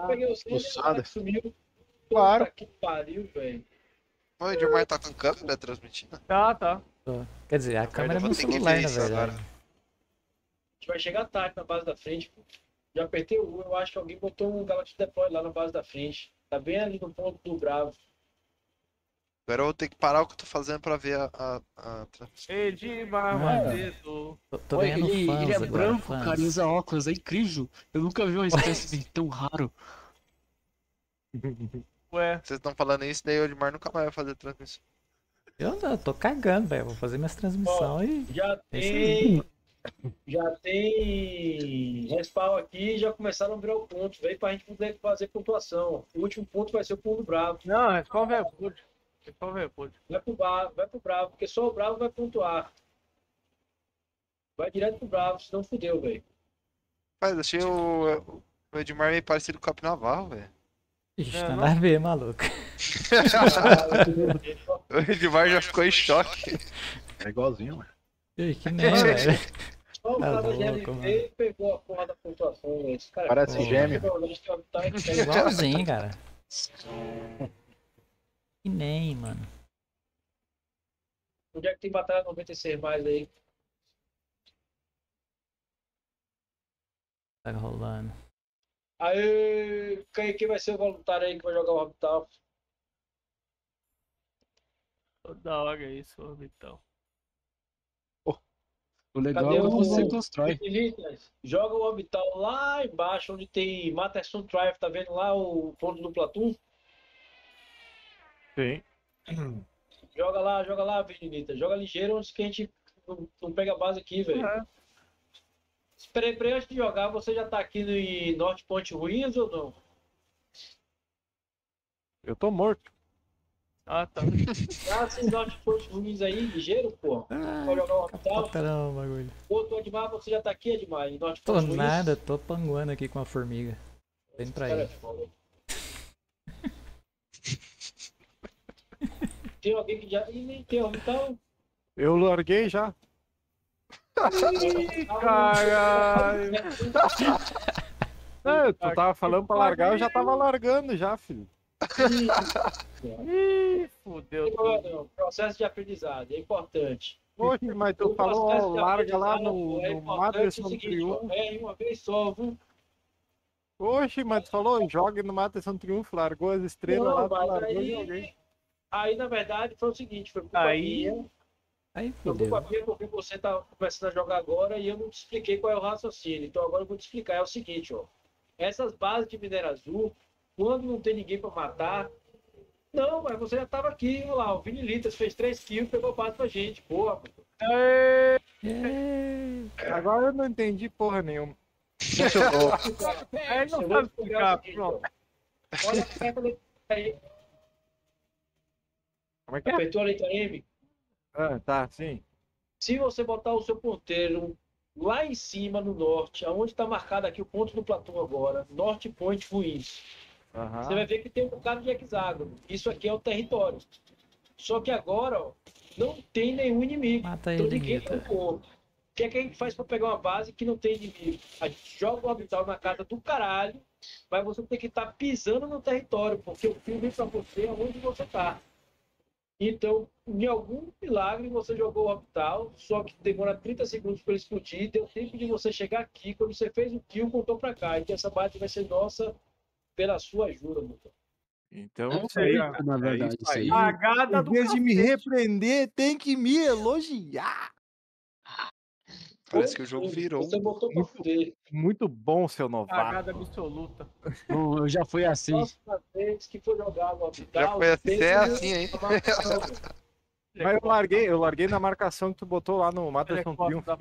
D: Peguei o Sander. sumiu.
K: Claro.
D: Puta que pariu, velho.
A: O Edmar tá com câmera transmitindo?
O: Tá, tá.
H: Quer dizer, a câmera é
A: eu vou
H: no
A: ter que
H: celular,
A: isso
H: verdade.
A: agora.
D: A gente vai chegar tarde na base da frente. Já apertei o U, eu acho que alguém botou um Galaxy Deploy lá na base da frente. Tá bem ali no ponto do Bravo.
A: Agora eu vou ter que parar o que eu tô fazendo pra ver a, a, a transmissão.
O: Edimar
H: Mano,
O: Macedo.
H: Tô, tô
L: Olha,
H: ganhando
L: ele,
H: fãs
L: ele é
H: agora,
L: branco,
H: fãs.
L: cara, e usa óculos, é incrível. Eu nunca vi uma espécie tão raro.
O: Ué.
A: Vocês estão falando isso, daí o Edmar nunca mais vai fazer transmissão.
H: Eu não, eu tô cagando, velho. Vou fazer minhas transmissões e.
D: Já
H: É
D: tem. Já tem respawn aqui já começaram a virar o ponto. Veio pra gente poder fazer pontuação. O último ponto vai ser o ponto bravo.
O: Não, respawn é é.
D: Vai pro, Bravo, vai pro Bravo, porque só o Bravo vai pontuar. Vai direto pro Bravo, senão fudeu, velho.
A: Mas achei o, o Edmar meio parecido com o Cap Navarro, velho.
H: Ixi,
O: É,
H: nada a ver, maluco.
A: o Edmar já ficou em choque.
K: É igualzinho, mano.
H: Ih, que nem, velho.
D: Só o
H: Tá
D: cara e pegou a porra da pontuação, velho. Esse cara
K: Parece
D: Pô,
K: gêmeo.
D: tá
H: Igualzinho, cara. Que nem, mano.
D: Onde é que tem batalha 96 mais aí?
H: Tá rolando.
D: Aí, quem, quem vai ser o voluntário aí que vai jogar o Orbital?
O: Da hora isso, Orbital.
L: O legal
D: Cadê
L: é quando
D: o-
L: você constrói.
D: Elitas, joga o orbital lá embaixo, onde tem Matterson Drive, tá vendo lá o ponto do Platum?
C: Sim.
D: Joga lá, joga lá, Virginita. Joga ligeiro antes que a gente não, não pega a base aqui, velho. Esperei, esperei antes de jogar, você já tá aqui no em Norte Ponte Ruins ou não?
C: Eu tô morto.
O: Ah, tá.
D: Ah, sim, Norte Ponte Ruins aí, ligeiro, pô. Vai jogar o orbital.
H: Caramba, bagulho.
D: Outro Edmar, você já tá aqui, Edmar, em Norte
H: Tô
D: Ponte Ruins?
H: nada, tô panguando aqui com a formiga. Tô indo pra
D: Cara,
H: aí.
D: é foda. Tem alguém que já. Ih, orbital?
C: Eu larguei já.
O: Ih, caralho.
C: É, tu tava falando pra largar, eu já tava largando já, filho.
O: Ih, fudeu.
D: Não. Processo de aprendizado, é importante.
C: Poxa, mas tu
D: O
C: falou, larga lá no,
D: é
C: no Triunfo.
D: É, uma vez só, viu?
C: Oxe, mas tu falou, joga no Maderson Triunfo, largou as estrelas lá,
D: Não, mas
C: largou
D: aí,
C: alguém.
D: Aí, na verdade, foi o seguinte, foi culpa
O: Aí-
D: minha.
H: Aí
D: Foi culpa minha porque você tá começando a jogar agora e eu não te expliquei qual é o raciocínio. Então agora eu vou te explicar. É o seguinte, ó. Essas bases de minério azul, quando não tem ninguém pra matar. Não, mas você já tava aqui, olha lá, o Vini Litas fez 3 kills e pegou base pra gente. Boa.
C: Agora eu não entendi porra nenhuma.
A: Funcionou.
O: Aí não
D: Eu
O: sabe
D: vou
O: explicar, pronto.
D: Olha, a.
C: Como é que é?
D: Apertou a letra M.
C: Ah, tá, sim.
D: Se você botar o seu ponteiro lá em cima no norte, aonde está marcado aqui o ponto do platô agora, Norte Point Ruins, você vai ver que tem um bocado de hexágono. Isso aqui é o território. Só que agora, ó, não tem nenhum inimigo.
H: Mata
D: então
H: ele,
D: ninguém
H: Nita.
D: tocou. O que é que a gente faz para pegar uma base que não tem inimigo? A gente joga o orbital na casa do caralho, mas você tem que estar pisando no território, porque o fio vem para você aonde você tá. Então, em algum milagre, você jogou o orbital, só que demora 30 segundos para ele explodir, deu tempo de você chegar aqui, quando você fez o kill, contou para cá. Então essa base vai ser nossa pela sua ajuda, meu.
C: Então,
L: É
C: isso aí,
L: feito, na verdade,
C: é
L: isso aí.
O: Cagada
C: Em vez de me repreender, tem que me elogiar.
A: Parece que o jogo virou.
D: Você botou pra fuder.
C: Muito bom, seu
O: Cagada
C: novato.
O: absoluta.
L: Bom, eu já fui assim.
D: Vez que jogar orbital,
A: Já foi assim, é assim, hein?
C: Mas eu larguei, eu larguei na marcação que tu botou lá no Maderson Triunfo.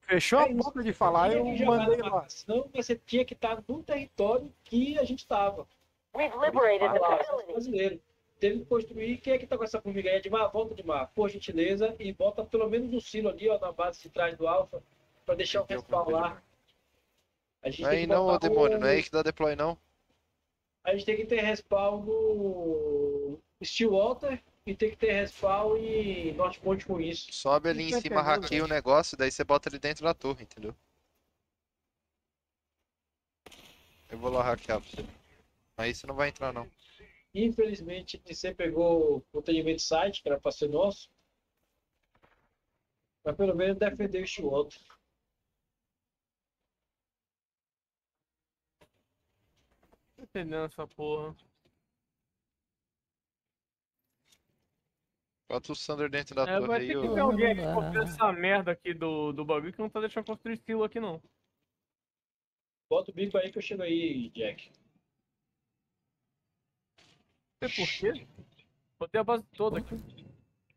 C: Fechou a
D: É isso.
C: boca de falar, eu
D: jogar
C: mandei lá.
D: marcação, você tinha que estar no território que a gente estava.
Q: We've liberated the facility.
D: Teve que construir. Quem é que tá com essa formiga aí? De mar, volta de mar, por gentileza, e bota pelo menos um silo ali, ó, na base de trás do alfa, pra deixar o respawn lá. A gente
A: Não é
D: tem
A: aí não, ô demônio,
D: o-
A: não é aí que dá deploy não.
D: A gente tem que ter respawn no Stillwater e tem que ter respawn em North Point com isso.
A: Sobe ali em
D: Isso é
A: cima, hackeia o negócio, daí você bota ele dentro da torre, entendeu? Eu vou lá hackear pra você. Aí você não vai entrar não.
D: Infelizmente, você pegou o contenimento site, que era para ser nosso. Mas pelo menos defendeu o
O: outro. Entendendo essa porra.
A: Bota o Sander dentro da
O: é,
A: torre
O: vai ter que ter eu... alguém que construir essa merda aqui do, do bagulho que não tá deixando construir estilo aqui não.
D: Bota o bico aí que eu chego aí, Jack.
O: Não sei por quê. Botei a base toda aqui.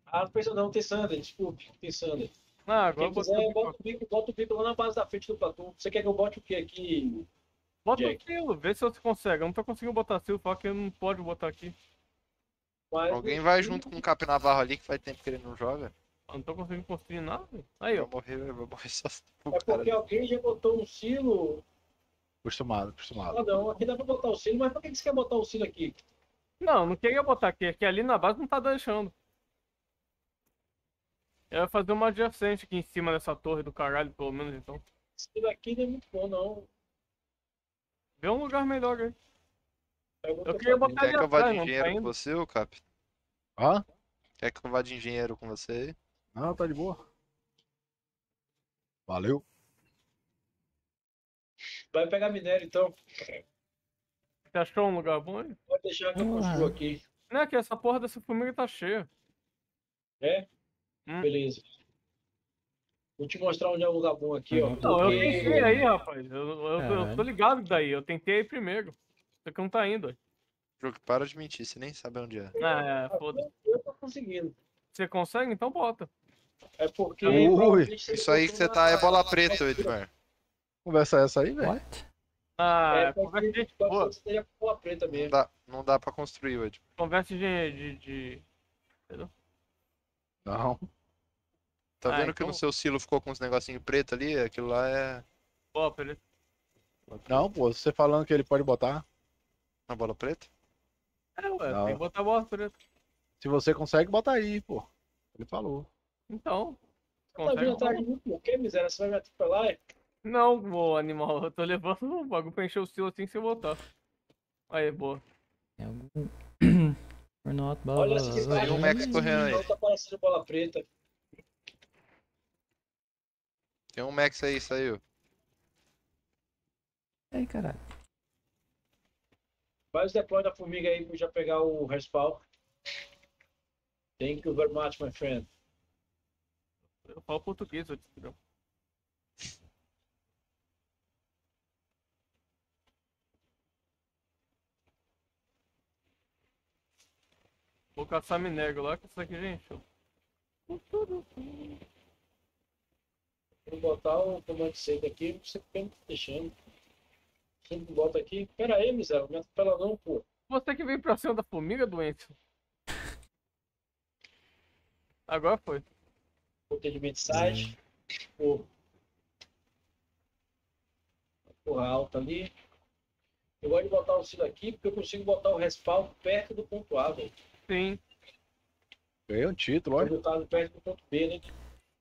D: Ah, não precisa não, tem Sander, desculpe, tem Sander.
O: Ah, agora
D: Quem
O: botei
D: quiser, bota o bico, bota o bico lá na base da frente do platô. Você quer que eu bote o que aqui?
O: Bota o
D: Jack?
O: silo, vê se você consegue. Eu não tô conseguindo botar silo, fala que não pode botar aqui.
D: Mas
A: Alguém vai junto com o Cap Navarro ali que faz tempo que ele não joga.
O: Eu não tô conseguindo construir nada. Aí, ó.
A: Vai morrer, vai morrer só
D: É
A: cara.
D: porque alguém já botou um silo.
K: Acostumado, acostumado.
D: Ah, não, aqui dá pra botar o silo, mas por que que você quer botar o silo aqui?
O: Não, não queria botar aqui, aqui ali na base não tá deixando. Eu ia fazer uma adjacente aqui em cima dessa torre do caralho, pelo menos então.
D: Silo aqui não é muito bom, não.
O: Vê um lugar melhor aí.
D: Eu,
O: Eu queria botar
A: Quer que eu vá de
O: não tá
A: engenheiro com você, ô Cap?
K: Hã?
A: Quer que eu vá de engenheiro com você aí?
K: Não, tá de boa. Valeu.
D: Vai pegar minério então.
O: Você achou um lugar bom aí?
D: Pode deixar que eu construo aqui.
O: Não é que essa porra dessa formiga tá cheia.
D: É?
O: Hum.
D: Beleza. Vou te mostrar onde é um lugar bom aqui, ó.
O: Não, eu tentei aí, rapaz. Eu, eu, eu tô ligado daí. Eu tentei aí primeiro. Só que não tá indo.
A: Jogo, para de mentir, você nem sabe onde é.
O: Ah, é, foda-se.
D: Eu tô conseguindo.
O: Você consegue? Então bota.
D: É porque.
K: Ui.
A: Isso aí que você tá é bola preta, Edmar.
K: Conversa essa aí, velho.
O: Ah,
D: É, pode
O: conversa de
D: ser- pode ser que seja bola preta
A: Não
D: mesmo.
A: dá, não dá pra construir, Edmar.
O: Conversa de. de, de... Entendeu?
K: Não.
A: Tá
O: Ah,
A: vendo que
O: então-
A: no seu silo ficou com uns negocinhos preto ali? Aquilo lá é.
O: Beleza.
K: Não, pô, você falando que ele pode botar.
A: Na bola preta?
O: É, ué,
K: Não.
O: tem que botar a bola preta.
K: Se você consegue, bota aí, pô. Ele falou.
O: Então.
D: Tá vindo atrás de mim por quê, miséria? Você vai me atropelar? é?
O: Não, ô animal, eu tô levando o bagulho pra encher o silo assim sem voltar. Aí, boa.
H: We're not
D: Olha essa
H: bubbles.
D: imagem.
A: um Max correndo aí.
D: Tá parecendo bola preta.
A: Tem um Max aí, saiu.
H: Ei, caralho.
D: Faz o deploy da formiga aí pra já pegar o respawn. Thank you very much, my friend.
O: Eu falo português, eu desculpa. Vou caçar minério lá, que isso aqui já encheu.
D: Vou botar o comando seco aqui, você fica me deixando. Sempre bota aqui. Pera aí, miséria, não me atropela não, pô.
O: Você que veio pra cima da formiga, doente. Agora foi.
D: Botei de mensagem. Pô. Porra alta ali. Eu gosto de botar o silo aqui porque eu consigo botar o respawn perto do ponto A, velho.
O: Sim.
K: Ganhei um título, olha.
D: Eu tava perto do ponto B, né?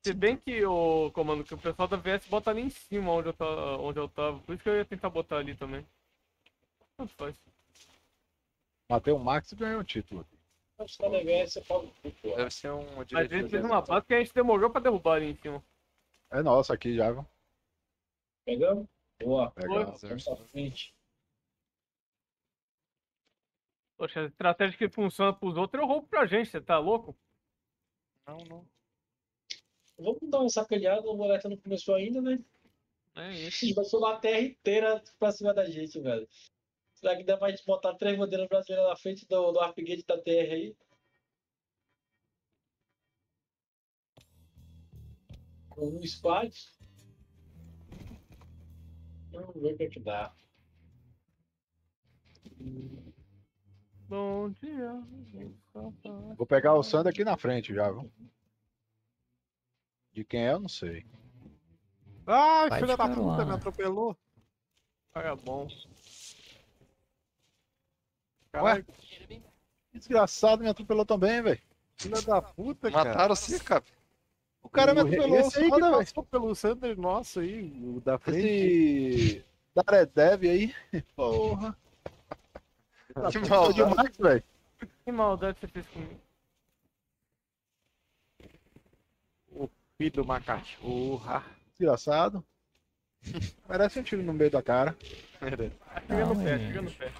O: Se bem que o comando que o pessoal da VS bota ali em cima onde eu, tá, onde eu tava. Por isso que eu ia tentar botar ali também. Tanto faz.
K: Matei o Max e ganhei um título.
D: É você fala.
A: Deve ser um
O: Mas
A: direito.
O: ele fez uma base que a gente demorou pra derrubar ali em cima.
K: É nosso aqui já, viu?
D: Pegamos? Boa.
K: Legal.
D: Vamos pra frente.
O: Poxa, a estratégia que funciona pros outros eu roubo pra gente, você tá louco?
A: Não, não.
D: Vamos dar uma sacaneada, o moleque não começou ainda, né?
O: É isso.
D: Vai solar a terra inteira pra cima da gente, velho. Será que dá pra gente botar três bandeiras brasileiras na frente do, do Arpgate da terra aí? Com um squad? Vamos ver o que é que dá.
O: Bom dia.
K: Vou pegar o Sander aqui na frente já, viu? De quem é, eu não sei. Ai,
H: Vai
K: filha da puta,
H: Caruana.
K: me atropelou.
O: Cara bom.
K: Ué? Desgraçado, me atropelou também, velho.
C: Filha da puta, cara.
A: Mataram você, Cap.
K: O cara me atropelou.
C: Esse aí que
K: velho.
C: passou pelo Sander nosso aí, o da frente.
K: Esse Daredev aí. Porra. Tá
A: Que
K: puta
A: maldade.
K: demais, velho.
O: Que maldade você fez comigo?
C: O filho de uma cachorra.
K: Desgraçado. Merece um tiro no meio da cara.
O: Chega no
H: Não,
O: pé,
H: é.
O: chega no pé.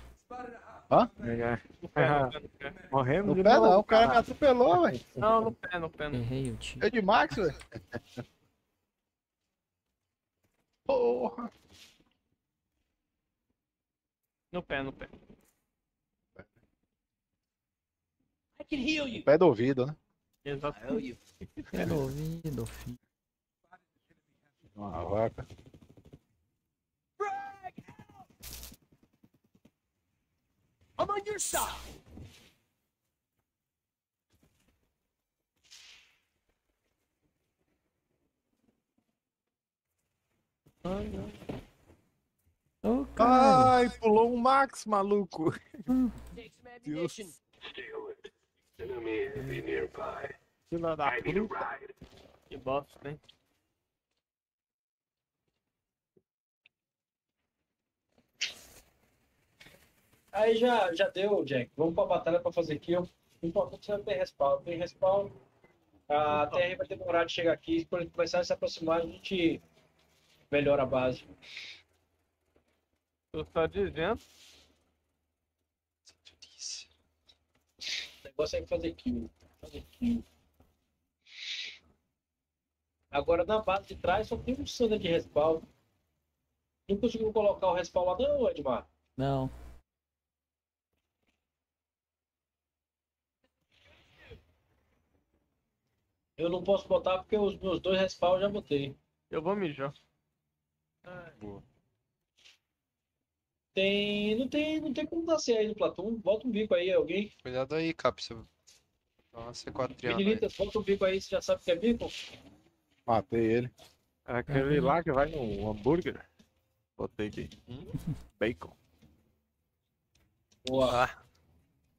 K: Hã?
O: No pé, no pé, no pé.
C: Morremos
K: No pé não, o cara me atropelou, velho.
O: Não, no pé, no pé. No...
H: Errei o tiro.
K: É de Max, velho. Porra.
O: No pé, no pé.
J: I can heal you.
K: Pé do ouvido, né?
O: Exato.
H: Pelo ouvido, filho.
K: Uma vaca.
J: I'm on your side.
H: Caralho.
C: Ai, pulou um Max, maluco.
J: Take
C: Filha da puta.
O: Que bosta, hein?
D: Aí já, já deu, Jack. Vamos pra batalha pra fazer kill. O importante é ter respawn. Tem respawn. A TR vai demorar de chegar aqui. Quando ele começar a se aproximar, a gente melhora a base.
O: Tu tá dizendo?
D: É fazer kill. Fazer kill. Agora na base de trás só tem um Sander de respawn. Não conseguiu colocar o respawn lá não, Edmar.
H: Não.
D: Eu não posso botar porque os meus dois respawn eu já botei.
O: Eu vou mijar.
D: Tem. Não tem. Não tem como nascer aí no Platum. Bota um bico aí, alguém.
A: Cuidado aí, Cap. Você... Uma C4 aí.
D: Meninitas, bota um bico aí, você já sabe o que é bico?
K: Matei ele.
C: Aquele lá que vai no hambúrguer. Botei aqui. Bacon.
D: Boa.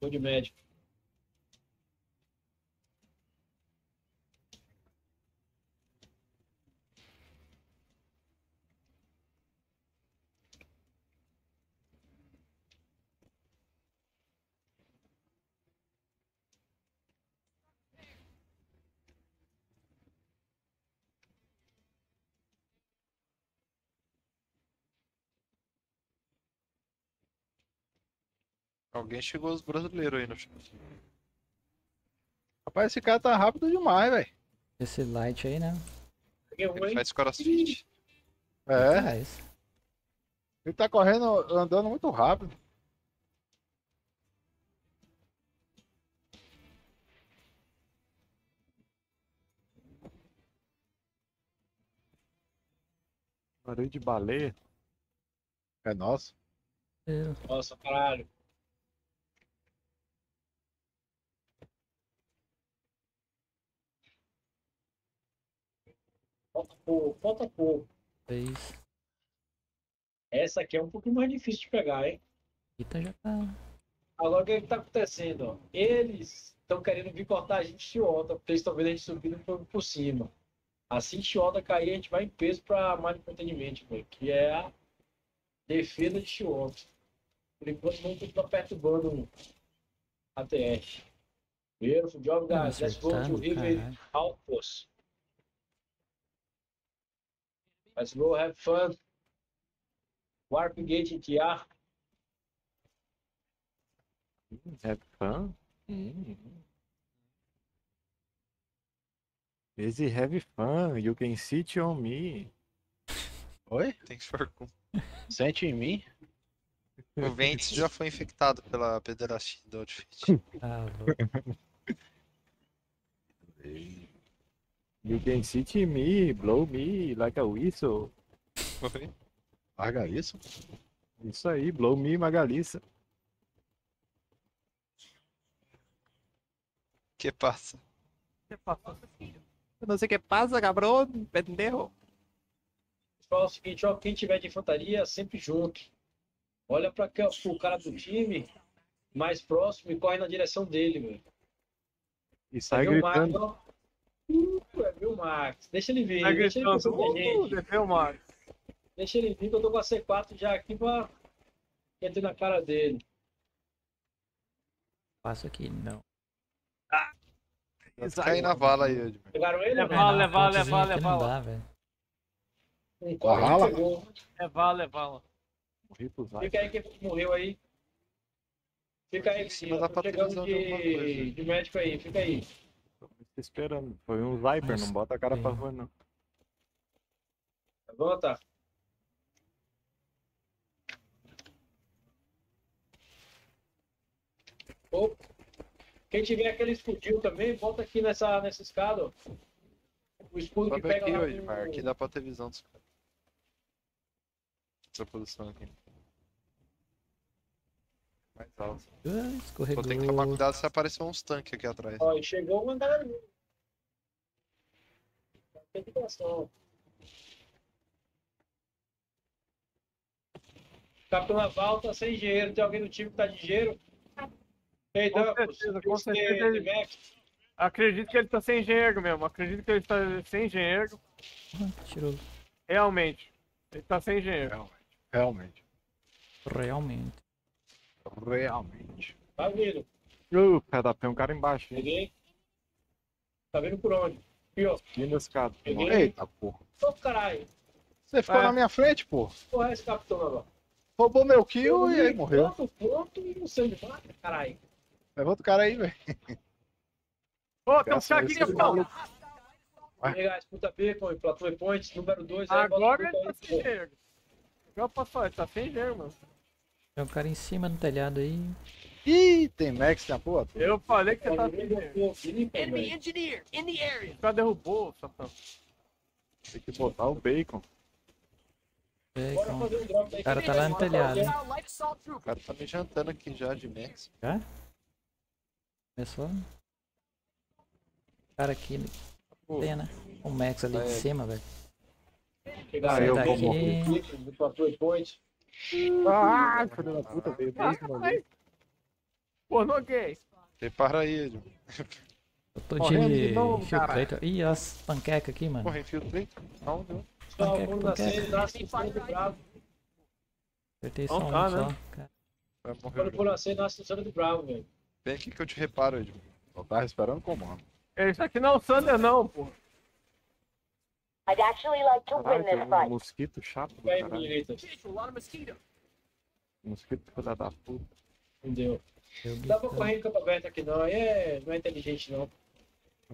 D: Tô de médico.
A: Alguém chegou os brasileiros aí no chat.
K: Rapaz, esse cara tá rápido demais, velho.
H: Esse light aí, né?
A: Ele faz crossfit.
K: É. Ele tá correndo, andando muito rápido.
C: Barulho de baleia.
K: É nosso.
D: Nossa, caralho. Pouco, falta pouco.
H: Três.
D: Essa aqui é um pouquinho mais difícil de pegar, hein?
H: Eita, já tá.
D: Agora o que, é que tá acontecendo? Ó? Eles estão querendo vir cortar a gente de Chiota, porque eles estão vendo a gente subindo por, por cima. Assim Chiota cair, a gente vai em peso pra Mind Containment, velho, que é a defesa de Chiota. Por enquanto não tá perturbando a TR. Beautiful job, guys. Let's go to
H: acertando,
D: River. Outpost. Let's go have fun. Warp Gate TR.
C: Have fun? Hum. Easy have fun. You can sit on me.
K: Oi?
A: Thanks for.
K: Sente em mim?
A: O Ventes já foi infectado pela pederastia do outfit.
H: Ah,
C: You can sit me, blow me like a whistle.
A: Oi?
K: Larga isso.
C: Isso aí, blow me, Magaliça.
A: Que passa?
O: Que passa?
C: Não sei o que passa, cabrão, pendejo.
D: Pessoal, é o seguinte, ó, quem tiver de infantaria, sempre junto. Olha para o cara do time mais próximo e corre na direção dele, velho.
C: E sai gritando.
D: Max? Deixa ele vir.
O: Tá
D: deixa ele
O: uh, Max.
D: Deixa ele vir que eu tô com a C4 já aqui pra meter na cara dele.
H: Passo aqui, não.
A: Cai na vala aí, Edmar.
D: Pegaram ele?
O: Levar,
D: né?
O: levar,
H: Pontezinho
O: levar, levar. Levar, levar.
C: Morri pros
D: Fica aí quem morreu aí. Fica aí,
A: Em cima da de,
D: de médico aí, fica aí.
C: Tô esperando. Foi um Viper, não bota a cara pra rua, não.
D: Tá bom, tá? Ô, Quem tiver aquele escudinho também, bota aqui nessa, nessa escada, ó. O escudo que
A: Sobe
D: pega
A: aqui,
D: lá
A: ô
D: no-
A: Edmar. Aqui dá pra ter visão dos caras. Essa posição aqui. Mais alto.
H: Ah,
A: Só
H: escorregou.
A: tem que tomar cuidado se aparecer uns tanques aqui atrás.
D: Ó, e chegou uma galera. Tem que atenção. Capitão Naval tá sem engenheiro. Tem alguém do time que tá de engenheiro? Ei,
O: Com
D: Dumpos,
O: certeza, com certeza ele-. Acredito que ele tá sem engenheiro mesmo. Acredito que ele tá sem engenheiro.
H: Tirou.
O: Realmente. Ele tá sem engenheiro.
K: Realmente.
H: Realmente.
K: Realmente.
D: Tá vindo.
C: Uh, pé da pé, um cara embaixo. hein?
D: Tá vindo por onde? Aqui, ó.
C: Aqui na escada.
D: Peguei.
K: Eita, porra.
D: Ô, caralho.
K: Você ficou
O: É.
K: na minha frente, pô.
D: Porra, é esse Capitão Naval.
K: Roubou meu kill e aí morreu.
D: Ponto, ponto e o sangue mata, caralho.
K: Leva outro cara aí, velho.
O: Ô, tem um cara aqui, capitão.
K: Vai.
D: Pegar, disputa Bacon e e Point, número 2.
O: Agora ele tá sem posso falar, ele tá sem mano.
H: Tem um cara em cima no telhado aí.
K: Ih, tem Max, tem a porra.
O: Eu falei que você tá.
J: Enemy engineer in the area.
O: O cara derrubou, Satã.
C: Tem que botar o bacon.
H: Bacon. O cara tá lá no telhado.
A: O cara tá me jantando aqui já de Max.
H: Já? Começou? Cara aqui. né? Pena. O Max ali de
A: É.
H: cima, velho. Sai
C: eu vou morrer.
K: Ah, filho da puta, veio mesmo ali.
O: Pornô gay.
A: Prepara aí, Edmar.
H: Eu tô
O: Correndo
H: de
O: de novo,
H: infiltrator. Ih, as panquecas aqui, mano.
A: Porra, infiltrei. Aonde? eu?
D: Só
H: Panqueca,
D: quando nascer,
H: panqueca.
D: bravo.
H: Acertei só
O: Não
H: um
O: tá,
H: só.
O: né?
H: cara.
A: Vai
D: Quando
A: morrer.
D: for nascer, nasce no sangue do bravo, velho.
A: Vem aqui que eu te reparo, Edmar.
K: Só tava esperando o comando.
O: Esse aqui não é o Sander, não, pô.
Q: I'd actually like to win this
C: um
Q: fight.
C: mosquito chato do
D: Vai,
C: caralho.
D: Militas.
J: Visual on a mosquito.
C: Mosquito filha da puta.
D: Entendeu?
H: Eu
D: Não dá pra correr em campo aberto aqui, não. Aí é... não é inteligente, não.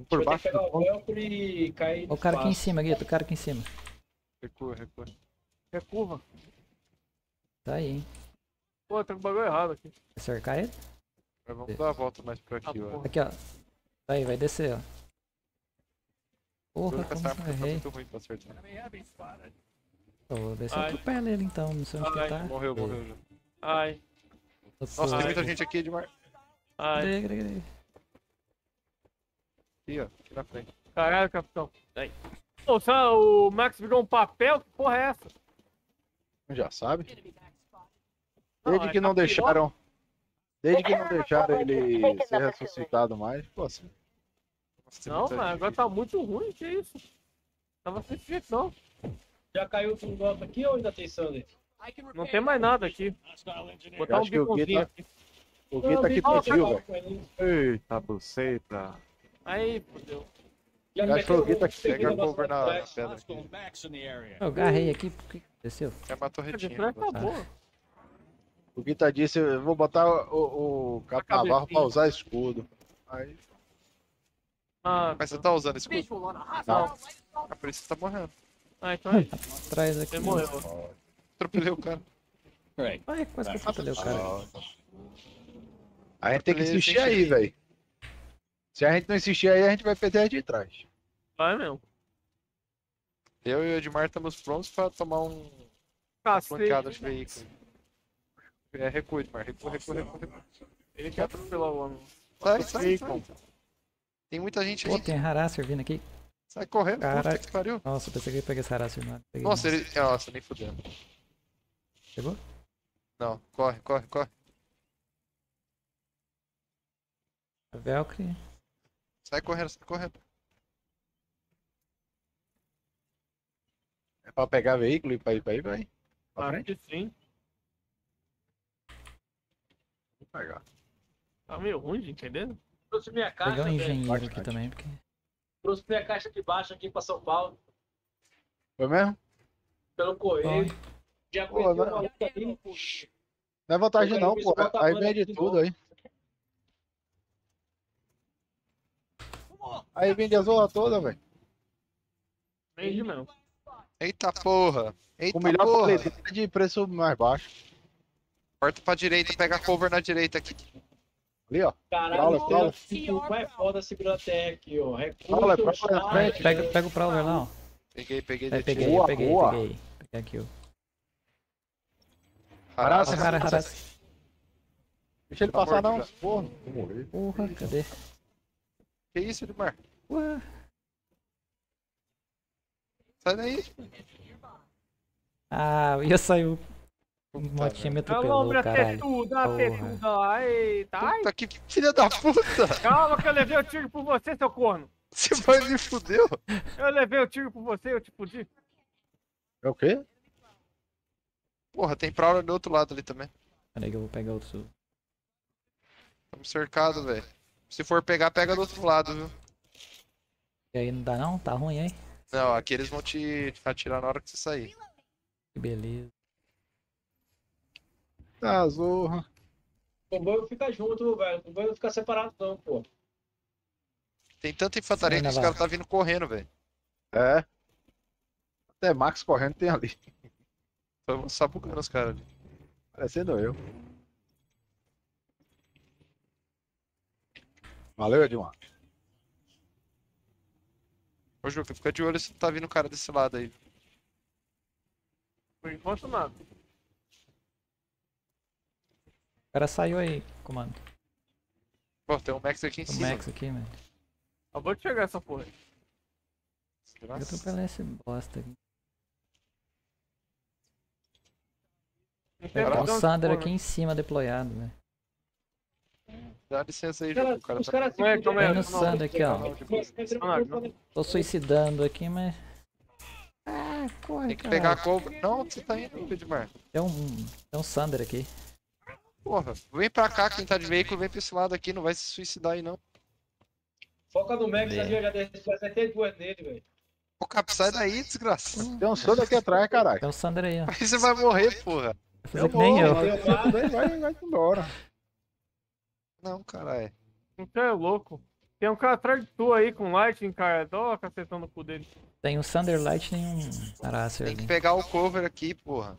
C: Por baixo
D: pegar
C: do
D: o velcro e cair.
H: O cara aqui em cima, Guito. O cara aqui em cima.
A: Recua, recua.
O: É curva.
H: Tá aí, hein.
O: Pô, tá com o bagulho errado aqui.
H: Vai cercar ele?
A: Mas vamos dar a volta mais por aqui,
O: Ah,
A: ó.
H: Aqui, ó. Aí, vai descer, ó. Porra,
A: que essa
H: como
A: arma
H: que eu
A: tá
H: errei?
A: muito ruim pra acertar.
J: Spotted.
H: Eu vou descer atropela ele então, não sei onde
O: Ai,
H: que tá.
A: Morreu, morreu já.
O: Ai,
A: Nossa, tem muita gente aqui, Edmar.
O: ai.
H: Cadê, cadê, cadê?
A: Aqui, ó. Aqui na frente.
O: Caralho, capitão. Aí. Ô, só o Max virou um papel? Que porra é essa?
K: Já sabe? Desde que
O: é
K: não deixaram. Desde que não deixaram ele ser ressuscitado mais, pô, assim.
O: Não,
A: gente
O: agora tá muito ruim, que isso? Tava sem jeito, não.
D: Já caiu tudo nosso aqui ou ainda tem Sander?
O: Não tem mais nada aqui.
J: Engineer.
O: Botar um
K: acho que o Gui
O: biconzinho
K: tá-
O: aqui.
K: O Gui tá aqui
D: não,
K: velho.
C: Eita, buceta.
O: Aí, fodeu.
K: Acho que o Gui tá aqui.
A: Pega a cover na, na pedra aqui.
H: Eu agarrei aqui, por que desceu?
A: É uma torretinha.
O: tá boa.
K: O Gui tá disse, eu vou botar o, o Navarro pra usar escudo. Aí,
O: Ah,
A: Mas você tá usando escudo?
K: Não.
A: Ah, por isso você tá morrendo.
O: ah então é.
H: Atrás aqui.
O: Ele morreu.
A: Atropelei o cara.
J: Great.
H: Ai, quase que eu atropelei o cara.
K: a gente tem que insistir aí, velho. Se a gente não insistir aí, a gente vai perder a de trás.
O: Vai mesmo.
A: Eu e o Edmar estamos prontos pra tomar um flanqueada de
O: Cacete.
A: veículo. É, recua, Edmar. Recua, recua, recua, recua.
O: Ele quer atropelar o homem.
A: Sai, sai, sai. Tem muita gente
H: Pô,
A: aí.
H: tem Harasser vindo aqui.
A: Sai correndo, puta
H: Caralho.
A: que pariu.
H: Nossa, pensei que eu ia pegar esse Harasser, mano. Peguei
A: Nossa, ele. Nossa, nem fudendo.
H: Chegou?
A: Não, corre, corre, corre.
H: Velcre.
A: Sai correndo, sai correndo.
K: É pra pegar veículo e pra ir pra aí, vai. Pra frente?
O: que sim.
K: Vou pegar.
O: Tá meio ruim de entender.
D: Trouxe minha caixa,
H: Pegar um
D: velho.
H: engenheiro aqui também, porque.
D: Trouxe minha caixa de baixo aqui pra São Paulo,
K: Foi mesmo?
D: pelo correio. Já
K: pô, não,
D: uma luta aí.
K: Não é vantagem não, pô. Aí vende tudo aí. Aí vende a zona toda, velho.
O: Vende mesmo.
A: Eita porra. Eita
K: o melhor
A: porra.
K: é de preço mais baixo.
A: Corta pra direita, pega cover na direita aqui.
K: Ali, ó.
D: Caralho,
K: prowler, prowler.
D: é foda segura até aqui, ó.
K: Prowler, prowler na frente.
H: Pega, pega o prowler lá, ó.
A: Peguei, peguei.
H: É, peguei,
K: boa,
H: peguei,
K: boa.
H: peguei. Peguei aqui, ó.
A: Harass,
H: Ó, cara.
K: Deixa ele passar, não. Porra.
H: Porra, cadê?
A: Que isso, Edmar?
H: Ué.
A: Sai daí.
H: Ah, ia sair o o motinha me atropelou,
O: Alô,
H: caralho.
O: tetuda,
H: Porra.
O: tetuda. Eita, ai.
A: Puta que filha da puta.
O: Calma que eu levei o tiro por você, seu corno.
A: Você vai me fudeu?
O: Eu levei o tiro por você, eu te fudi.
K: É o quê?
A: Porra, tem Prowler do outro lado ali também.
H: Peraí que eu vou pegar outro.
A: Estamos cercados, velho. Se for pegar, pega do outro lado, viu?
H: E aí não dá não? Tá ruim aí?
A: Não, aqui eles vão te atirar na hora que você sair.
H: Que beleza.
K: Tá, zorra.
D: O comboio fica junto, velho. O comboio não fica separado, não, pô.
A: Tem tanta infantaria que os caras tá vindo correndo, velho.
K: É. Até Max correndo tem ali.
A: Tô só bugando os caras ali.
K: Parecendo eu. Valeu, Edmar.
A: Ô, Juca, fica de olho se tá vindo o cara desse lado aí.
O: Por enquanto, nada.
H: O cara saiu aí, comando.
A: Pô, tem um Max aqui em
H: O
A: cima.
H: Max aqui, mano.
O: Acabou de chegar essa porra. aí.
H: Eu atropelar esse bosta aqui.
O: Não tem
H: Tá o
O: razão,
H: Sander
O: porra.
H: aqui em cima deployado, velho.
A: Dá licença aí,
D: Os caras-
A: cara
D: os
A: tá...
H: Tem no
O: não,
H: Sander aqui, ó.
O: Não.
H: Tô suicidando aqui, mas. Ah, corre,
A: Tem que
H: caralho.
A: pegar a cover. Não, você tá indo, Edmar?
H: Tem um, tem um Sander aqui.
A: Porra, vem pra cá, quem tá de veículo, vem pra esse lado aqui, não vai se suicidar aí não.
D: Foca no Max
H: É.
D: ali, eu já duas nele, velho.
A: Ô, Cap, sai daí, desgraça.
K: Tem um sono aqui atrás, caralho.
H: Tem um Sander aí, ó.
A: Aí você vai morrer, porra.
H: Vai fazer que nem eu.
K: Vai, vai, vai embora.
A: Não, caralho.
O: Você é louco. Tem um cara atrás de tu aí com Lightning, cara. Dó cacetando o cu dele.
H: Tem um Sander Light e um Harasser
A: Tem que
H: ali.
A: pegar o cover aqui, porra.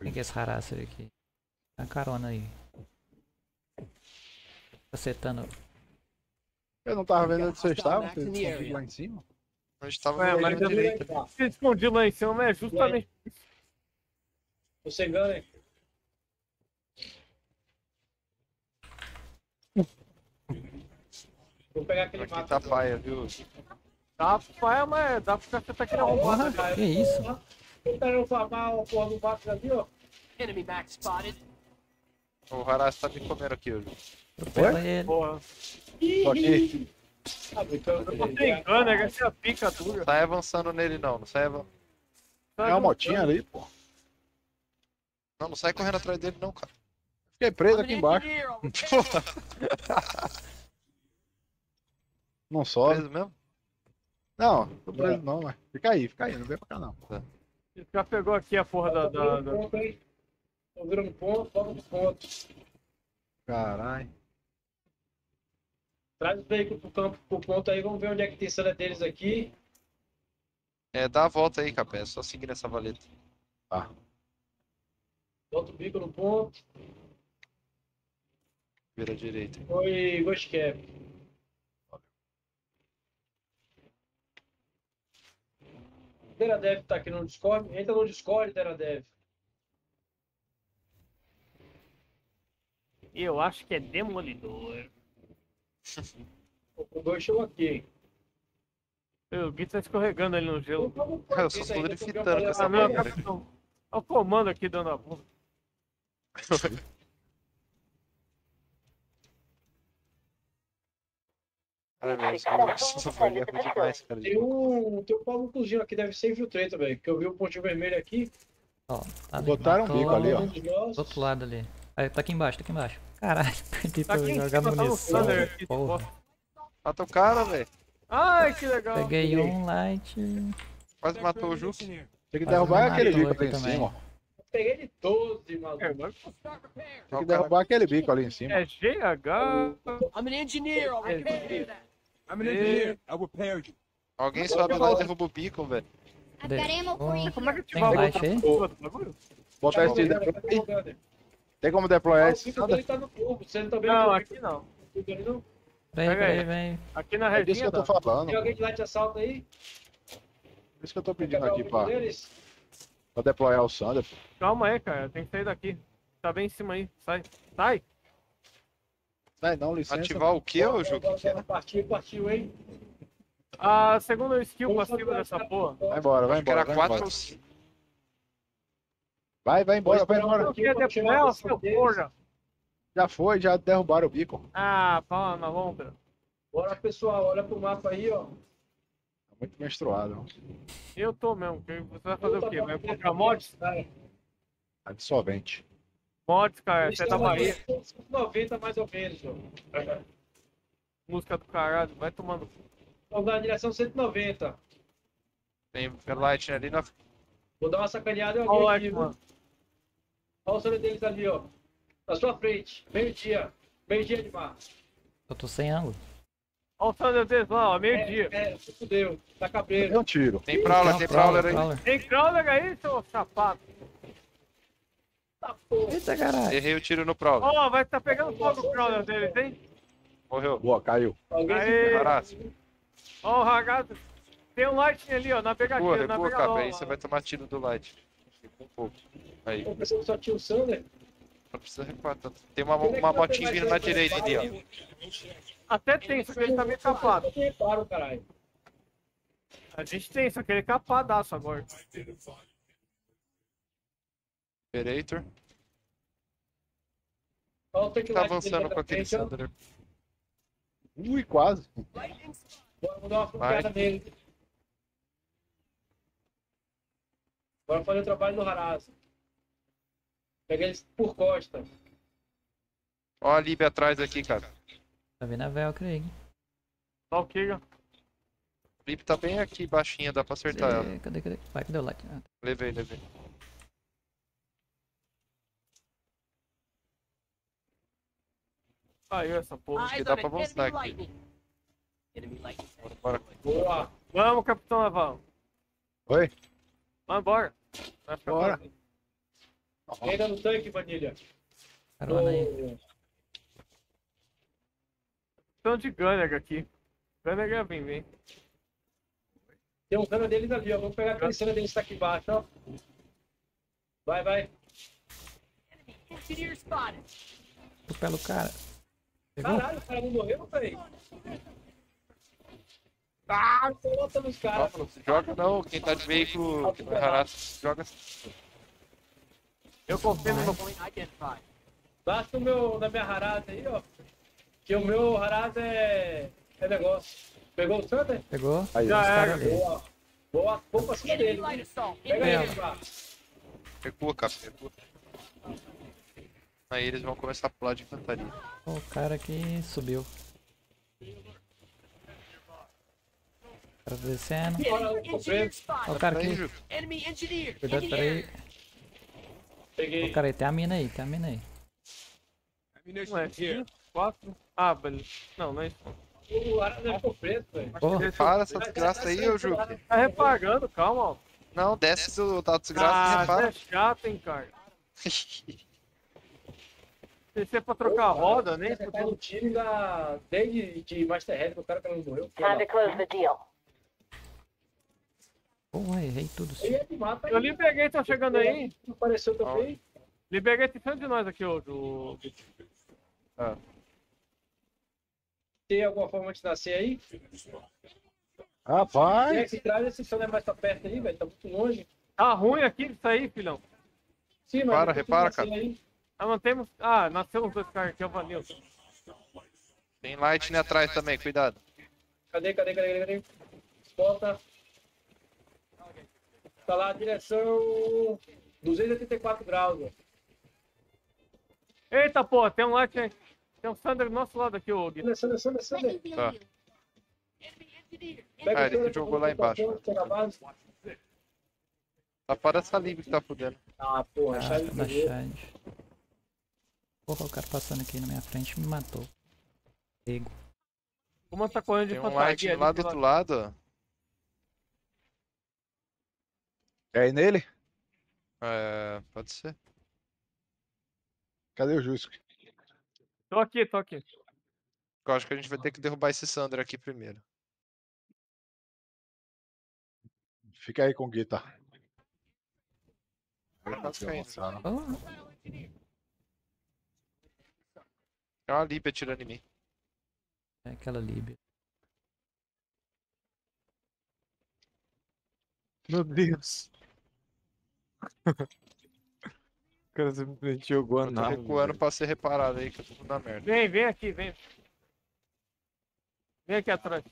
H: Quem que é esse Harasser aqui? Dá carona aí. Acertando.
K: Eu não tava vendo onde vocês estavam, vocês escondidos lá em cima.
A: A gente tava
O: É,
A: no
O: mas eu
A: direita.
O: se escondi lá em cima, mas é justamente.
D: Tô chegando, hein? Vou pegar aquele
A: Aqui
D: mapa.
A: tá paia, viu?
O: Dá pra, mas dá pra você tá aqui arrombado, cara.
H: Que isso?
D: Quero farmar a porra do mato ali, ó.
J: Enemy Max spotted.
A: O Haras tá me comendo aqui hoje.
H: Atropela ele.
O: Porra.
K: Tô aqui.
D: Ah, brincando,
O: Eu tô brincando, é que essa pica dura.
A: Não sai avançando nele não, não sai avan...
K: Tem uma motinha ali, pô.
A: Não, não sai correndo atrás dele não, cara.
K: Fiquei preso aqui embaixo. Não sobe.
A: preso mesmo?
K: Não, tô preso não, mas. Fica aí, fica aí, não vem pra cá não.
O: Já pegou aqui a porra da. da, da...
D: Tô virando ponto, foca no ponto.
K: Caralho.
D: Traz os veículos pro campo, pro ponto aí, vamos ver onde é que tem cena deles aqui.
A: É, dá a volta aí, Capé. É só seguir nessa valeta.
K: Tá.
D: Bota o bico no ponto.
A: Vira à direita.
D: Foi Ghost Cap. Deradev tá aqui no Discord. Entra no Discord, Deradev.
O: Eu acho que é demolidor.
D: O Ghost chegou aqui?
O: O Gui tá escorregando ali no gelo.
A: Eu só tô driftando com essa
O: Ah, não, é o
A: merda.
O: capitão. Olha o comando aqui dando a bunda.
A: Cara, demais.
D: Tem um, tem um Paulo cozinho aqui, deve ser infiltreta, velho. Que eu vi o pontinho vermelho aqui.
H: Ó, tá ali.
K: Botaram um bico ali, ó.
D: Um.
H: Do outro lado ali. Aí, tá aqui embaixo, tá aqui embaixo. Caralho, perdi
O: Tá
H: pra jogar
O: tá no
H: munição. Porra.
O: bosta.
A: Mata o cara, velho.
O: Ai, que legal.
H: Peguei um light.
A: Quase matou o Juque.
K: Tem que derrubar aquele bico ali em
H: também.
K: cima. ó.
D: Peguei de 12, maluco.
O: É, mas
K: Tem que derrubar aquele bico ali em cima.
O: é GH.
J: I'm an engineer. I'll
O: É,
J: repair that.
R: I'm an engineer. I repair you.
A: Alguém sobe lá e derruba o beacon, velho.
F: I've got ammo for you
O: Como é que
F: here.
O: a gente vai
H: light
O: botar
H: aí?
O: o?
K: Botar esse deploy. Tem como deployar esse
D: Ele
K: Sander?
D: tá no fogo, você não tá vendo?
O: Não,
D: que-
O: aqui não. Aí.
H: peraí, vem.
O: Aqui na
K: É disso que
O: redinha
K: eu tô
O: tá.
K: falando.
D: Tem alguém de lá de assalto aí?
K: Por isso que eu tô pedindo aqui
D: bico
K: pra,
D: deles?
K: Pra deployar o Sander.
O: Calma aí, cara. Tem que sair daqui. Tá bem em cima aí. Sai. Sai.
K: Sai não, licença.
A: Ativar o que, ô Ju?
D: Agora, agora Partiu, partiu, hein?
O: A segunda skill passiva dessa porra.
K: Vai embora, vai
A: Acho que era
K: embora. Vai
A: 4
K: embora,
A: ou 5.
K: vai, vai embora. Vai embora.
O: Quer deployar, seu porra.
K: Já foi, já derrubaram o beacon.
O: Ah, fala na lombra.
D: Bora, pessoal, olha pro mapa aí, ó.
K: Tá muito menstruado.
O: Eu tô mesmo. Você vai fazer o quê? Vai colocar mods?
K: Absorvente.
O: Mods, cara. Você da Bahia.
D: 90 mais ou menos, ó.
O: Música do caralho. Vai tomando.
D: Vamos na direção 190.
A: Tem light ali na.
D: Vou dar uma sacaneada em
O: Olha o
D: alguém aqui,
O: mano.
D: Olha o sonho deles ali, ó. Na sua frente. Meio-dia. Meio-dia de mar.
H: Eu tô sem ângulo.
O: Olha o deles lá, ó. Meio-dia.
D: É, é, se fudeu. Tá cabreiro.
K: Deu um tiro.
A: Tem Prowler, tem Prowler aí.
H: Prowler.
O: Tem crawler aí, seu sapato.
H: Eita, caralho.
A: Errei o tiro no Prowler.
O: Ó, vai tá pegando fogo o crawler deles, hein?
A: Morreu.
K: Boa, caiu.
D: Alguém.
A: Caraca.
O: Ó, o ragazzo. Tem um light ali, ó. Na pegadinha, na
A: recua,
O: pegadinha.
A: capa. Aí você vai tomar tiro do light. Fica um pouco. Aí.
D: Eu pensei que só tinha o Sander.
A: Não precisa recuar tanto. Tem uma, uma motinha vindo na direita ali, ó.
O: Até tem, só que ele tá meio capado.
D: Reparo, caralho.
O: A gente tem, só que ele é capadaço agora.
A: Operator. Tá avançando com aquele
D: frente, ó.
A: Sander.
K: Ui, quase.
D: Bora, vou dar uma nele. Bora fazer o trabalho do Haraz. Pega eles por costa.
A: Ó a Lib atrás aqui, cara.
H: Tá vendo a Velcro aí.
O: Só o.
A: A Lib tá bem aqui, baixinha, dá pra acertar ela.
H: Cadê, cadê? Vai, cadê o light? Ah,
A: Levei, levei.
O: Saiu essa porra.
A: Acho que dá pra
J: an
A: avançar aqui. Bora.
D: Boa.
O: Vamos, Capitão Naval.
K: Oi?
O: Vamos embora.
K: Bora.
D: Ainda no tanque, Vanilha.
H: Carona aí.
O: Estão de Gunner aqui. Gunner é vem, vem.
D: Tem um cano deles ali, ó. Vamos pegar aquele cano deles que tá aqui embaixo, ó. Vai, vai.
J: Engineer spotted.
H: Atropela o cara. Pegou?
D: Caralho, o cara não morreu, velho. Ah, coloca nos caras.
A: Ó, não se joga não, quem tá de veículo que não é haraço, joga.
O: Eu confio no meu
J: Point identified.
D: Basta o meu, na minha harada aí, ó. Que o meu harada é, é negócio. Pegou o Sander?
H: Pegou?
K: Aí,
O: Já era.
D: Boa. Boa, vou pra cima dele. Pega ele, pá.
A: Recua, cara, recua. Aí eles vão começar a pular de infantaria.
H: Ó, O cara aqui subiu. O cara tá descendo. Ó o cara aqui.
A: Ju.
J: Enemy engineer.
H: Cuidado, peraí.
D: Peguei.
H: Ó, cara tem a mina aí, tem a mina aí.
O: Não é cinco, quatro. Ah, beleza. Não, não é isso.
D: O harada ficou preto, velho.
H: Porra,
A: Para essa desgraça aí, ô Ju.
O: Tá repagando, calma, ó.
A: Não, desce do, da desgraça e
O: Ah,
A: repara.
O: você é chato, hein, cara. Se é pra trocar a roda, nem
D: Você tá no time da... desde de Master Head, que o cara que não morreu.
Q: Time to close the deal.
H: Porra, errei tudo.
D: Ele é
O: Eu liberguei, tá chegando aí.
D: Não apareceu também.
O: Liberguei tem cento de nós aqui, ô. Do...
A: Ah,
D: Tem alguma forma de nascer aí?
K: Rapaz.
D: Quem é que traz esse som é mais pra perto aí, velho? Tá muito longe.
O: Tá ruim aqui isso aí, filhão.
D: Sim, mas tem
A: repara, cara.
D: aí.
O: Ah, não temos. Ah, nasceu uns dois caras aqui, eu valeu.
A: tem lightning atrás também, cuidado.
D: Cadê, cadê, cadê, cadê? Volta. Tá lá a direção 284 graus, ó.
O: Eita, porra, tem um light aí. Tem um Sander do nosso lado aqui, ô Gui.
F: Let me heal
A: Tá.
F: you.
D: Pega
A: Ah,
D: o
A: ele jogou lá embaixo. Tá fora essa Lib que tá fudendo.
D: Ah, porra,
H: Ah,
D: chave
H: tá charge. Porra, o cara passando aqui na minha frente me matou. Pego.
O: Como tá correndo de
A: Tem um light lá do outro lado, ó.
K: É aí nele?
A: É, pode ser.
K: Cadê o Jusco?
O: Tô aqui, tô aqui.
A: Eu acho que a gente vai ter que derrubar esse Sander aqui primeiro.
K: Fica aí com o Guita.
A: Tá caindo.
H: Oh,
A: Tem uma Líbia atirando em mim.
H: é aquela Líbia.
C: Meu Deus. O cara simplesmente jogou a
A: Eu tô
C: nave.
A: recuando
C: velho.
A: pra ser reparado aí, que eu tô tudo na merda.
O: Vem, vem aqui, vem. Vem aqui atrás.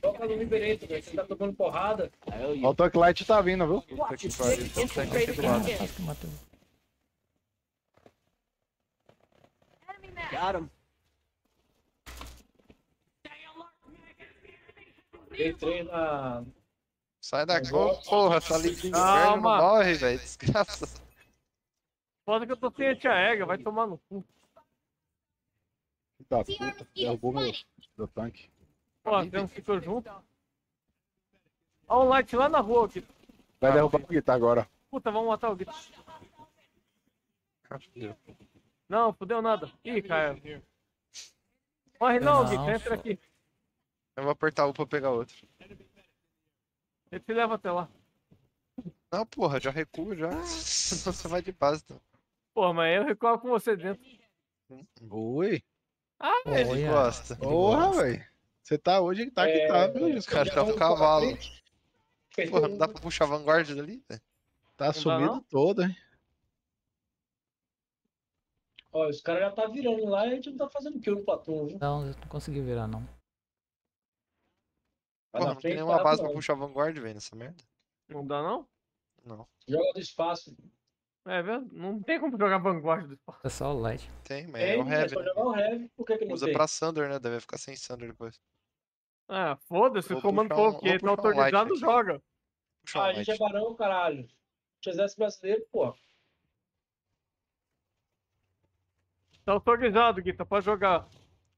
D: Toca no Liberento, velho. Você tá tomando porrada.
K: Ó, o Tank Light tá vindo, viu?
A: Puta que pariu, um tanque aqui do lado.
H: Quase que matou.
D: Got him. Entrei na.
A: Sai daqui, ô, porra, essa Líbia do inferno morre, velho. Desgraça.
O: Foda que eu tô sem antiaérea, vai tomar no cu.
K: Filho Da puta, derrubou meu, meu tanque.
O: Ó, tem um ficou junto. Ó, um light lá na rua aqui.
K: Vai derrubar o Guita agora.
O: Puta, vamos matar o Guito. Não, fudeu nada. Ih, cara. Morre não,
A: Não,
O: Guito, entra aqui.
A: Eu vou apertar o pra pegar outro.
O: Ele te leva até lá.
A: Não, porra, já recuo já. Você vai de base, então.
O: Porra, mas eu recuo com você dentro.
K: Oi.
O: Ah,
A: Ele
O: ele
A: gosta.
K: Porra, velho. Você tá hoje que tá que tá, viu?
A: O cara tá um cavalo. Porra, não dá pra puxar a vanguarda dali, velho?
K: Tá
O: dá,
K: sumido
O: não?
K: todo, hein?
D: Ó, os caras já tá virando lá e a gente não tá fazendo kill no platô, viu?
H: Não, eu não consegui virar não.
A: Porra, não tem nenhuma base pra puxar a vanguarda, velho, nessa merda.
O: Não dá não?
A: Não.
D: Joga do espaço.
O: É, velho? Não tem como jogar vanguarda do espaço.
H: É só o light.
A: Tem, mas é
D: Tem,
A: o
D: é
A: heavy,
D: só
A: né?
D: jogar o heavy, por que que não
A: Usa
D: tem?
A: pra Sander, né? Deve ficar sem Sander depois.
O: Ah, foda-se,
A: Vou
O: o comando
A: um-
O: que ele
A: vou
O: tá
A: um
O: autorizado,
A: aqui.
O: joga.
A: Puxa um
D: Ah, a gente é barão, caralho. Exército brasileiro, pô.
O: Tá autorizado, Guita, pode jogar.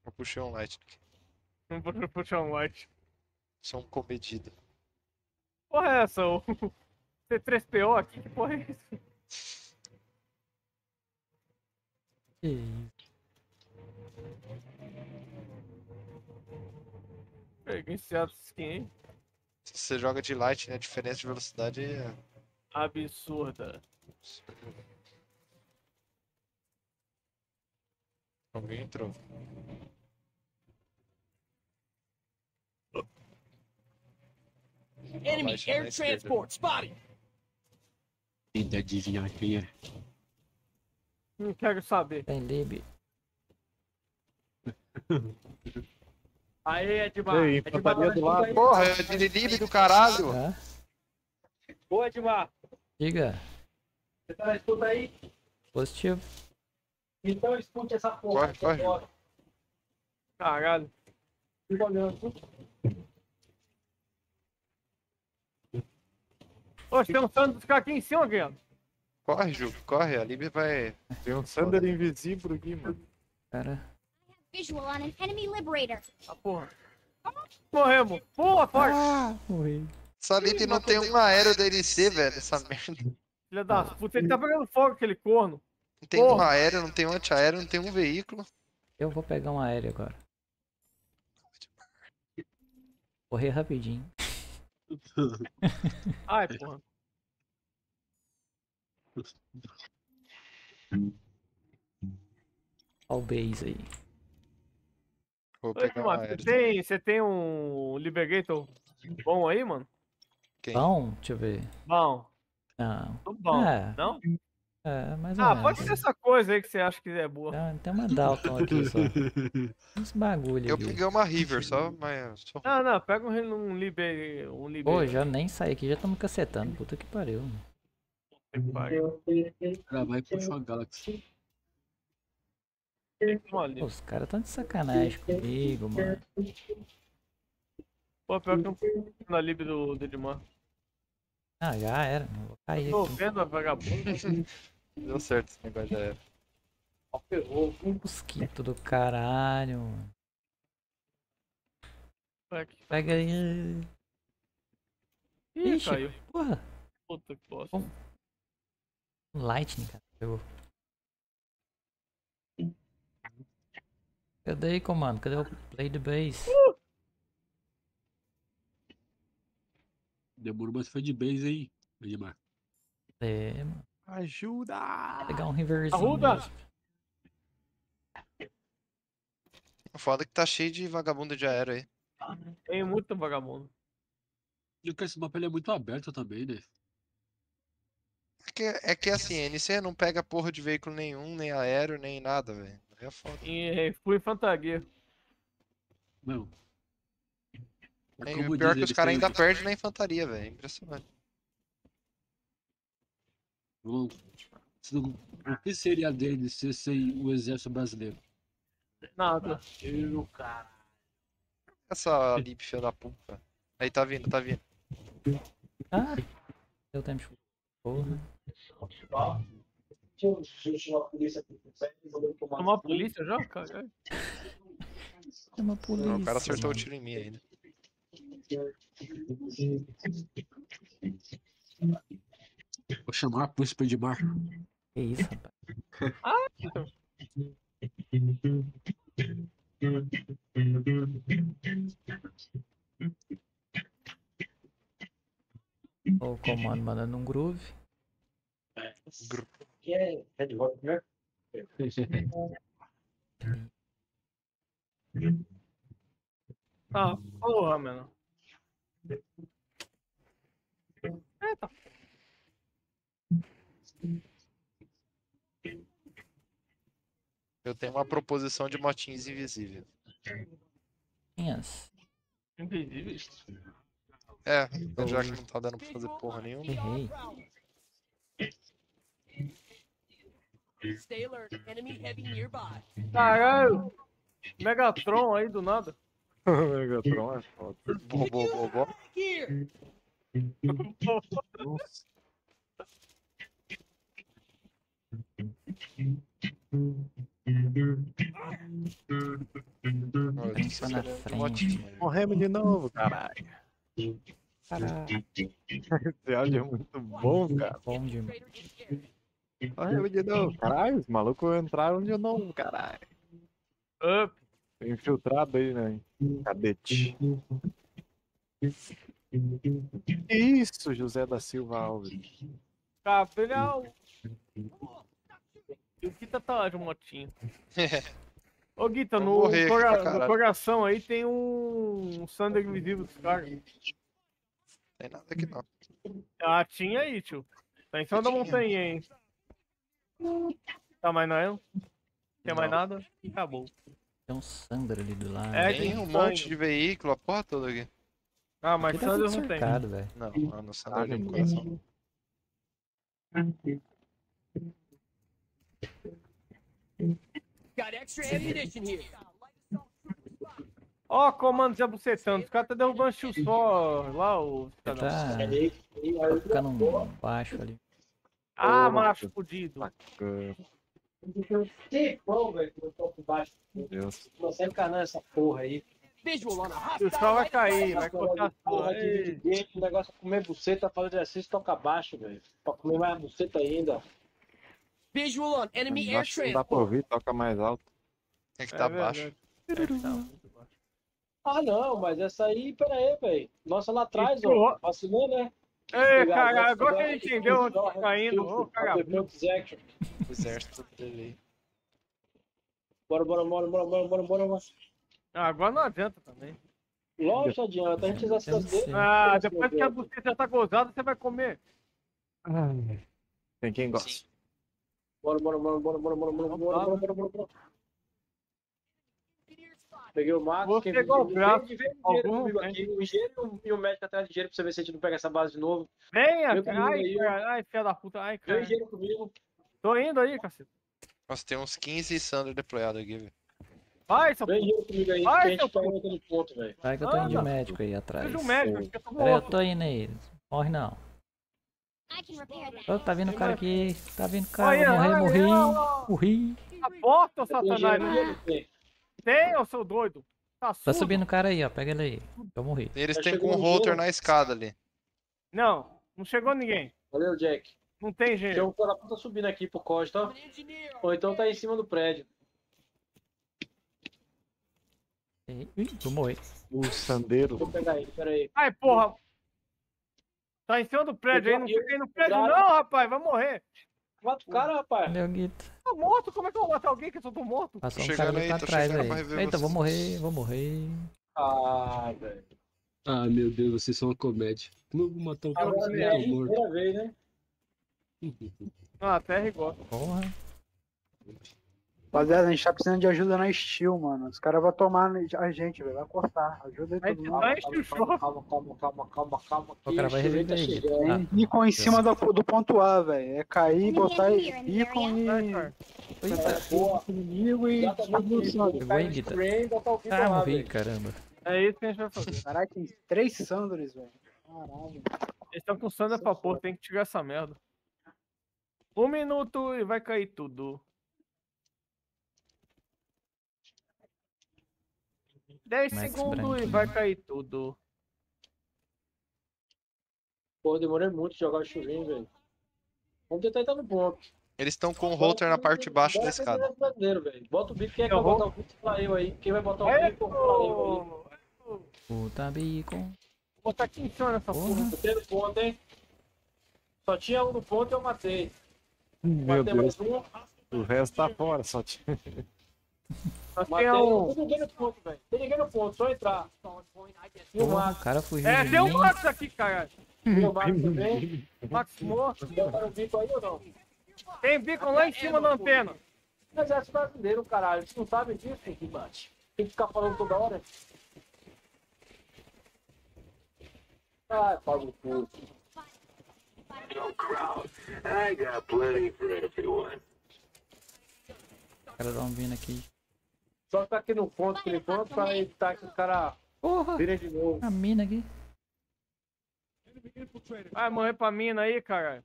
A: Eu puxei um light aqui.
O: Não pode puxar um light.
A: Sou um comedido.
O: Porra é essa? O C3PO aqui? Que porra é isso?
H: Que isso.
O: Peguei esse skin, hein?
A: Se você joga de light, né? A diferença de velocidade é.
O: Absurda.
A: Alguém entrou.
J: Enemy air transport spotted.
L: Tenta adivinhar quem é.
O: Não quero saber.
H: Tem lib.
O: Aí, Edmar.
K: Ei,
O: Edmar,
K: infantaria do lado.
O: aí.
A: Porra, é de Lib do caralho!
H: Tá?
O: Boa, Edmar.
H: Diga.
D: Você tá na escuta aí?
H: Positivo.
D: Então escute essa porra.
A: Corre, corre.
O: Caralho.
D: Fica olhando.
O: Poxa, tem um Santos aqui em cima, Guilherme.
A: Corre, Ju, corre. A Lib vai.
C: Tem um Sander invisível aqui, mano.
H: Cara.
F: Visual on an enemy liberator.
O: Ah, porra. Morremos. Boa, forte.
H: Morri.
A: Essa Lib não tem um aéreo DLC, velho. Essa merda.
O: Filha da puta, ele tá pegando fogo, aquele corno.
A: Não tem um
O: Porra.
A: aéreo, não tem um antiaéreo, não tem um veículo.
H: Eu vou pegar um aéreo agora. Correr rapidinho.
O: Ai, porra.
H: Olha o base aí.
A: Vou
O: Ô,
A: pegar
O: você tem, você tem um Liberator bom aí, mano?
A: Quem?
H: Bom, deixa eu ver.
O: Bom.
H: Não.
O: Tô bom.
H: É.
O: Não?
H: É, mais ou
O: Ah,
H: menos.
O: pode ser essa coisa aí que você acha que é boa.
H: Tem- Tem uma Dalton aqui só. Uns bagulho
A: Eu peguei uma River só, mas. Só...
O: Não, não, pega um, um Liber. Um liber.
H: Pô, já nem saí aqui, já estamos cacetando. Puta que pariu.
L: Cara, vai puxar uma Galaxy.
H: Pô, os caras tão de sacanagem comigo, mano.
O: Pô, pior que eu na lib do, Edmar.
H: Ah, já era. Vou cair
O: Tô
H: aqui.
O: vendo a vagabunda.
A: Deu certo esse negócio já era.
H: Mosquito do caralho, mano. Pega aí.
O: Ih,
H: Ixi,
O: caiu.
H: porra.
O: Puta que bosta.
H: Lightning, cara. Pegou. Cadê aí, comando? Cadê o play the base?
L: Demorou, mas foi de base aí, Edmar.
H: É, mano.
C: Ajuda!
H: Pegar um reversinho.
O: Arruda!
H: mesmo.
A: O foda é que tá cheio de vagabundo de aéreo aí.
O: Tem muito vagabundo.
L: E que esse mapa ele é muito aberto também, né?
A: É que, é que assim, NC não pega porra de veículo nenhum, nem aéreo, nem nada, velho. É foda.
O: E fui infantaria.
L: Não.
A: É,
L: como
A: o pior
L: diz,
A: que os caras ainda perdem na infantaria, velho. Impressionante.
L: Vamos- se não- O que seria a DNC sem o exército brasileiro?
O: Nada.
L: Eu, cara.
A: Essa lip filha da puta. Aí tá vindo, tá vindo.
H: Ah! Deu tempo de. Porra.
O: Tomou a polícia já, cara?
H: Chama a polícia.
A: Não, o cara acertou o tiro em mim ainda.
L: Vou chamar a polícia pra Edmar.
H: Que isso, rapaz.
O: Ah, então.
H: O comando mandando um groove.
D: É Hot, né?
O: Ah, porra, mano. Eita.
A: Eu tenho uma proposição de motinhos invisível.
H: Yes.
O: Invisíveis.
A: É, já que não tá dando pra fazer porra nenhuma.
H: Errei.
J: Stay alert. Enemy heavy nearby.
O: Caralho! Megatron aí do nada.
C: Megatron é foda.
A: Bo, bo, bo, bo.
C: Nossa.
H: Pensa na frente.
A: motinha.
C: Morremos de novo, caralho. Caralho. Esse áudio é muito bom, cara.
H: Bom demais.
C: Morremos de novo. Caralho, os malucos entraram de novo, caralho.
O: Up.
C: Infiltrado aí, né? Cadete. Que isso, José da Silva Alves?
O: Cabral. E o Guita tá lá de motinho. Ô Guita, no,
A: aqui
O: cora- no coração aí tem um, um Sander invisível dos caras.
A: Tem nada aqui não.
O: Ah, tinha aí, tio. Tá em cima da montanha, hein? Tá mais não? Quer mais
A: Não.
O: nada? Acabou.
H: Tem um Sandra ali do lado.
O: É,
A: Tem
O: tem
A: um
O: sangue.
A: monte de veículo, a porra toda aqui.
O: Ah, mas
H: Aqui tá
O: Sander não tem.
H: cercado, velho.
A: Não, não, no Sander tem coração.
J: Got extra ammunition here.
O: Ó, comando já bucetando. Os caras tá derrubando só lá, o.
H: Tá, tá ficando um baixo ali.
O: Ah, macho fudido.
D: Que bom, velho, que eu tô por baixo.
C: Meu Deus.
D: Tô sempre canando essa porra aí.
J: Visual on a
O: O sol vai cair, vai cortar
D: porra de, de game, o negócio é comer buceta, fazer exercício, toca baixo, velho. Pra comer mais buceta ainda.
J: Visual on enemy air
C: Acho que não dá pra ouvir, toca mais alto.
A: É que tá baixo.
D: Ah, não, mas essa aí, pera aí, velho. Nossa, lá atrás,
O: Que
D: ó. Vacilou, né?
O: Ei, cara, agora que ele entendeu onde
D: tá
O: tá indo. Ô, cara.
A: O exército dele.
D: Bora, bora, bora, bora, bora, bora, bora, bora.
O: Ah, agora não adianta também.
D: Lógico, adianta. A gente já se deu.
O: Ah, depois que a buceta já tá gozada, você vai comer.
C: Tem quem gosta.
D: Bora, bora, bora, bora, bora, bora, bora, bora, bora, bora, bora, bora. Peguei o.
O: Vou
D: quem-
O: pegar o braço, algum, né?
D: aqui. O engenheiro e o- e médico atrás de engenheiro pra você ver se a gente não pega essa base de novo.
O: Venha,
D: comigo
O: ai, cara, ai, filha da puta, ai,
D: Vem
O: cara.
D: engenheiro comigo.
O: Tô indo aí, cacete.
A: Nossa, tem uns 15 Sander deployados aqui, velho.
O: Vai, seu
D: Vem engenheiro comigo aí,
O: Vai,
D: que a gente
O: seu
D: pega outro ponto, velho.
H: Vai que eu tô indo de médico aí atrás.
O: Seja um médico, acho que eu tô
H: aí, eu
O: morto.
H: tô indo aí. Morre não. Ô, tá vindo o cara aqui. Tá vindo o cara. Morri.
O: olha.
H: Morri.
O: Aposta, ô
D: Tem
O: satanás.
D: engenheiro comigo? Tem.
O: Tem, ô seu doido. Tá
H: Tá subindo o cara aí, ó. Pega ele aí. Eu morri.
A: Eles têm com o
D: um
A: Holter
D: jogo.
A: na escada ali.
O: Não, não chegou ninguém.
D: Valeu, Jack.
O: Não tem jeito.
D: Tem um cara tá subindo aqui pro Costa, ó. Ou então tá em cima do prédio.
H: Ih, vou morrer.
C: O Sandeiro.
D: Vou pegar ele, pera aí.
O: Ai, porra. Tá em cima do prédio aí, não fica aí no prédio
D: já-
O: não, rapaz, vai morrer.
D: Mata o cara, rapaz.
H: O Guito?
O: Tô morto, como é que eu vou matar alguém que eu tô morto?
H: Passou um
A: Chegando
H: cara ali pra
A: tô
H: trás aí. Eita, vou morrer, vou morrer.
D: Ah, velho.
L: Ah, meu Deus, vocês são uma comédia. Como eu vou matar o cara que
D: é a
L: tá morto?
D: primeira vez, né?
O: Ah, até igual.
H: Porra.
S: Rapaziada, a gente tá precisando de ajuda na Steel, mano. Os caras vão tomar a gente, velho. Vai cortar. Ajuda aí
O: Aí
S: todo mundo.
O: tá jogo.
D: Calma, calma, calma, calma, calma.
H: O cara vai
D: que
H: reviver
D: tá.
S: É beacon em cima do, do ponto A, velho. É cair, botar
O: Vai,
S: e.
D: Boa.
S: inimigo e
H: aí,
D: o Vitor
H: Ah, morri, caramba.
O: É isso que a gente vai fazer.
S: Caralho, tem três Sanders, velho. Caralho.
O: Eles estão com Sandra pra pôr, tem que tirar essa merda. Um minuto e vai cair tudo. 10
H: Max
O: segundos e
H: branquinho.
O: vai cair tudo.
D: Pô, demorei muito de jogar o chuvinho, velho. Vamos tentar entrar no ponto.
A: Eles estão com o Holter na parte de baixo da escada.
D: Bota o bico. Quem é que
O: Eu
D: vai botar o bico eu aí? Quem vai botar o
O: É,
D: bico aí?
H: Puta beacon.
O: Vou botar aqui em cima nessa porra.
D: Tenho no ponto, hein? Só tinha um no ponto e eu matei.
C: Meu
D: Matei
C: Deus.
D: mais um.
C: O resto tá fora, só tinha.
O: Nós
D: Matei.
O: tem um.
D: tem ninguém no ponto, velho. Tem ninguém no ponto, só entrar. E o Max.
H: cara fugiu
O: É, tem um. Max aqui, caralho.
D: E o Max também.
O: Max morto.
D: Botaram o bico aí ou não?
O: Tem beacon lá em cima da antena.
D: Exército brasileiro, caralho. Vocês não sabem disso? Tem que bate. Tem que ficar falando toda hora. Ai, Paulo cu.
R: I got plenty for everyone.
H: Os caras estão vindo aqui.
D: Só ficar aqui no ponto por enquanto pra evitar que os caras
H: Porra,
D: virem de novo.
H: a mina aqui.
O: Vai morrer pra mina aí, caralho.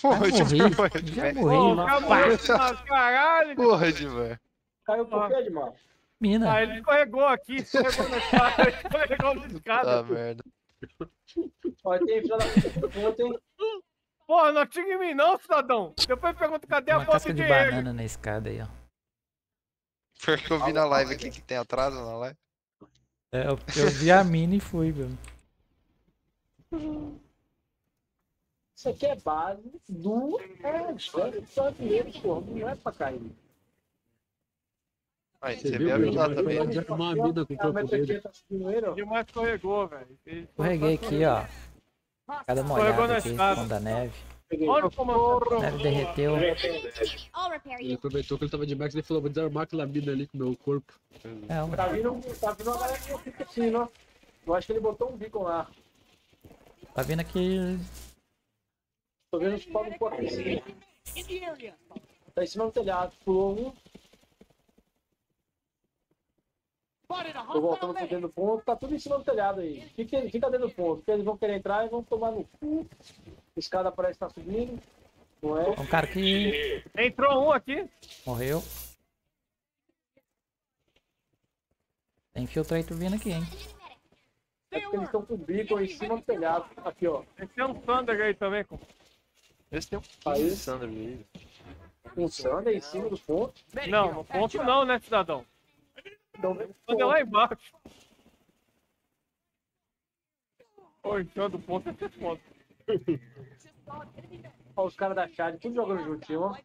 A: Porra, de de
H: Já
A: velho.
H: morri.
O: Pô, o cara morreu pra caralho.
A: Porra de velho.
D: Caiu por quê, Edmar?
H: Mina.
O: Ah, ele escorregou aqui, escorregou na escada, escorregou na escada.
A: Ah, merda.
D: Olha, tem filha da no hein?
O: Porra, não atira em mim não, cidadão. Depois pergunta cadê a
H: Uma
O: foto
H: casca
O: de
H: de
O: Diego.
H: banana na escada aí, ó.
A: O que eu vi na live aqui que tem atraso na live.
H: É, eu, eu vi a mina e fui, velho.
D: Isso aqui é base do exército brasileiro, porra. Não é pra cair.
A: Aí,
L: Você
A: você
L: viu, meu?
A: ajudar também.
L: lá de arrumar a mina com o corpo dele.
D: ele, ó.
O: Demais escorregou, velho.
H: Escorreguei aqui, ó. Cada
O: na
H: aqui da neve.
O: Olha o comandante.
H: Neve derreteu.
L: Aproveitou que ele tava de Max e falou: vou desarmar aquela mina ali com o meu corpo.
H: É, ué.
D: Tá vindo, tá vindo uma galera que fica assim, ó. Eu acho que ele botou um beacon lá.
H: Tá vindo aqui.
D: Tô vendo os do corpo aqui em cima. Tá em cima do telhado. Pulou um. Tô voltando pro dentro do ponto. Tá tudo em cima do telhado aí. Fica, fica dentro do ponto. Porque eles vão querer entrar e vão tomar no cu. Escada parece que tá subindo. Não é?
H: Um cara que
O: Entrou um aqui.
H: morreu. Tem Infiltrator vindo aqui, hein?
D: É porque eles estão com o beacon em cima do telhado. Aqui, ó.
O: Tem um Thunder aí também. com-
A: Esse tem um
D: Aí.
A: Sandro aí.
D: Um Sander em cima do ponto.
O: Não, no ponto não, né, cidadão?
D: Então,
O: Thunder lá embaixo. Pô, entrando o ponto é foda.
D: Ó, os caras da Chad, tudo jogando juntinho, ó.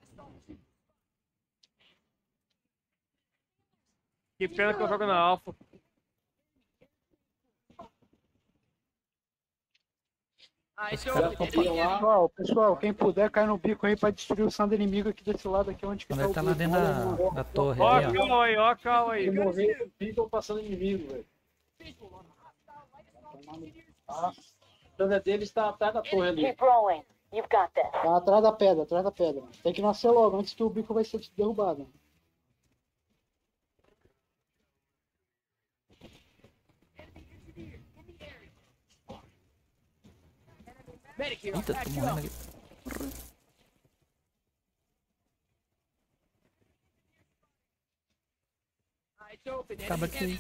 O: Que pena que eu jogo na Alpha.
S: Pessoal, pessoal, quem puder, cai no bico aí pra destruir o Sando inimigo aqui desse lado aqui onde que tá
H: ele
S: o
H: tá lá dentro
S: Olha,
H: da, da torre
O: Ó,
H: ali, ó.
O: calma aí, ó, calma aí.
D: Beacon passando inimigo, velho. Ah, o Sander dele está atrás da torre ali.
Q: Keep rolling. You've got this.
S: Tá atrás da pedra, atrás da pedra. Tem que nascer logo, antes que o bico vai ser derrubado.
H: Eita, tô morrendo aqui. Acaba aqui.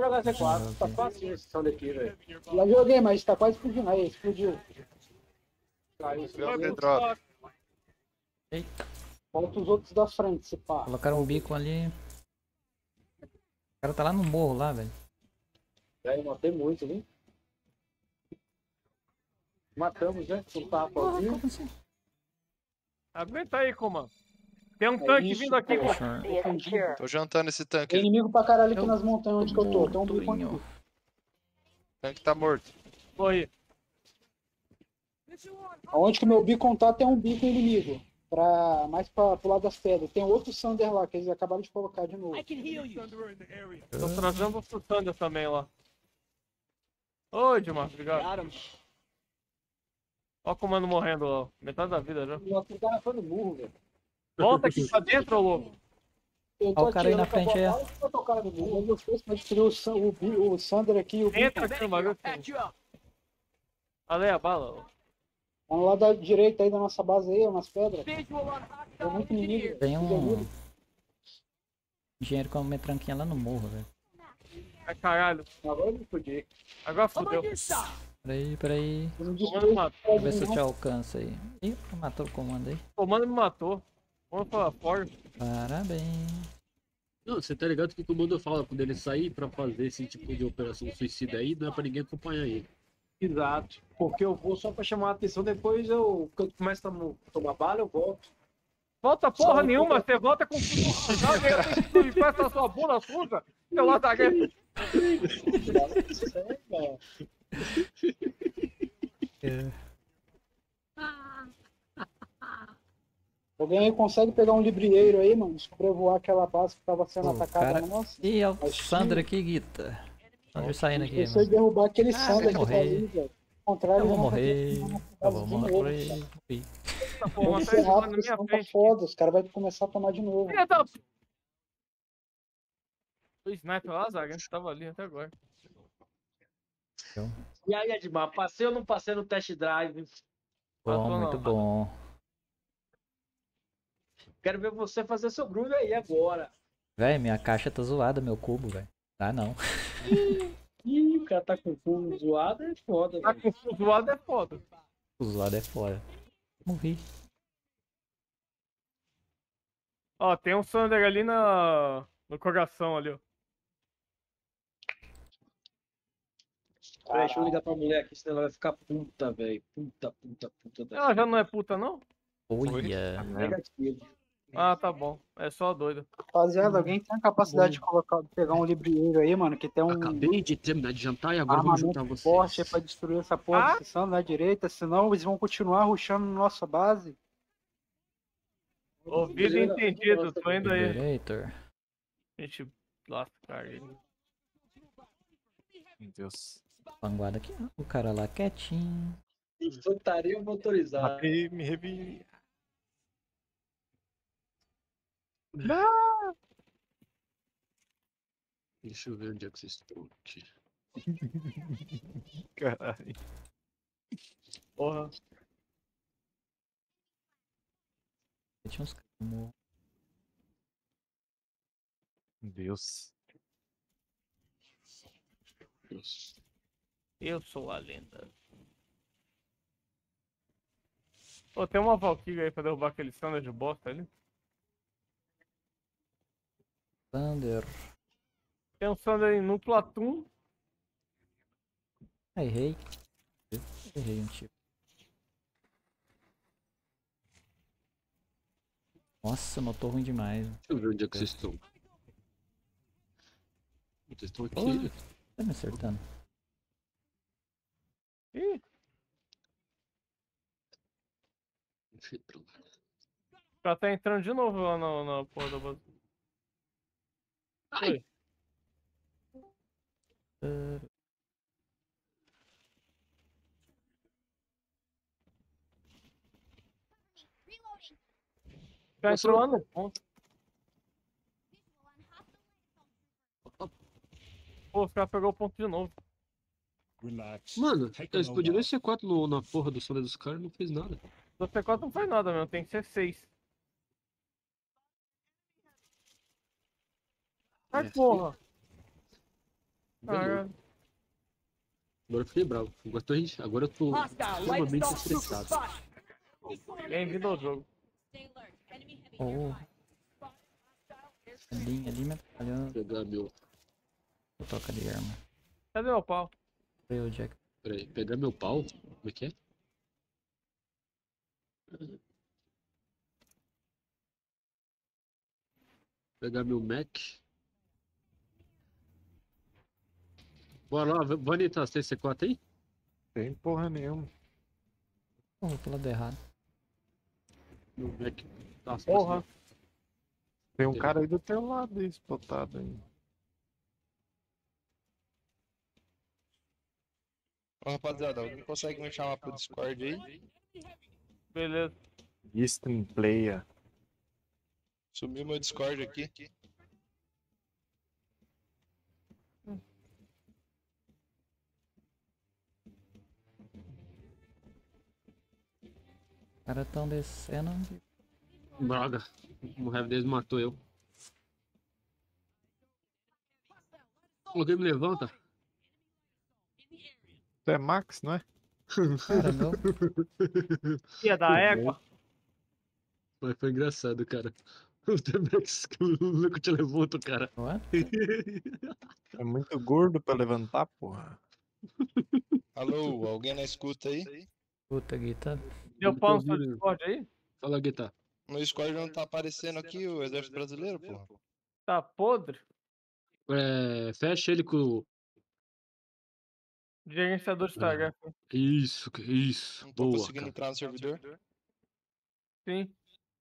D: Fazer quatro. Tá fácil esse som daqui, velho.
G: Já joguei, mas tá quase explodindo. Aí, explodiu.
D: Caiu.
H: Eita.
G: Falta os outros da frente, se pá.
H: Colocaram um bico ali. O cara tá lá no morro lá, velho.
D: Velho, matei muito, viu? Matamos, né? Não tava sozinho.
O: Aguenta aí, comando. Tem um
G: É
O: tanque
G: isso,
O: vindo aqui,
G: cara.
O: comando.
A: Tô jantando esse tanque.
G: Tem inimigo pra caralho aqui nas montanhas onde que eu tô. Tem um bico aqui.
A: O tanque tá morto.
O: Foi.
G: Onde que meu beacon tá, tem um bico inimigo. Pra, mais pra, pro lado das pedras. Tem outro Sander lá, que eles acabaram de colocar de novo.
O: Tô trazendo o Thunder também lá. Oi, Dilmar, obrigado. Ó o comando morrendo lá. Metade da vida já.
D: Nossa, o cara foi no burro, velho.
O: Volta aqui pra dentro, ô.
G: Eu
H: Ó o cara aí na frente aí,
G: bala, eu tô cara burro. Eu gostei pra destruir o, Sander aqui e o
O: Entra no bagulho. Olha aí a bala.
G: Vamos lá da direita aí da nossa base aí, ó, nas pedras. Tem muito inimigo.
H: Tem um engenheiro com uma metranquinha lá no morro, velho.
O: Ai, caralho.
D: Agora eu me fudi.
O: Agora fodeu.
H: Peraí, peraí. Deixa eu ver se eu te alcanço aí. Ih, matou o comando aí.
O: O comando me matou. Vamos pra fora.
H: Parabéns.
L: Não, você tá ligado que o comando fala quando ele sair pra fazer esse tipo de operação suicida aí, não é pra ninguém acompanhar ele.
D: Exato. Porque eu vou só pra chamar a atenção, depois eu, quando começa a tomar bala, eu volto.
O: Volta porra
D: Só-
O: nenhuma, você volta com tudo. E faz a sua bunda suja. Seu lazagueiro.
G: Alguém aí consegue pegar um librieiro aí, mano? Sobrevoar aquela base que tava sendo
H: Pô,
G: atacada
H: cara-
G: nossa.
H: Ih, é o
G: Mas
H: Sandro aqui, Guita. Sandro saindo aqui,
G: de
H: mano.
G: derrubar aquele
H: Ah,
G: Sander
H: vai
G: que tá
H: morrer.
G: ali, velho. Ao contrário,
H: Eu vou morrer. Eu vou morrer. Morrer.
O: porra
G: Vamos
O: tá
G: ser
O: entrando na
G: rápido,
O: minha
G: senão tá
O: frente.
G: foda. Os caras vão começar a tomar de novo.
O: Filha da... O sniper lá, Zaga, tava ali até agora.
D: E aí, Edmar, passei ou não passei no test drive?
H: Bom,
O: Passou
H: muito
O: não.
H: bom.
D: Quero ver você fazer seu groove aí agora.
H: Véi, minha caixa tá zoada, meu cubo, velho. Tá não.
D: Ih, o cara tá com fumo zoado, é foda,
O: Tá com zoado é foda.
H: O zoado é fora. Morri.
O: Ó, tem um Sander ali na... no coração ali, ó.
D: Peraí, deixa eu ligar pra mulher aqui, senão ela vai ficar puta, velho. Puta, puta, puta. da-
O: Ela já não é puta, não?
H: Olha.
D: Negativo.
O: Ah, tá bom. É só doida.
G: Rapaziada, alguém tem a capacidade de colocar, pegar um librieiro aí, mano, que tem um
L: Acabei de terminar de jantar e agora vamos juntar
G: armamento
L: vocês.
G: forte aí pra destruir essa porra
O: Ah?
G: Sander na direita, senão eles vão continuar rushando na nossa base.
O: Ouvido e entendido, tô indo aí.
H: Liberator.
O: Gente, lascar ele.
C: Meu Deus.
H: Vanguarda aqui. O cara lá quietinho.
D: Infantaria motorizada.
C: Me revi.
L: Deixa eu ver onde é que vocês estão aqui.
C: Caralho.
O: Porra.
H: Tinha uns caras
C: Deus.
L: Deus.
O: Eu sou a lenda. Pô, tem uma Valkyrie aí pra derrubar aquele Sander de bosta ali.
H: Thunder.
O: Um Sander no Platum.
H: Ah, errei. Errei um tipo. Nossa, motor ruim demais.
L: Deixa eu ver onde é que vocês estão. Vocês estão aqui.
H: Porra. Tá me acertando.
O: Ih,
L: eu
O: o cara tá entrando de novo lá na, na porra da base. Oi.
H: Ah,
O: Já entrou lá no ponto. Pô, os caras pegou o ponto de novo.
L: Mano, eles podiam ir C4 no, na porra do sonda dos caras e não fez nada.
O: Do C4 não faz nada mesmo, tem que ser 6. Ai, porra. Ah,
L: Agora eu fiquei bravo. Agora, tô, agora eu tô extremamente estressado.
O: Bem-vindo ao jogo.
H: Oh. Ali, ali me atrapalhou.
L: Pegar meu.
H: Vou trocar de arma.
O: Cadê meu pau?
H: O Jack.
L: Peraí, pegar meu pau? Como é que é? Pegar meu Mac. Bora lá, Vanita, tem C4 aí?
C: Tem porra nenhuma.
H: Oh, vou pro lado errado.
L: Meu Mac. Tá,
O: Porra.
C: Tem um cara aí do teu lado aí, spotado aí.
A: Ô, rapaziada, alguém consegue me chamar pro Discord aí?
O: Beleza.
C: Eastern Player.
A: Sumiu meu Discord aqui.
H: Caras tão descendo.
L: Droga. O Heavy deles matou eu. Alguém me levanta?
C: Tu é Max, não é?
H: Cara, meu.
O: Ia dar égua?
L: Mas foi engraçado, cara. O T-Max que o te levanta, cara.
C: É muito gordo pra levantar, porra.
A: Alô, alguém na escuta aí?
H: Puta, Guita.
O: Deu pau no seu Discord aí?
L: Fala, Guitar.
A: No Discord não tá aparecendo aqui o exército brasileiro, porra.
O: Tá podre?
L: É, fecha ele com. o-
O: Gerenciador de tarefa.
L: Isso, que- isso.
A: Não tô
L: Boa.
A: conseguindo
L: cara.
A: entrar no servidor.
O: Sim.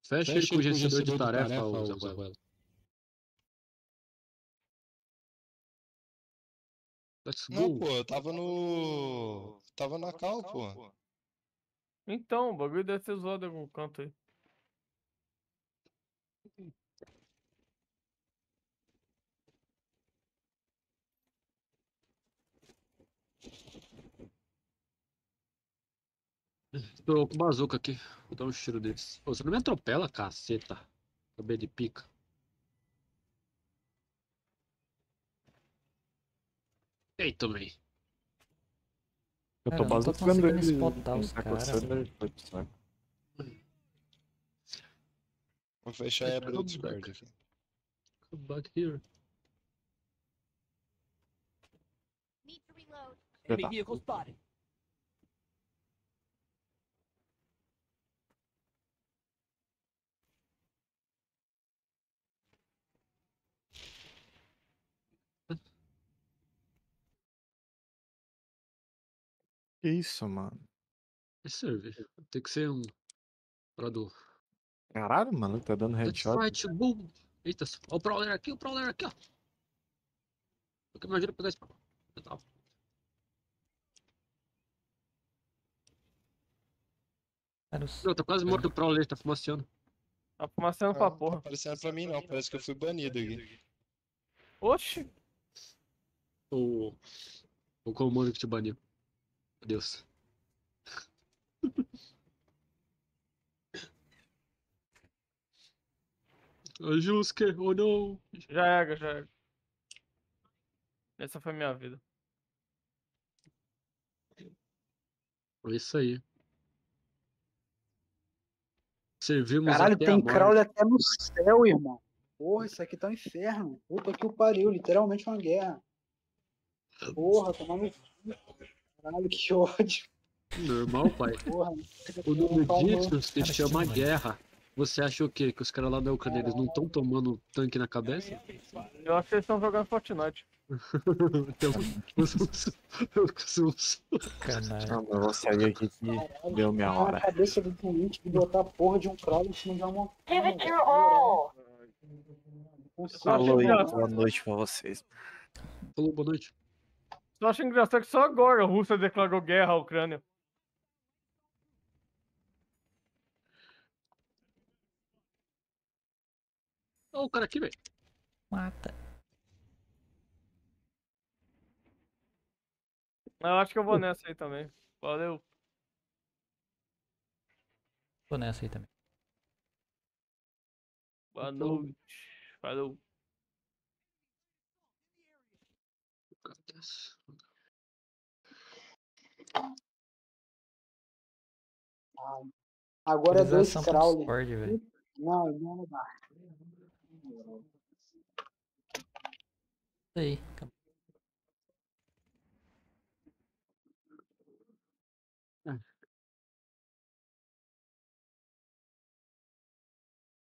L: Fecha, ele com o gerenciador de tarefa, ô Zabuela. Let's
A: Não,
L: go.
A: pô, eu tava no. Tava na cal, pô.
O: Então, o bagulho deve ser zoado em algum canto aí.
L: Tô com bazuca aqui. Vou dar um tiro desse. Você não me atropela, caceta. Cabelo de pica. Ei, também.
C: Eu
H: Cara,
C: tô
H: eu não tô
C: bazucando
H: conseguindo
C: ele.
H: spotar os caras.
A: Vou fechar e abrir o Discord aqui.
L: Come back here.
F: Need to reload.
J: Enemy vehicle spotted.
C: Que isso, mano?
L: Vai servir. Tem que ser um. Parador.
C: Caralho, mano, tá dando
L: Let's
C: headshot.
L: fight, boom. Eita, ó o Prowler aqui, o Prowler aqui, ó. Eu que me ajuda a pegar esse. Tá. Não, tá quase morto o Prowler, tá fumaciando.
O: Tá fumaçando pra
A: Não tá
O: porra.
A: aparecendo pra mim não, parece que eu fui banido aqui.
O: Oxi.
L: O. O comando que te baniu. Adeus. Ajuske, oh não.
O: Já era, já era. Essa foi minha vida.
L: É isso aí. Servimos
S: Caralho,
L: até
S: tem
L: a
S: crawler até no céu, irmão. Porra, isso aqui tá um inferno. Puta que o pariu, literalmente uma guerra. Porra, tomando. Caralho, que ódio.
L: Normal, pai.
S: Porra.
L: O nome disso se
S: Cara,
L: chama guerra. Você acha o quê? Que os caras lá da Ucrânia eles não estão tomando tanque na cabeça?
O: Eu acho que eles estão jogando Fortnite.
L: então.
H: Caralho.
C: Eu vou sair aqui que deu minha hora.
S: cabeça do cliente de botar a porra de um crawler em cima de uma.
Q: Give it your all.
C: Falou aí, boa noite pra vocês.
L: Falou, boa noite.
O: Eu acho engraçado que só agora a Rússia declarou guerra à Ucrânia.
L: Ó, o cara aqui, velho.
H: Mata.
O: Eu acho que eu vou nessa aí também. Valeu.
H: Tô nessa aí também.
O: Boa noite. Falou.
G: Ah, Agora é dois Crowley.
H: Discord, velho.
G: Não, não dá.
H: Isso aí.